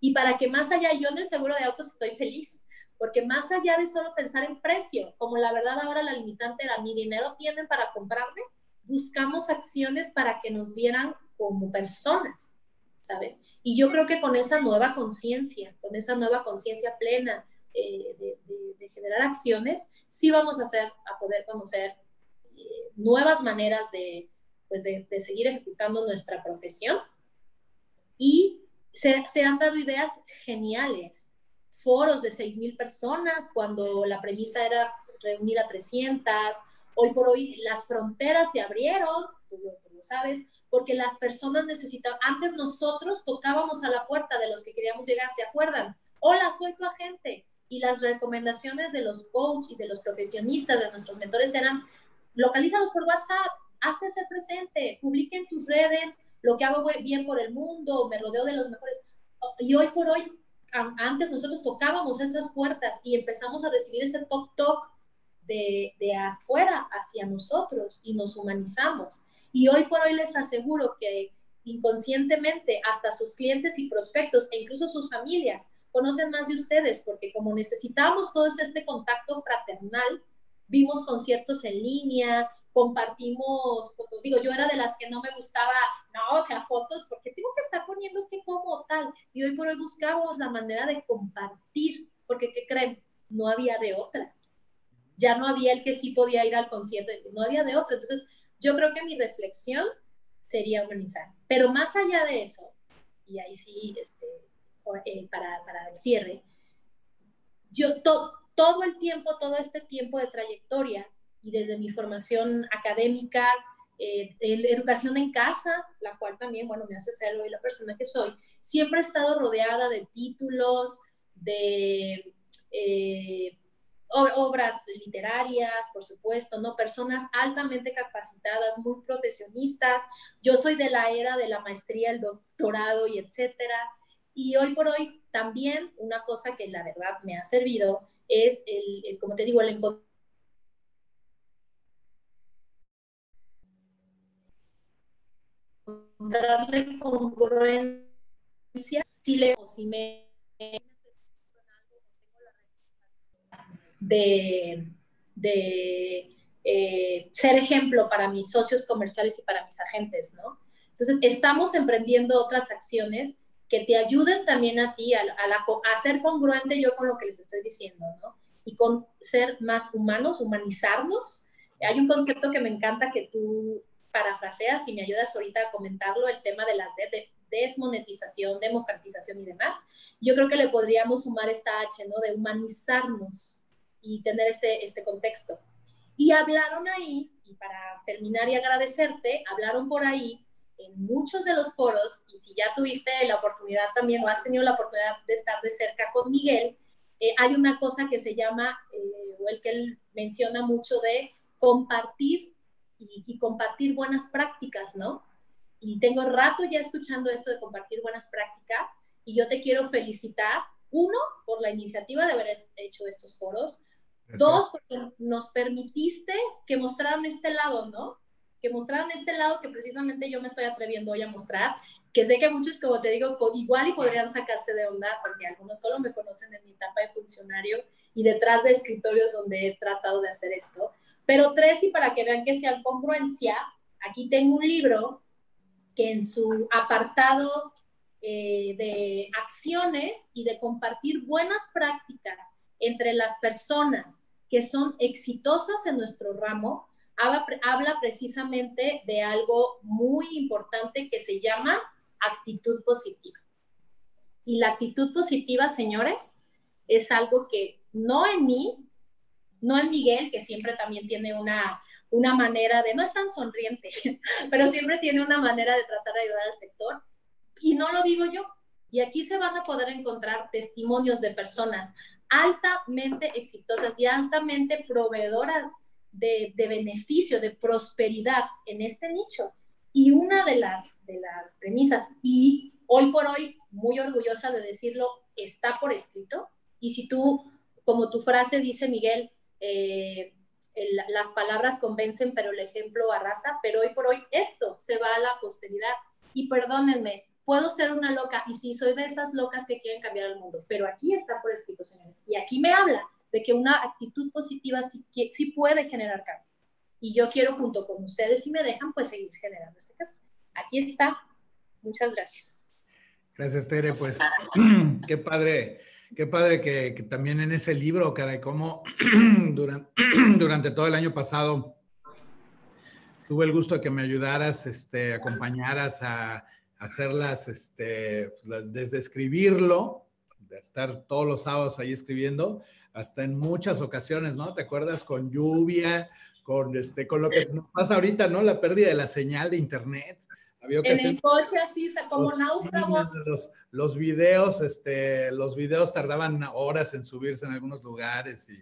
y para que más allá, yo en el seguro de autos estoy feliz, porque más allá de solo pensar en precio, como la verdad ahora la limitante era mi dinero tienen para comprarme, buscamos acciones para que nos vieran como personas. ¿saben? Y yo creo que con esa nueva conciencia, con esa nueva conciencia plena eh, de, generar acciones, sí vamos a, poder conocer eh, nuevas maneras de, pues de, seguir ejecutando nuestra profesión. Y se, se han dado ideas geniales, foros de 6.000 personas cuando la premisa era reunir a 300. Hoy por hoy las fronteras se abrieron, tú lo sabes, porque las personas necesitaban, antes nosotros tocábamos a la puerta de los que queríamos llegar, ¿se acuerdan? Hola, soy tu agente. Y las recomendaciones de los coaches y de los profesionistas, de nuestros mentores eran, localízalos por WhatsApp, hazte ser presente, publique en tus redes lo que hago bien por el mundo, me rodeo de los mejores. Y hoy por hoy, antes nosotros tocábamos esas puertas y empezamos a recibir ese toc toc de, afuera hacia nosotros y nos humanizamos. Y hoy por hoy les aseguro que inconscientemente hasta sus clientes y prospectos e incluso sus familias conocen más de ustedes, porque como necesitamos todo este contacto fraternal, vimos conciertos en línea, compartimos. Digo, yo era de las que no me gustaba, no, o sea, fotos, porque tengo que estar poniendo qué como tal. Y hoy por hoy buscamos la manera de compartir, porque ¿qué creen? No había de otra. Ya no había el que sí podía ir al concierto, no había de otra. Entonces, yo creo que mi reflexión sería humanizar. Pero más allá de eso, y ahí sí, este, eh, para, para, el cierre, yo todo el tiempo, todo este tiempo de trayectoria y desde mi formación académica, eh, educación en casa, la cual también, bueno, me hace ser hoy la persona que soy, siempre he estado rodeada de títulos, de eh, obras literarias, por supuesto, ¿no? Personas altamente capacitadas, muy profesionistas. Yo soy de la era de la maestría, el doctorado y etcétera. Y hoy por hoy también una cosa que la verdad me ha servido es el, como te digo, el encontrarle congruencia si le me de, de eh, ser ejemplo para mis socios comerciales y para mis agentes, ¿no? Entonces, estamos emprendiendo otras acciones que te ayuden también a ti a, a, ser congruente yo con lo que les estoy diciendo, ¿no? Y con ser más humanos, humanizarnos. Hay un concepto que me encanta que tú parafraseas y me ayudas ahorita a comentarlo, el tema de la de desmonetización, democratización y demás. Yo creo que le podríamos sumar esta H, ¿no? De humanizarnos y tener este, este contexto. Y hablaron ahí, y para terminar y agradecerte, hablaron por ahí en muchos de los foros, y si ya tuviste la oportunidad también o has tenido la oportunidad de estar de cerca con Miguel, eh, hay una cosa que se llama, eh, o el que él menciona mucho de compartir y, y, compartir buenas prácticas, ¿no? Y tengo rato ya escuchando esto de compartir buenas prácticas y yo te quiero felicitar, uno, por la iniciativa de haber hecho estos foros, dos, porque nos permitiste que mostraran este lado, ¿no? que mostraran este lado que precisamente yo me estoy atreviendo hoy a mostrar, que sé que muchos, como te digo, igual y podrían sacarse de onda, porque algunos solo me conocen en mi etapa de funcionario y detrás de escritorios donde he tratado de hacer esto. Pero tres, y para que vean que sea congruencia, aquí tengo un libro que en su apartado eh, de acciones y de compartir buenas prácticas entre las personas que son exitosas en nuestro ramo, habla, precisamente de algo muy importante que se llama actitud positiva. Y la actitud positiva, señores, es algo que no en mí, no en Miguel, que siempre también tiene una, una manera de, no es tan sonriente, [laughs] pero siempre tiene una manera de tratar de ayudar al sector. Y no lo digo yo. Y aquí se van a poder encontrar testimonios de personas altamente exitosas y altamente proveedoras de, beneficio, de prosperidad en este nicho. Y una de las, de las premisas, y hoy por hoy muy orgullosa de decirlo, está por escrito. Y si tú, como tu frase dice Miguel, eh, las palabras convencen, pero el ejemplo arrasa, pero hoy por hoy esto se va a la posteridad. Y perdónenme, puedo ser una loca, y sí, soy de esas locas que quieren cambiar el mundo, pero aquí está por escrito, señores, y aquí me habla de que una actitud positiva sí, puede generar cambio. Y yo quiero, junto con ustedes, si me dejan, pues seguir generando este cambio. Aquí está. Muchas gracias. Gracias, Tere. Pues [clears throat] qué padre, qué padre que, también en ese libro, caray, como [clears throat] durante, [clears throat] durante todo el año pasado tuve el gusto de que me ayudaras, este, acompañaras a hacerlas, este, desde escribirlo, de estar todos los sábados ahí escribiendo, hasta en muchas ocasiones, ¿no? ¿Te acuerdas con lluvia, con este, con lo que nos pasa ahorita, ¿no? La pérdida de la señal de internet. Había en el coche así, como náufrago. Los, los, videos, este, los videos tardaban horas en subirse en algunos lugares y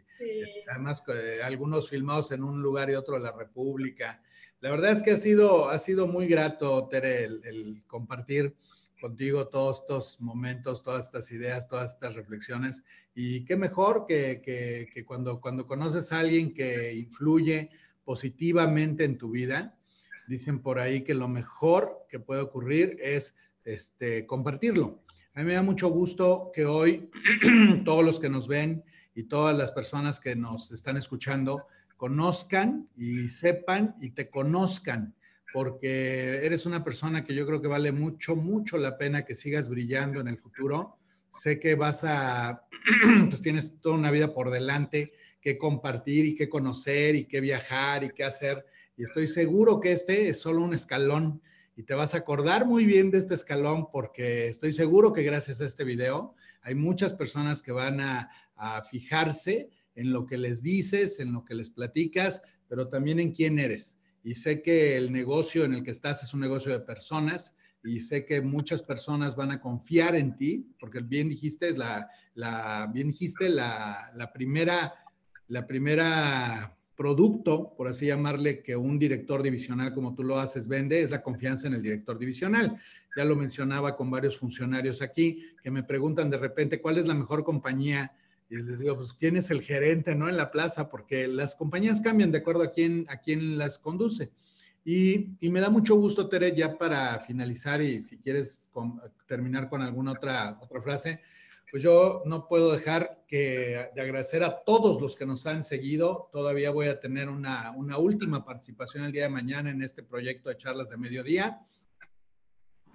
además eh, algunos filmados en un lugar y otro de la República. La verdad es que ha sido, ha sido muy grato, Tere, el, compartir contigo todos estos momentos, todas estas ideas, todas estas reflexiones. Y qué mejor que, que, cuando, cuando conoces a alguien que influye positivamente en tu vida, dicen por ahí que lo mejor que puede ocurrir es este, compartirlo. A mí me da mucho gusto que hoy [clears throat] todos los que nos ven y todas las personas que nos están escuchando conozcan y sepan y te conozcan porque eres una persona que yo creo que vale mucho, mucho la pena que sigas brillando en el futuro. Sé que vas a, [clears throat] pues tienes toda una vida por delante que compartir y que conocer y que viajar y que hacer. Y estoy seguro que este es solo un escalón y te vas a acordar muy bien de este escalón porque estoy seguro que gracias a este video hay muchas personas que van a, a fijarse en lo que les dices, en lo que les platicas, pero también en quién eres y sé que el negocio en el que estás es un negocio de personas y sé que muchas personas van a confiar en ti, porque bien dijiste, la, bien dijiste, la, la primera, la primera producto, por así llamarle, que un director divisional como tú lo haces vende, es la confianza en el director divisional. Ya lo mencionaba con varios funcionarios aquí que me preguntan de repente cuál es la mejor compañía y les digo, pues, ¿quién es el gerente, no? En la plaza, porque las compañías cambian de acuerdo a quién, a quién las conduce. Y, y me da mucho gusto, Tere, ya para finalizar y si quieres terminar con alguna otra, otra frase, pues yo no puedo dejar que de agradecer a todos los que nos han seguido. Todavía voy a tener una, una última participación el día de mañana en este proyecto de charlas de mediodía.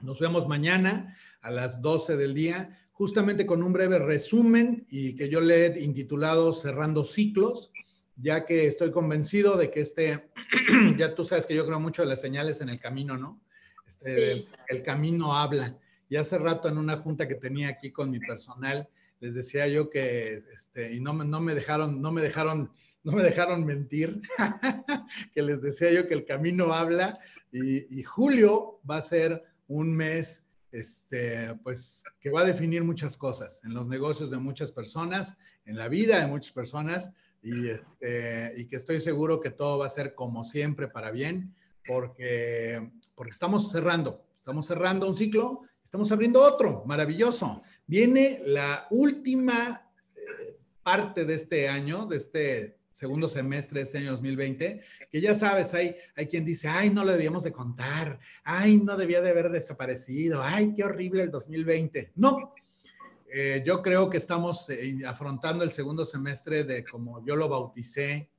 Nos vemos mañana a las 12 del día justamente con un breve resumen y que yo le he intitulado Cerrando Ciclos, ya que estoy convencido de que este, [clears throat] ya tú sabes que yo creo mucho de las señales en el camino, ¿no? Este, el, camino habla. Y hace rato en una junta que tenía aquí con mi personal, les decía yo que, este, y no, no me dejaron, no me dejaron, no me dejaron mentir, [laughs] que les decía yo que el camino habla y, y julio va a ser un mes este, pues, que va a definir muchas cosas en los negocios de muchas personas, en la vida de muchas personas, y, este, y que estoy seguro que todo va a ser como siempre para bien, porque, porque estamos cerrando, estamos cerrando un ciclo, estamos abriendo otro, maravilloso. Viene la última eh, parte de este año, de este segundo semestre de este año 2020, que ya sabes, hay, hay quien dice, ay, no lo debíamos de contar, ay, no debía de haber desaparecido, ay, qué horrible el 2020. No, eh, yo creo que estamos eh, afrontando el segundo semestre de como yo lo bauticé,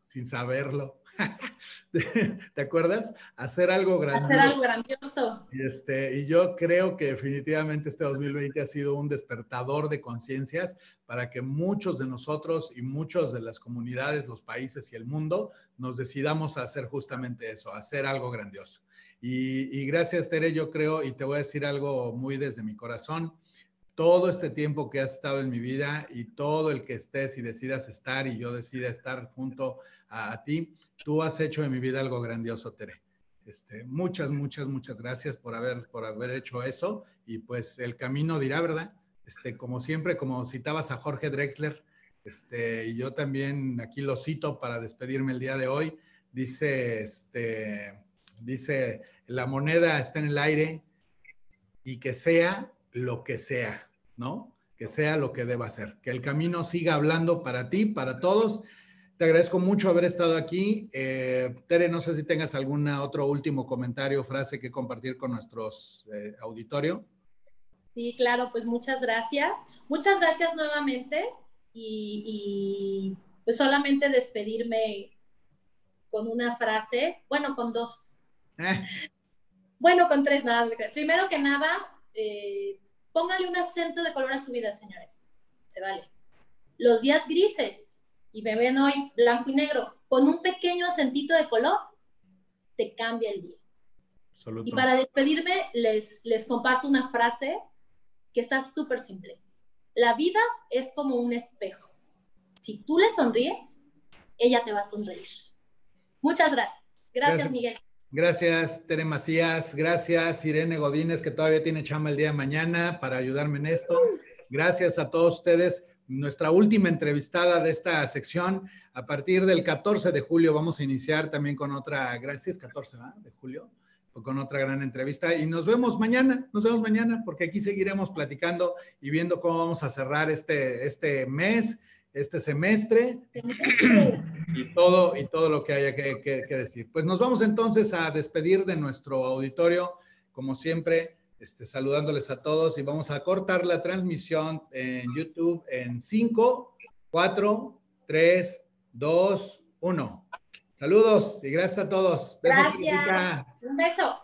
sin saberlo, [laughs] ¿Te acuerdas? Hacer algo grandioso. Hacer algo grandioso. Y, este, y yo creo que definitivamente este 2020 ha sido un despertador de conciencias para que muchos de nosotros y muchos de las comunidades, los países y el mundo nos decidamos a hacer justamente eso, hacer algo grandioso. Y, y gracias, Tere, yo creo, y te voy a decir algo muy desde mi corazón todo este tiempo que has estado en mi vida y todo el que estés y decidas estar y yo decida estar junto a, ti, tú has hecho en mi vida algo grandioso, Tere. Este, muchas, muchas, muchas gracias por haber, por haber hecho eso y pues el camino dirá, ¿verdad? Este, como siempre, como citabas a Jorge Drexler, este, y yo también aquí lo cito para despedirme el día de hoy, dice, este, dice, la moneda está en el aire y que sea lo que sea. ¿No? Que sea lo que deba ser, que el camino siga hablando para ti, para todos. Te agradezco mucho haber estado aquí. Eh, Tere, no sé si tengas algún otro último comentario, frase que compartir con nuestros eh, auditorio. Sí, claro, pues muchas gracias. Muchas gracias nuevamente y, pues solamente despedirme con una frase, bueno, con dos. Eh. Bueno, con tres, nada. Primero que nada, eh, Póngale un acento de color a su vida, señores. Se vale. Los días grises, y me ven hoy blanco y negro, con un pequeño acentito de color, te cambia el día. Y para despedirme, les, les comparto una frase que está súper simple. La vida es como un espejo. Si tú le sonríes, ella te va a sonreír. Muchas gracias. Gracias, Miguel. Gracias, Tere Macías. Gracias, Irene Godínez, que todavía tiene chama el día de mañana para ayudarme en esto. Gracias a todos ustedes. Nuestra última entrevistada de esta sección, a partir del 14 de julio, vamos a iniciar también con otra, gracias, 14 de julio, o con otra gran entrevista. Y nos vemos mañana, nos vemos mañana, porque aquí seguiremos platicando y viendo cómo vamos a cerrar este, este mes, este semestre y todo, y todo lo que haya que, decir. Pues nos vamos entonces a despedir de nuestro auditorio, como siempre este, saludándoles a todos y vamos a cortar la transmisión en YouTube en 5, 4, 3, 2, 1. Saludos y gracias a todos. Besos, gracias. Un beso.